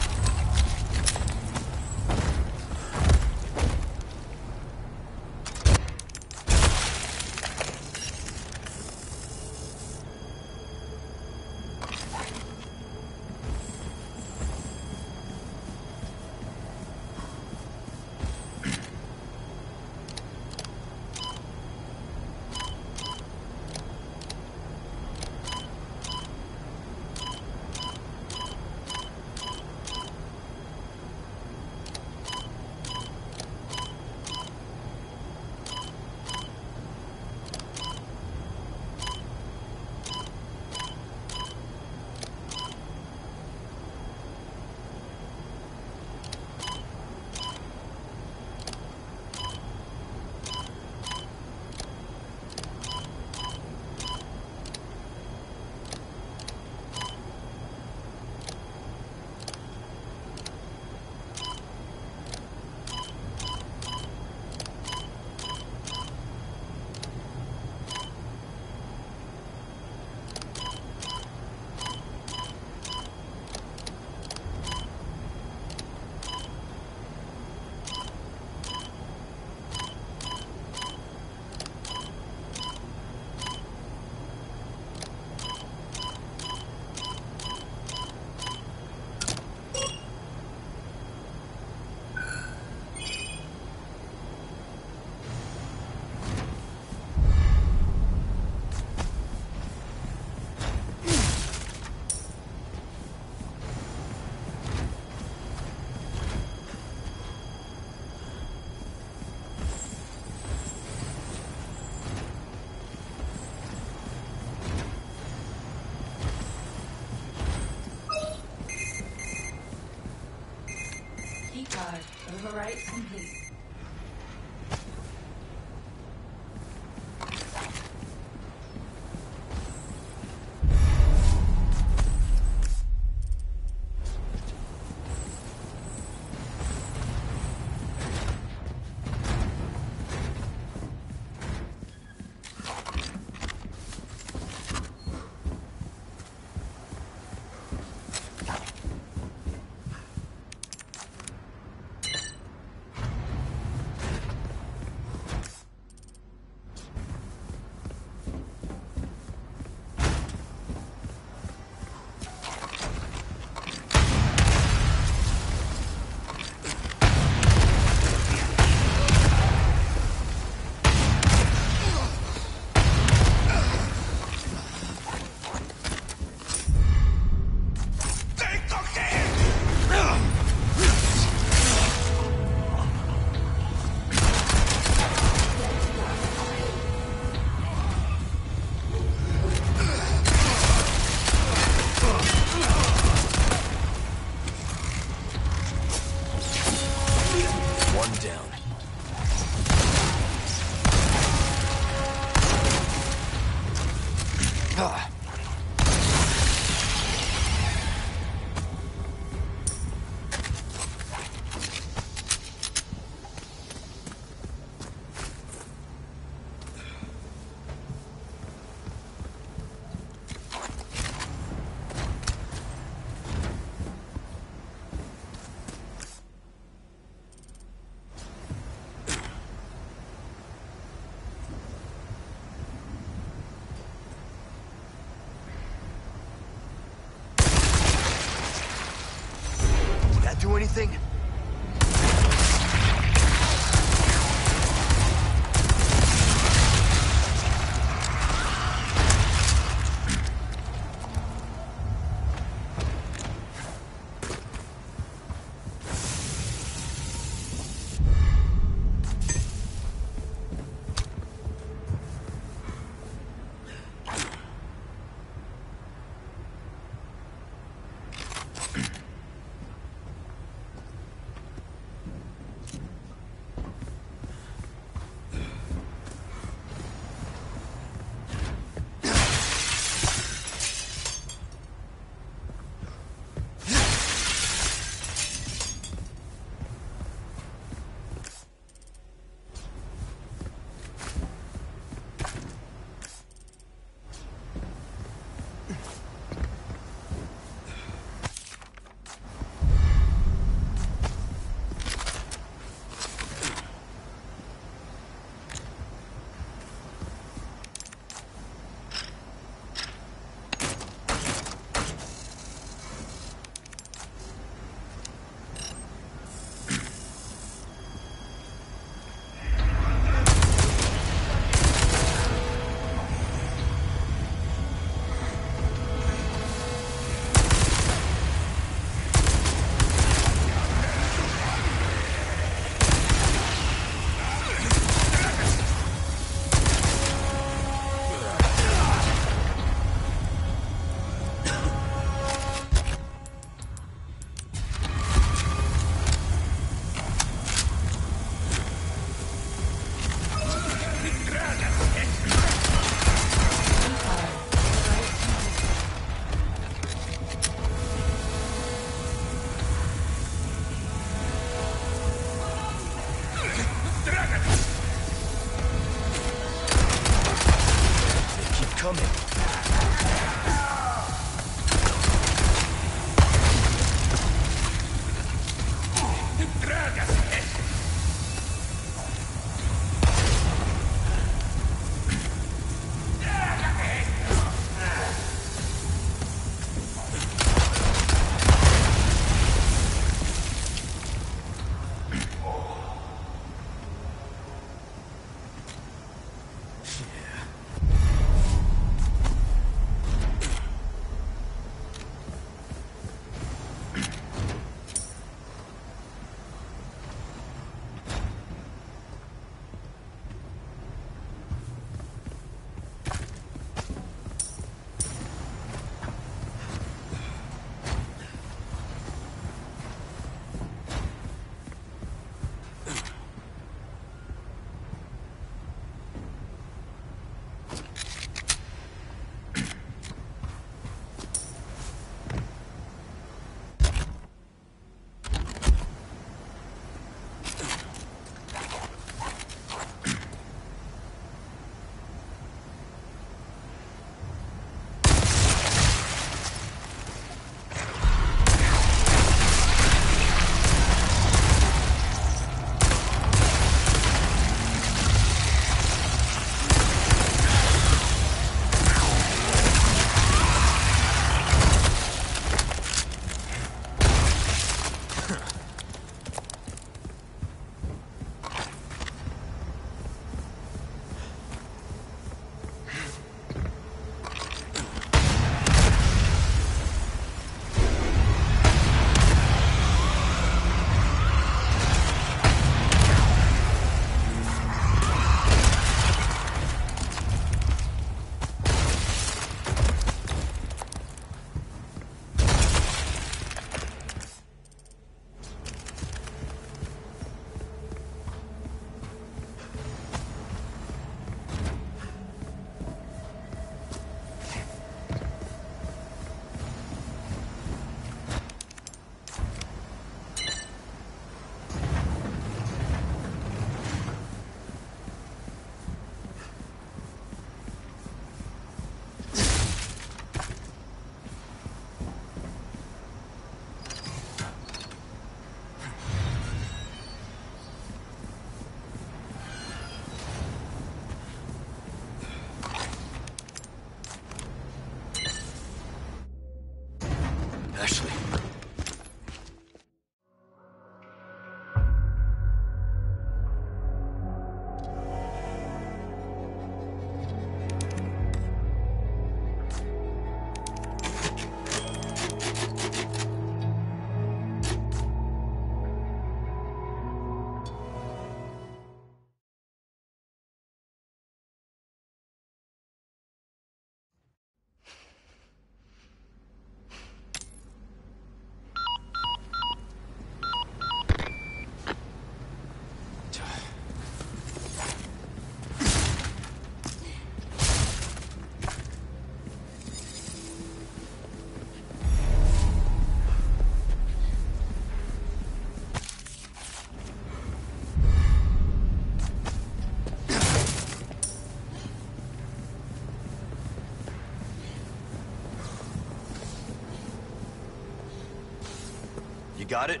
got it?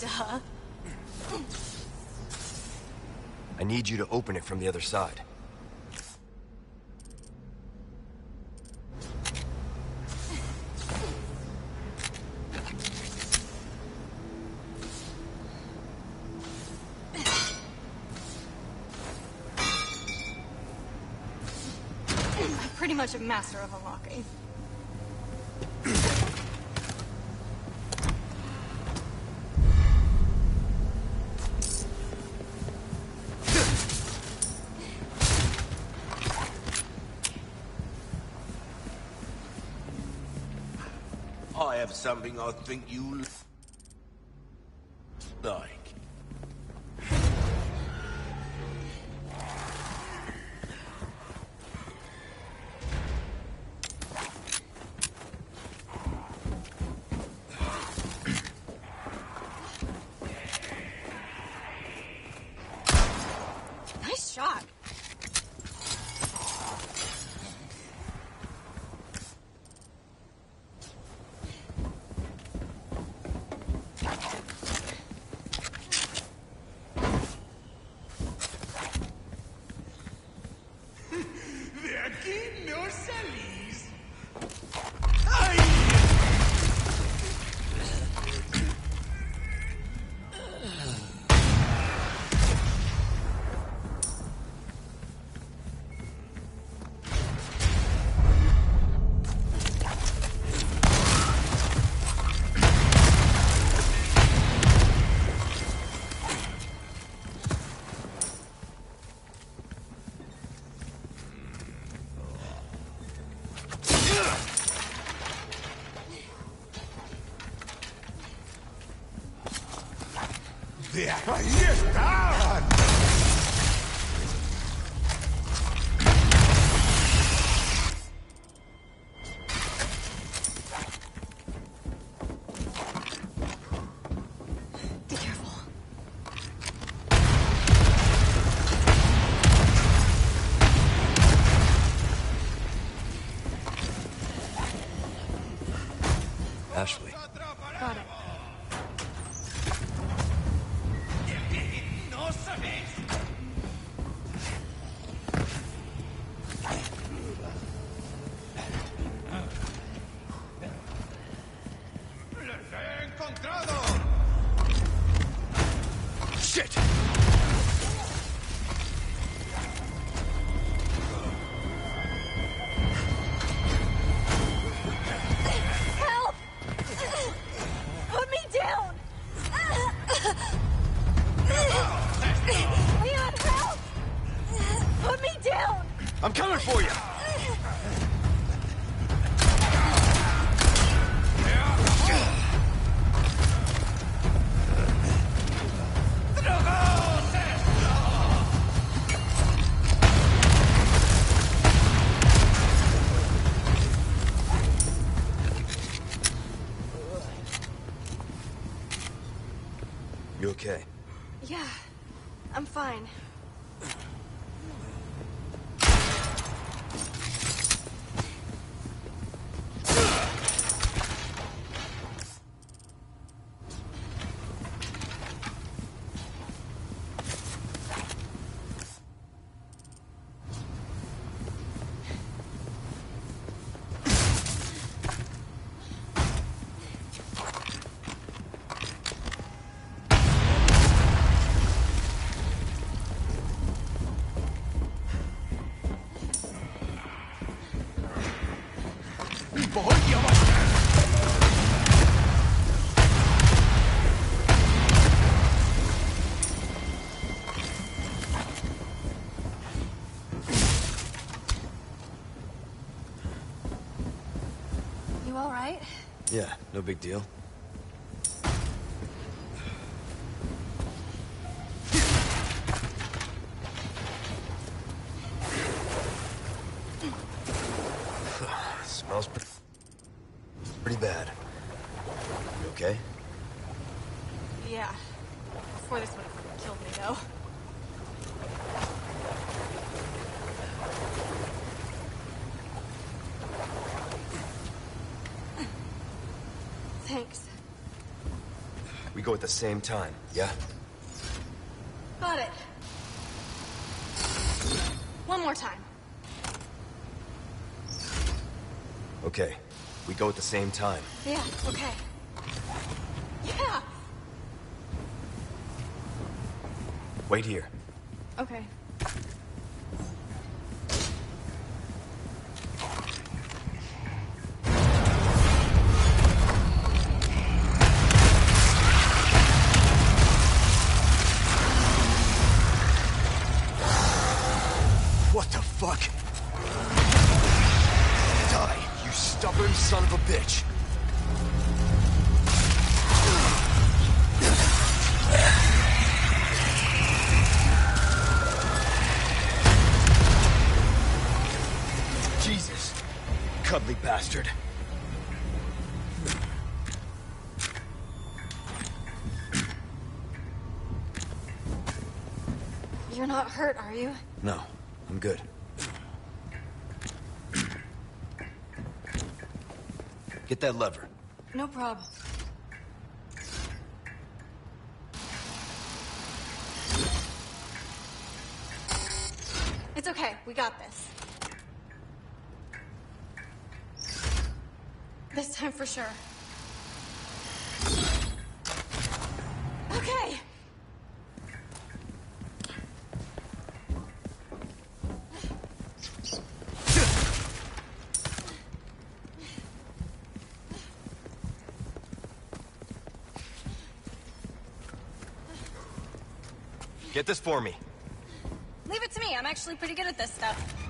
Duh. I need you to open it from the other side. I'm pretty much a master of unlocking. something I think you'll... Right. big deal. Go at the same time, yeah? Got it. One more time. Okay. We go at the same time. Yeah, okay. Yeah! Wait here. Hurt, are you? No, I'm good. Get that lever. No problem. It's okay. We got this. This time for sure. Okay. Get this for me. Leave it to me. I'm actually pretty good at this stuff.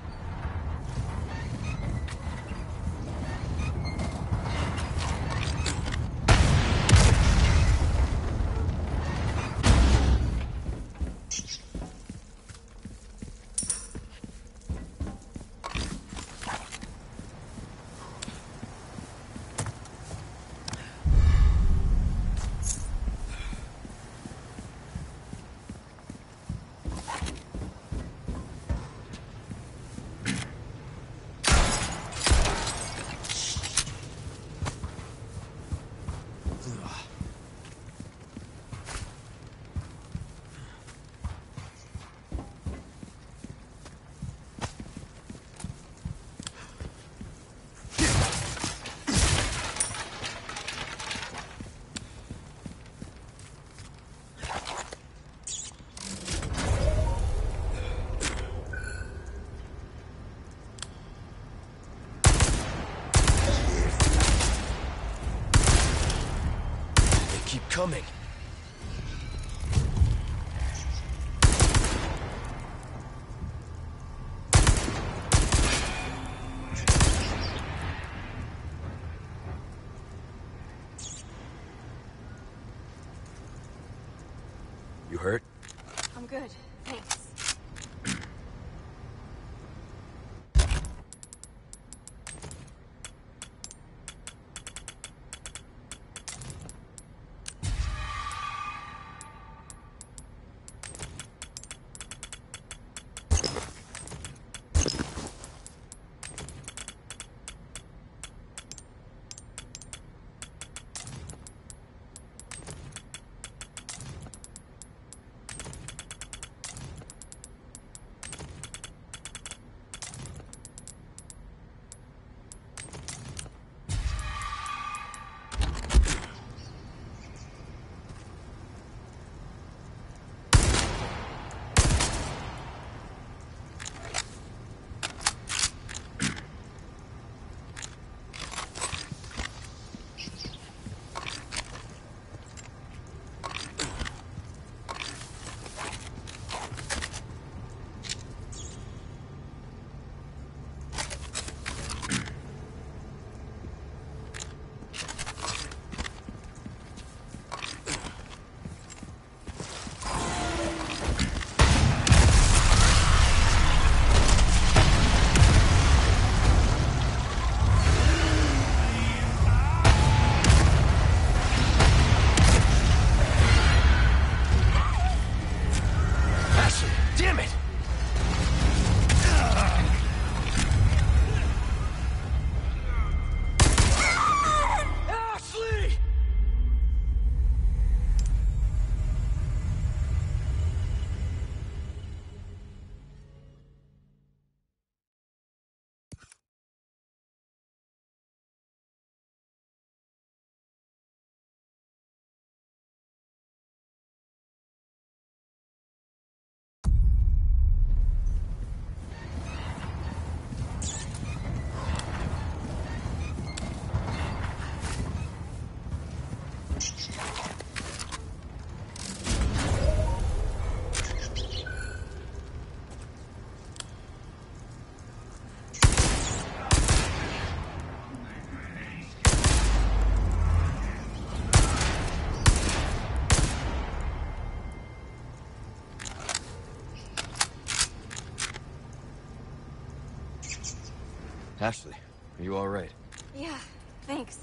Ashley, are you alright? Yeah, thanks.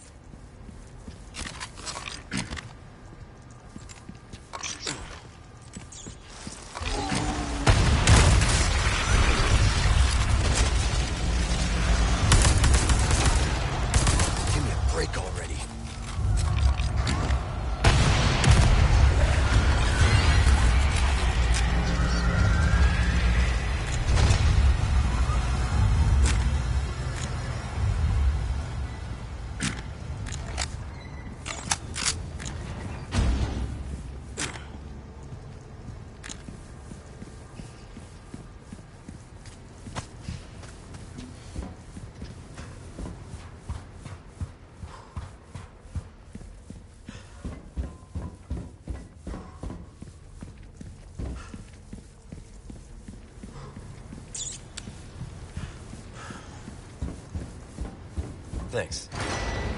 Thanks.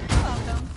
Welcome.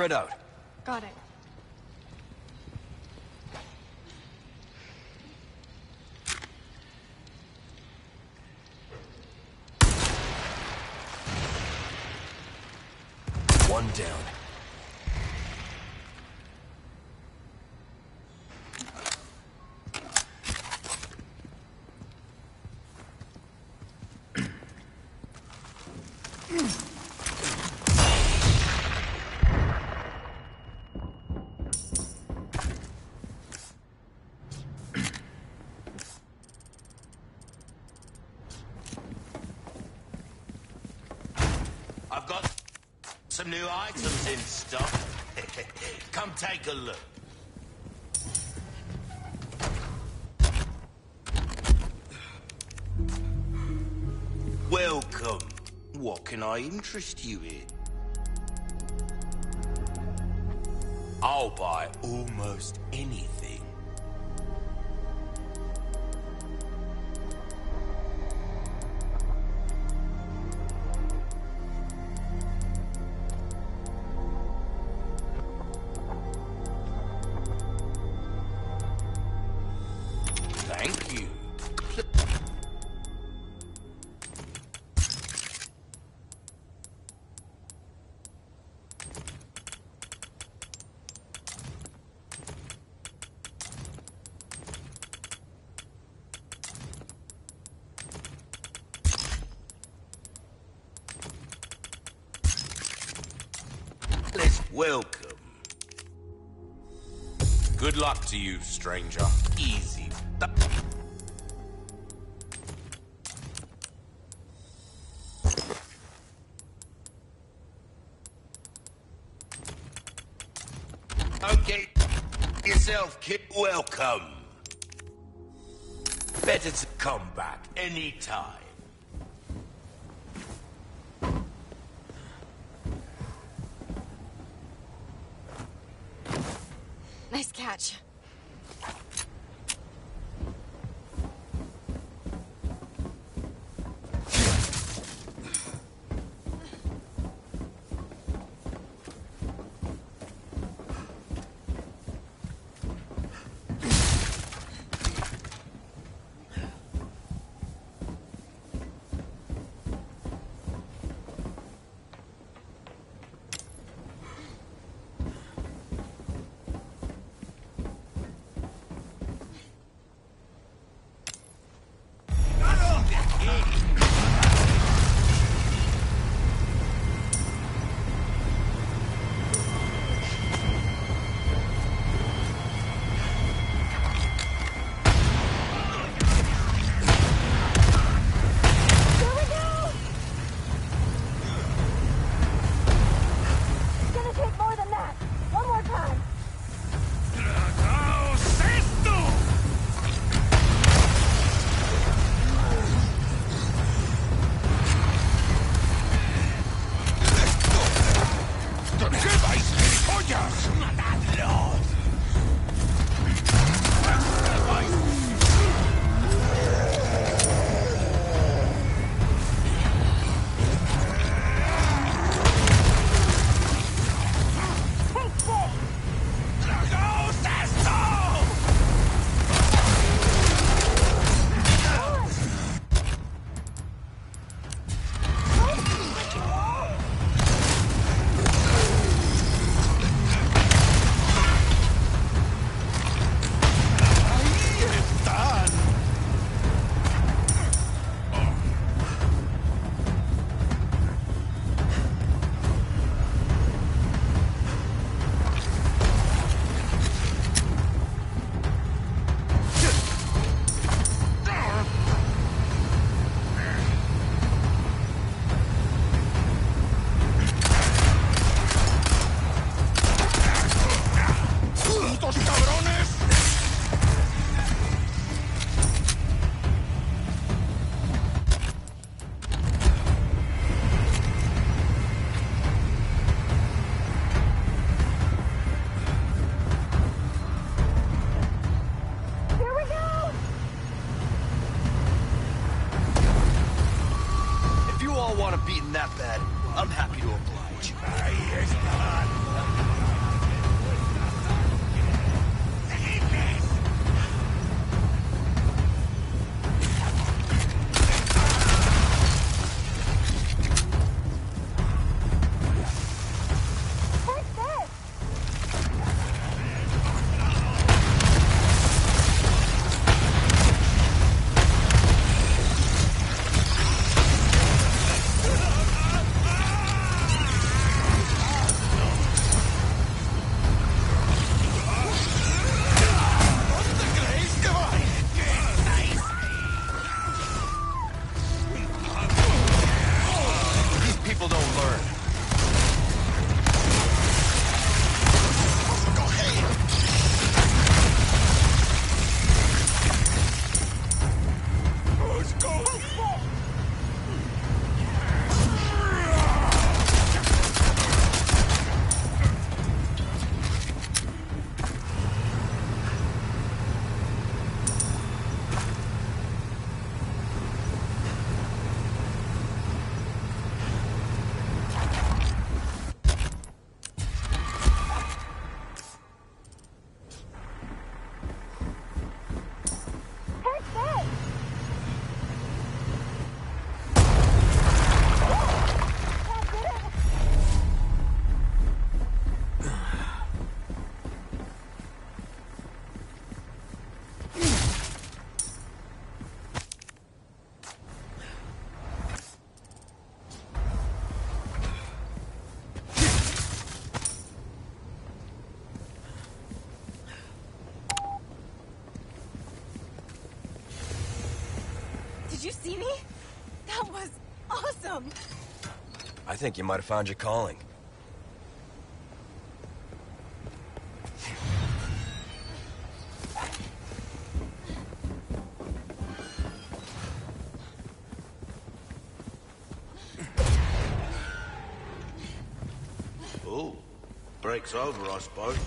Spread out. Got it. One down. I've got some new items in stock. Come take a look. Welcome. What can I interest you in? I'll buy almost anything. To you, stranger. Easy. Okay, yourself, kid. Welcome. Better to come back anytime. think you might have found your calling. Oh, breaks over, I suppose.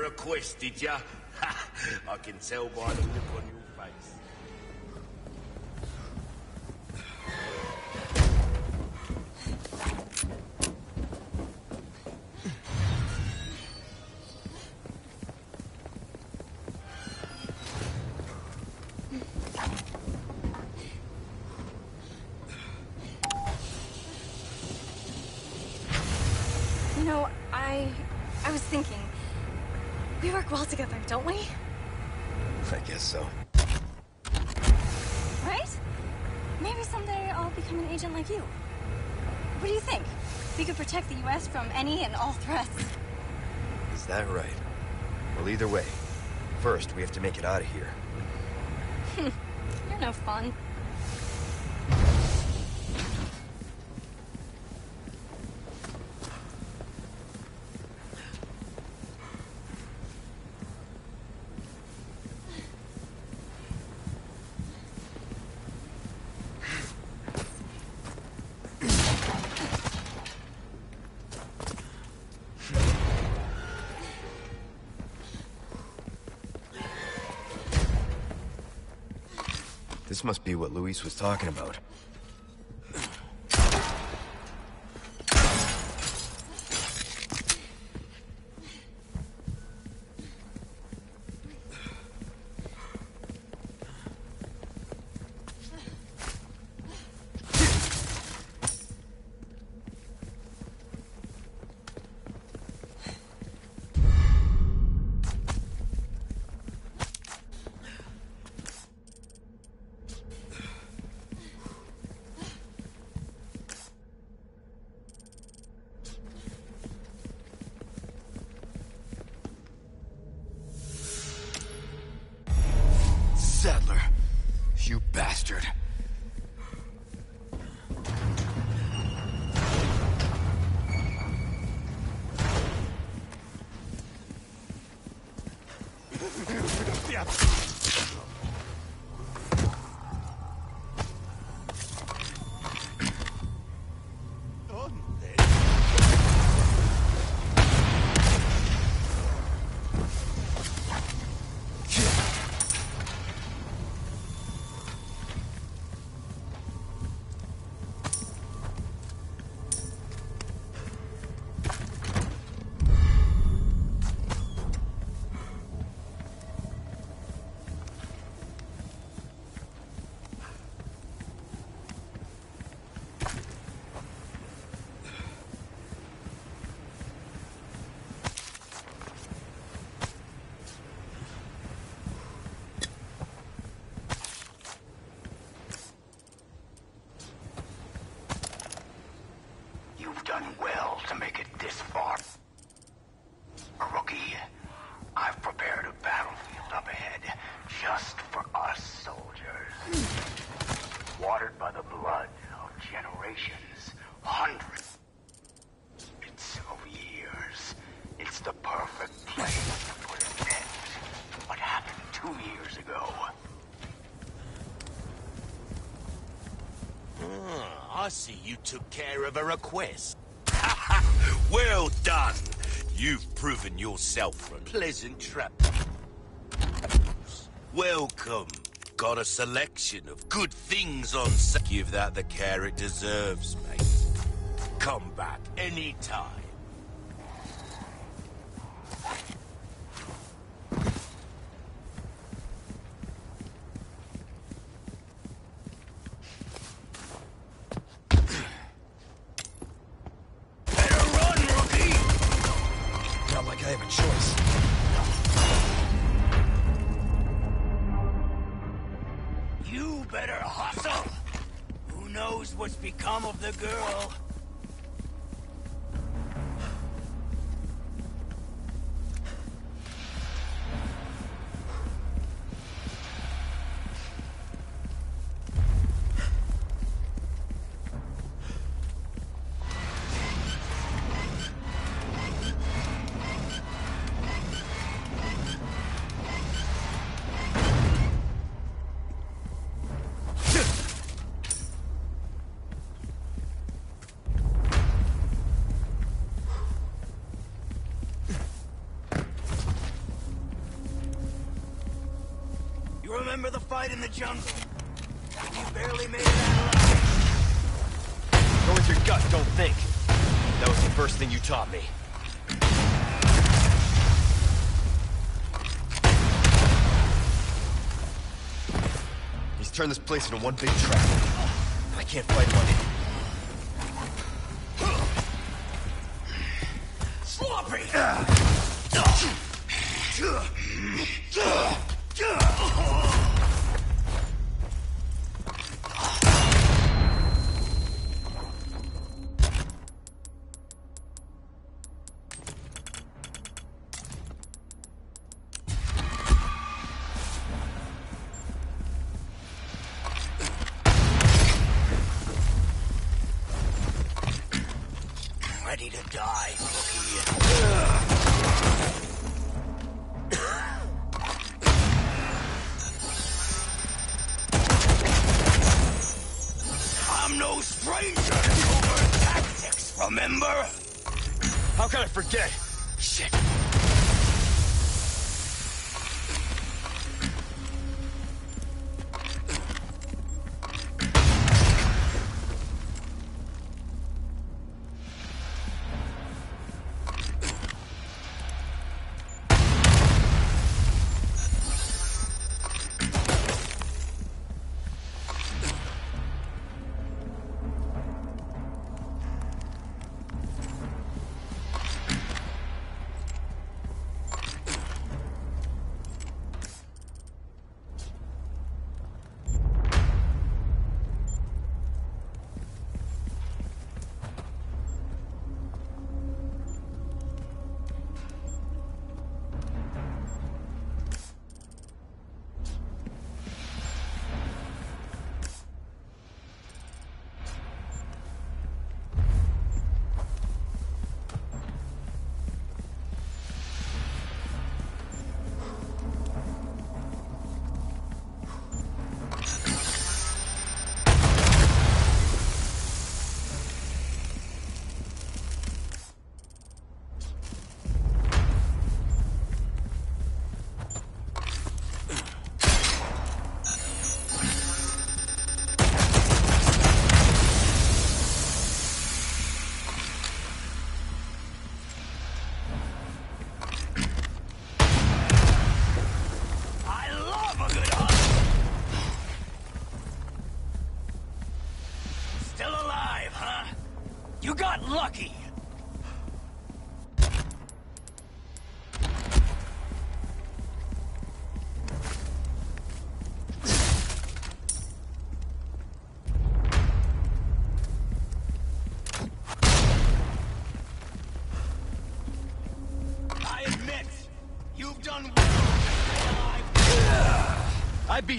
Of did ya? I can tell by the either way. First, we have to make it out of here. You're no fun. This must be what Luis was talking about. Done well to make it this far. Rookie, I've prepared a battlefield up ahead just for us soldiers. Watered by the blood of generations, hundreds of years. It's the perfect place to put an end what happened two years ago. Ah, I see you took care of a request. Done. You've proven yourself a pleasant trap. Welcome. Got a selection of good things on Give that the care it deserves, mate. Come back anytime. Jungle? You barely made it out alive. Go with your gut, don't think. That was the first thing you taught me. He's turned this place into one big trap. I can't fight him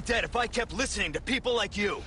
dead if I kept listening to people like you.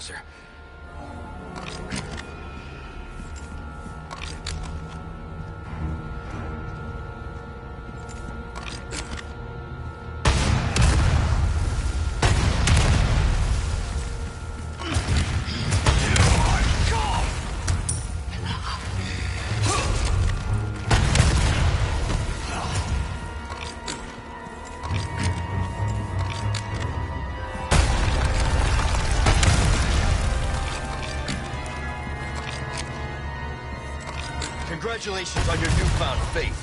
Completely, Congratulations on your newfound faith.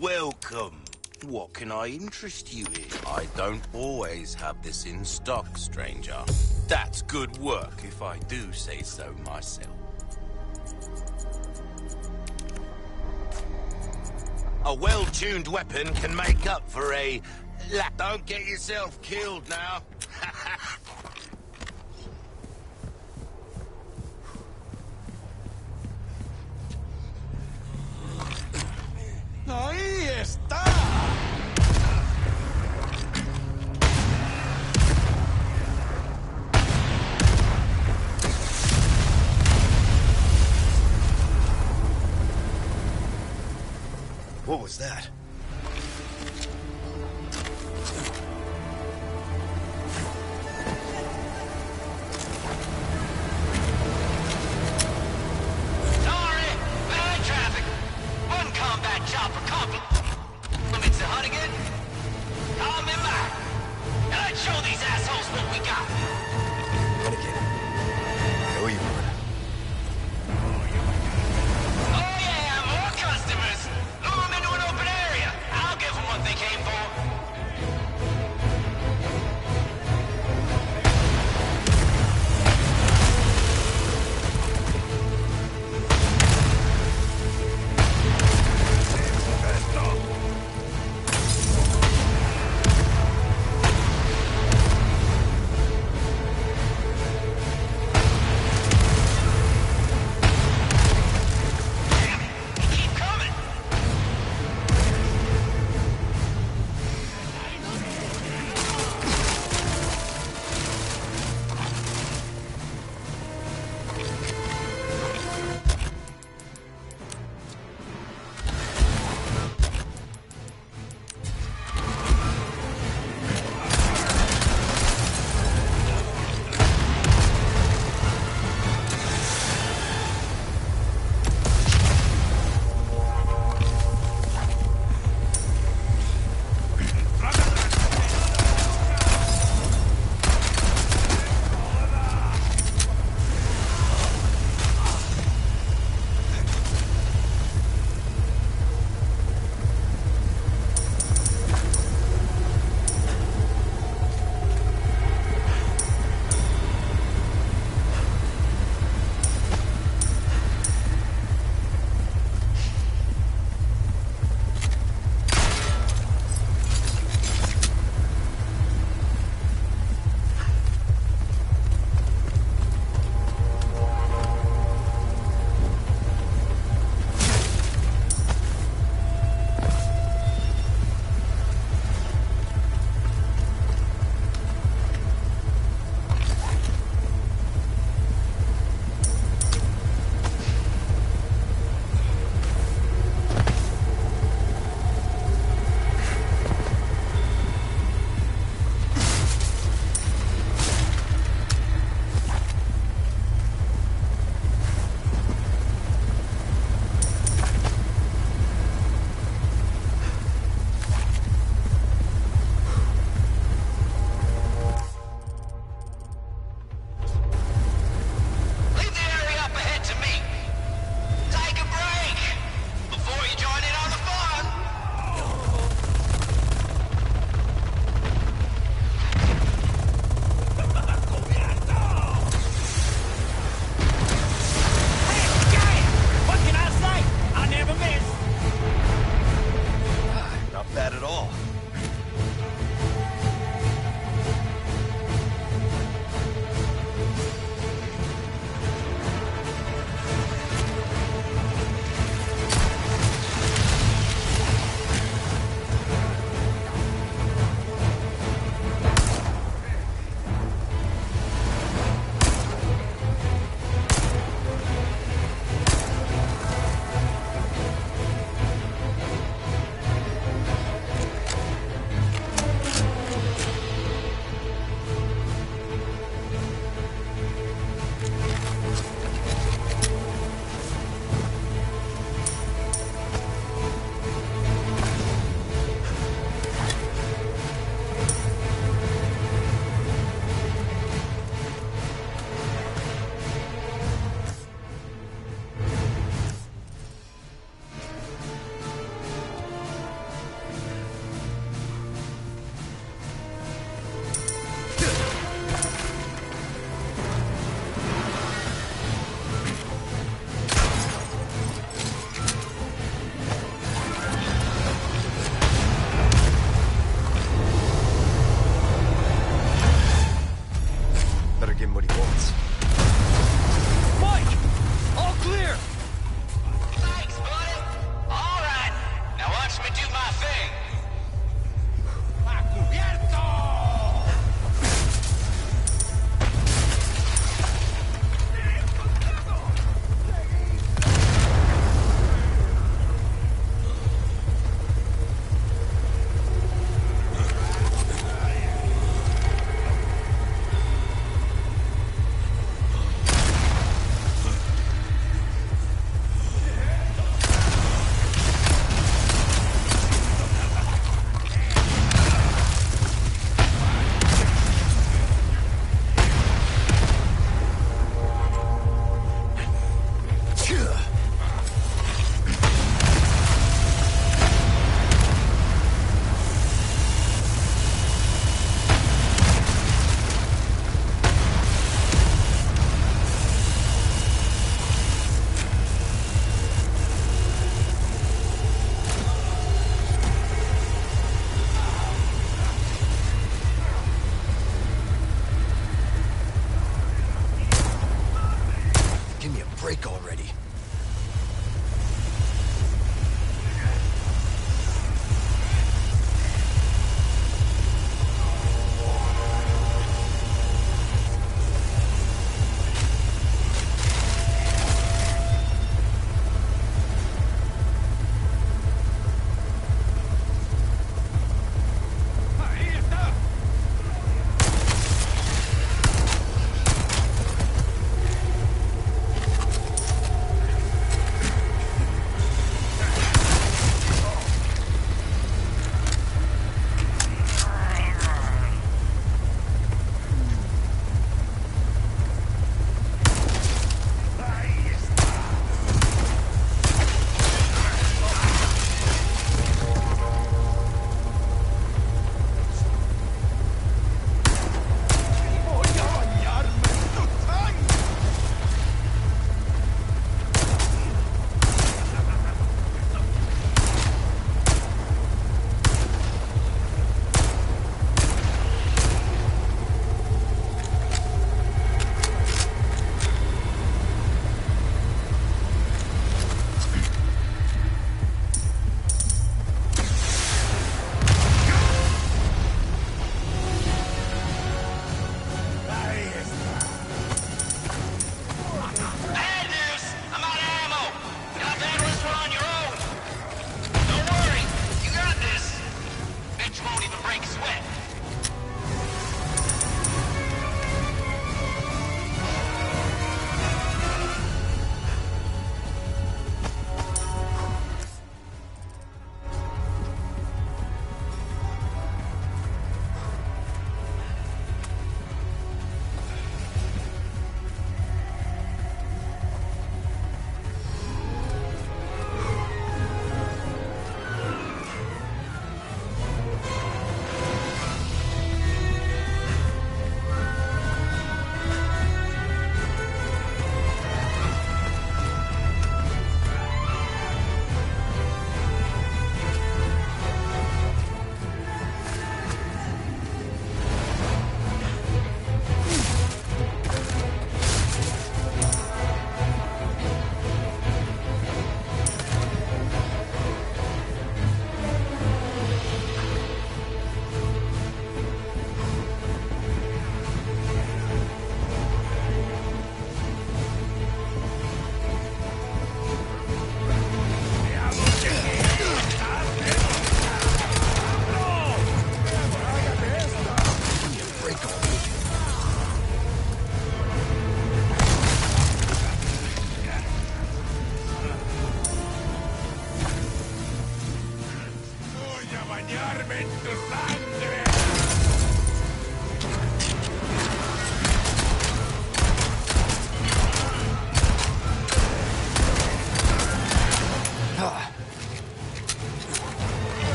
Welcome. What can I interest you in? I don't always have this in stock, stranger. That's good work, if I do say so myself. A well-tuned weapon can make up for a... Don't get yourself killed now.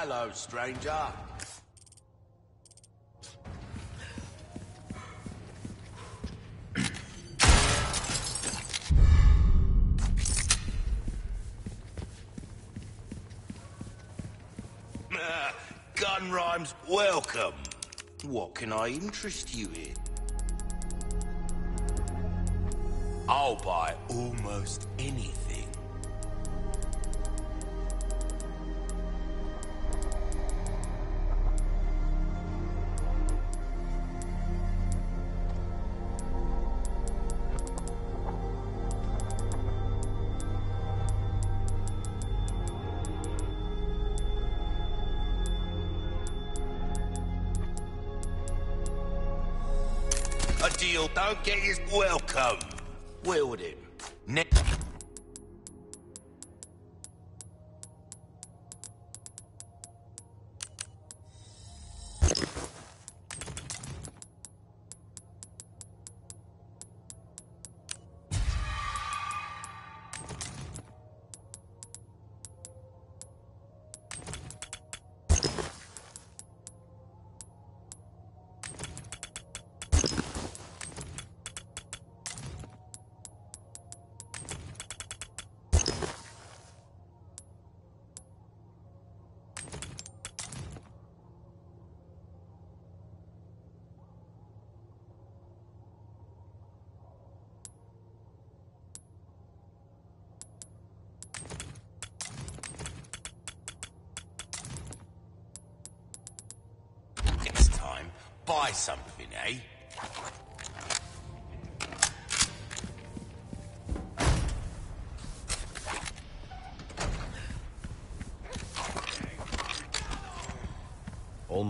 Hello, stranger. Ah, gun rhymes, welcome. What can I interest you in? Deal don't get his welcome. Wield him.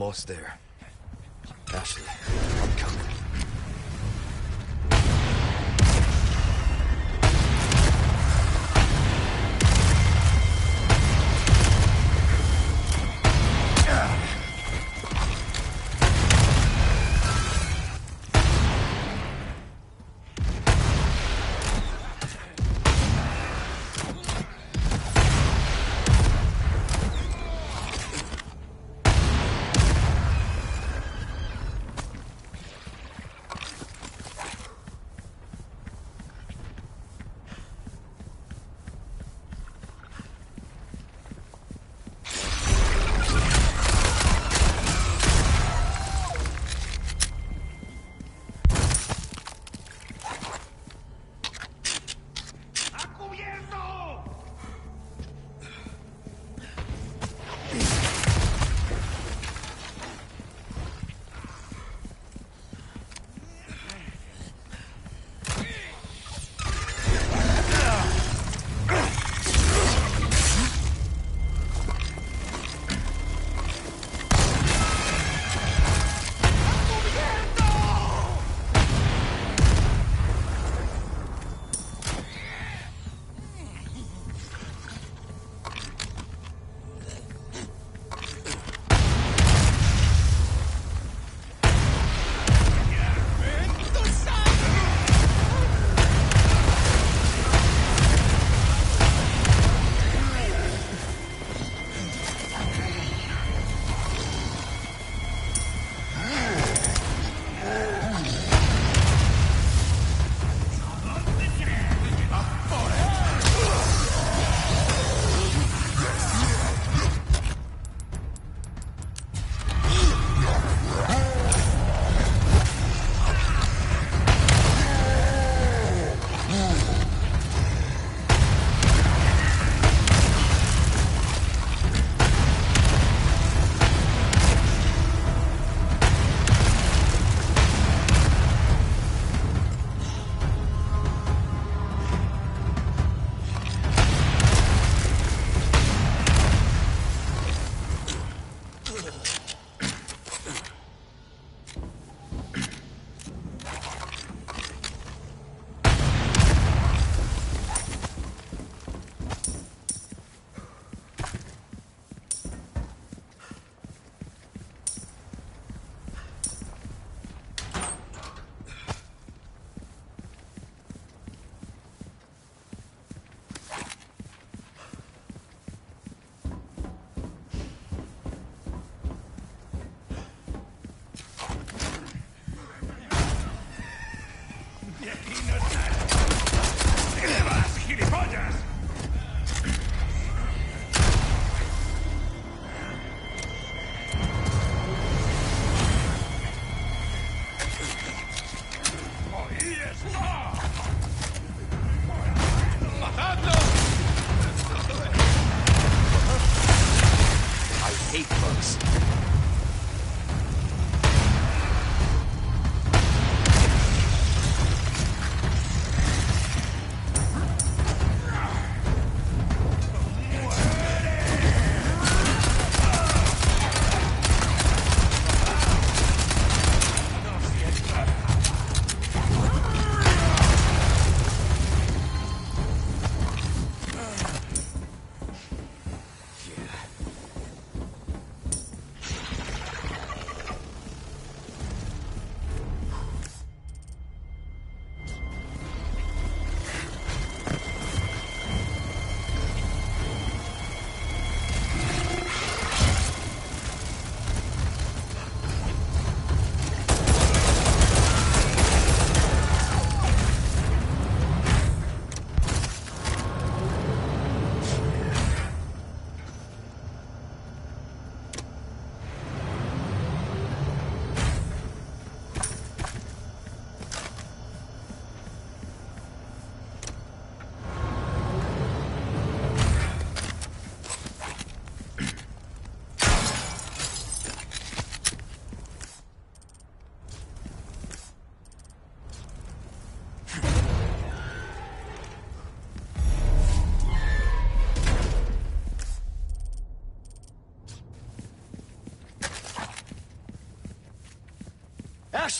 Almost there.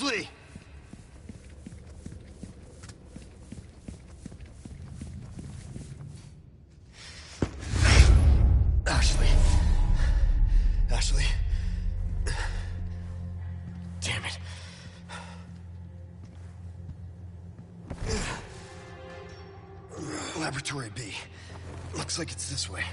Ashley! Ashley. Ashley. Damn it. Laboratory B. Looks like it's this way.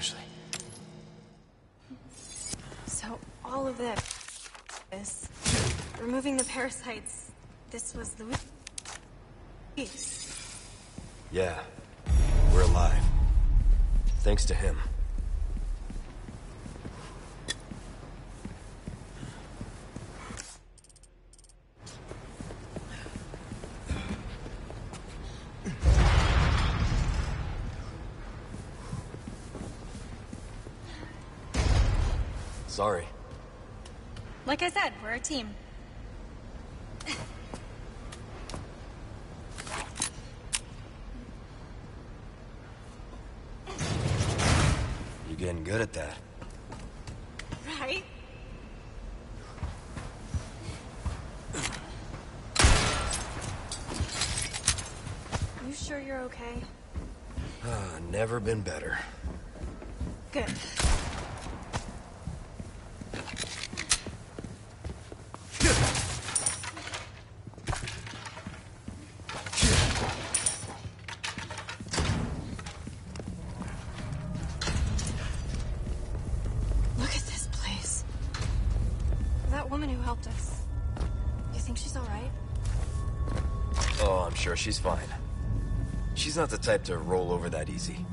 Ashley. So, all of this. This. Removing the parasites. This was Luis. Yeah, we're alive. Thanks to him. sorry. Like I said, we're a team. You're getting good at that. Right? You sure you're okay? Uh, never been better. Good. Type to roll over that easy.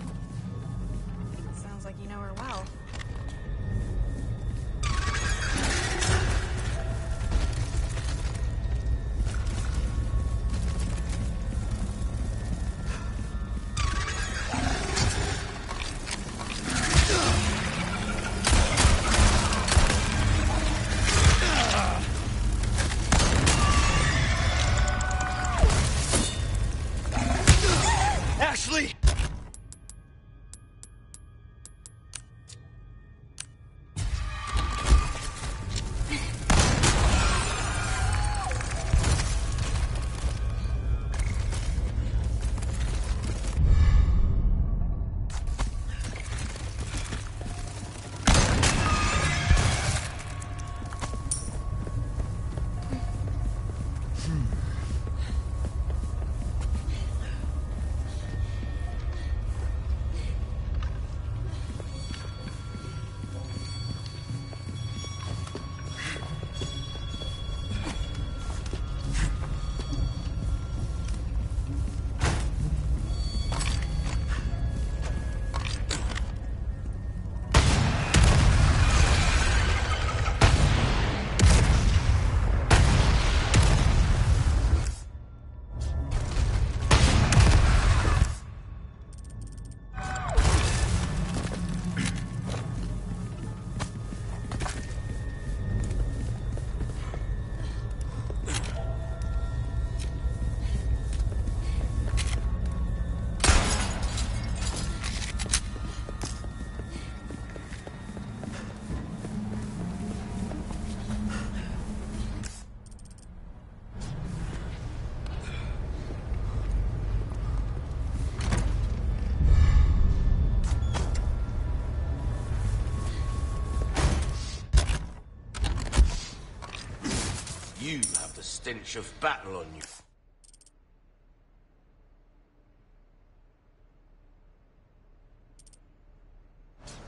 Stench of battle on you.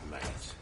Mate.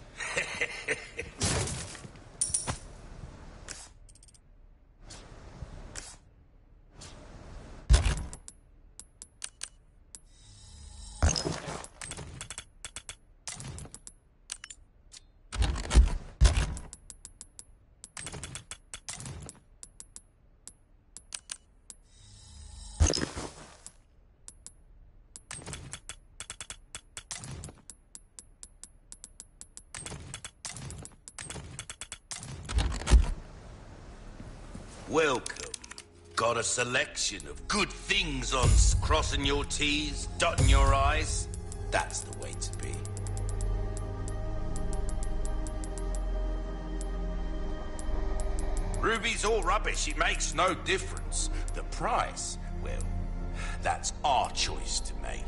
Welcome. Got a selection of good things on crossing your T's, dotting your I's? That's the way to be. Ruby's all rubbish. It makes no difference. The price, well, that's our choice to make.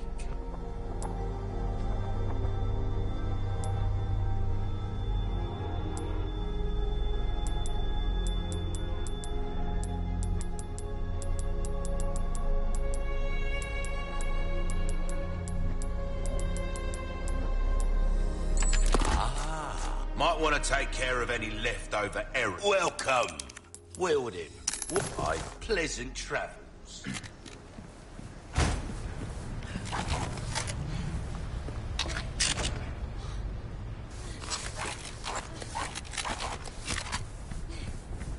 Of any leftover errands. Welcome. Well then, why pleasant travels.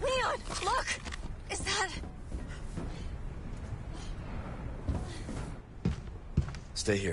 Leon, look! Is that... Stay here.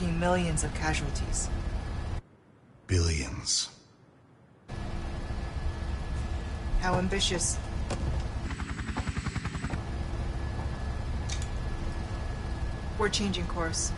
talking millions of casualties. Billions. How ambitious. We're changing course.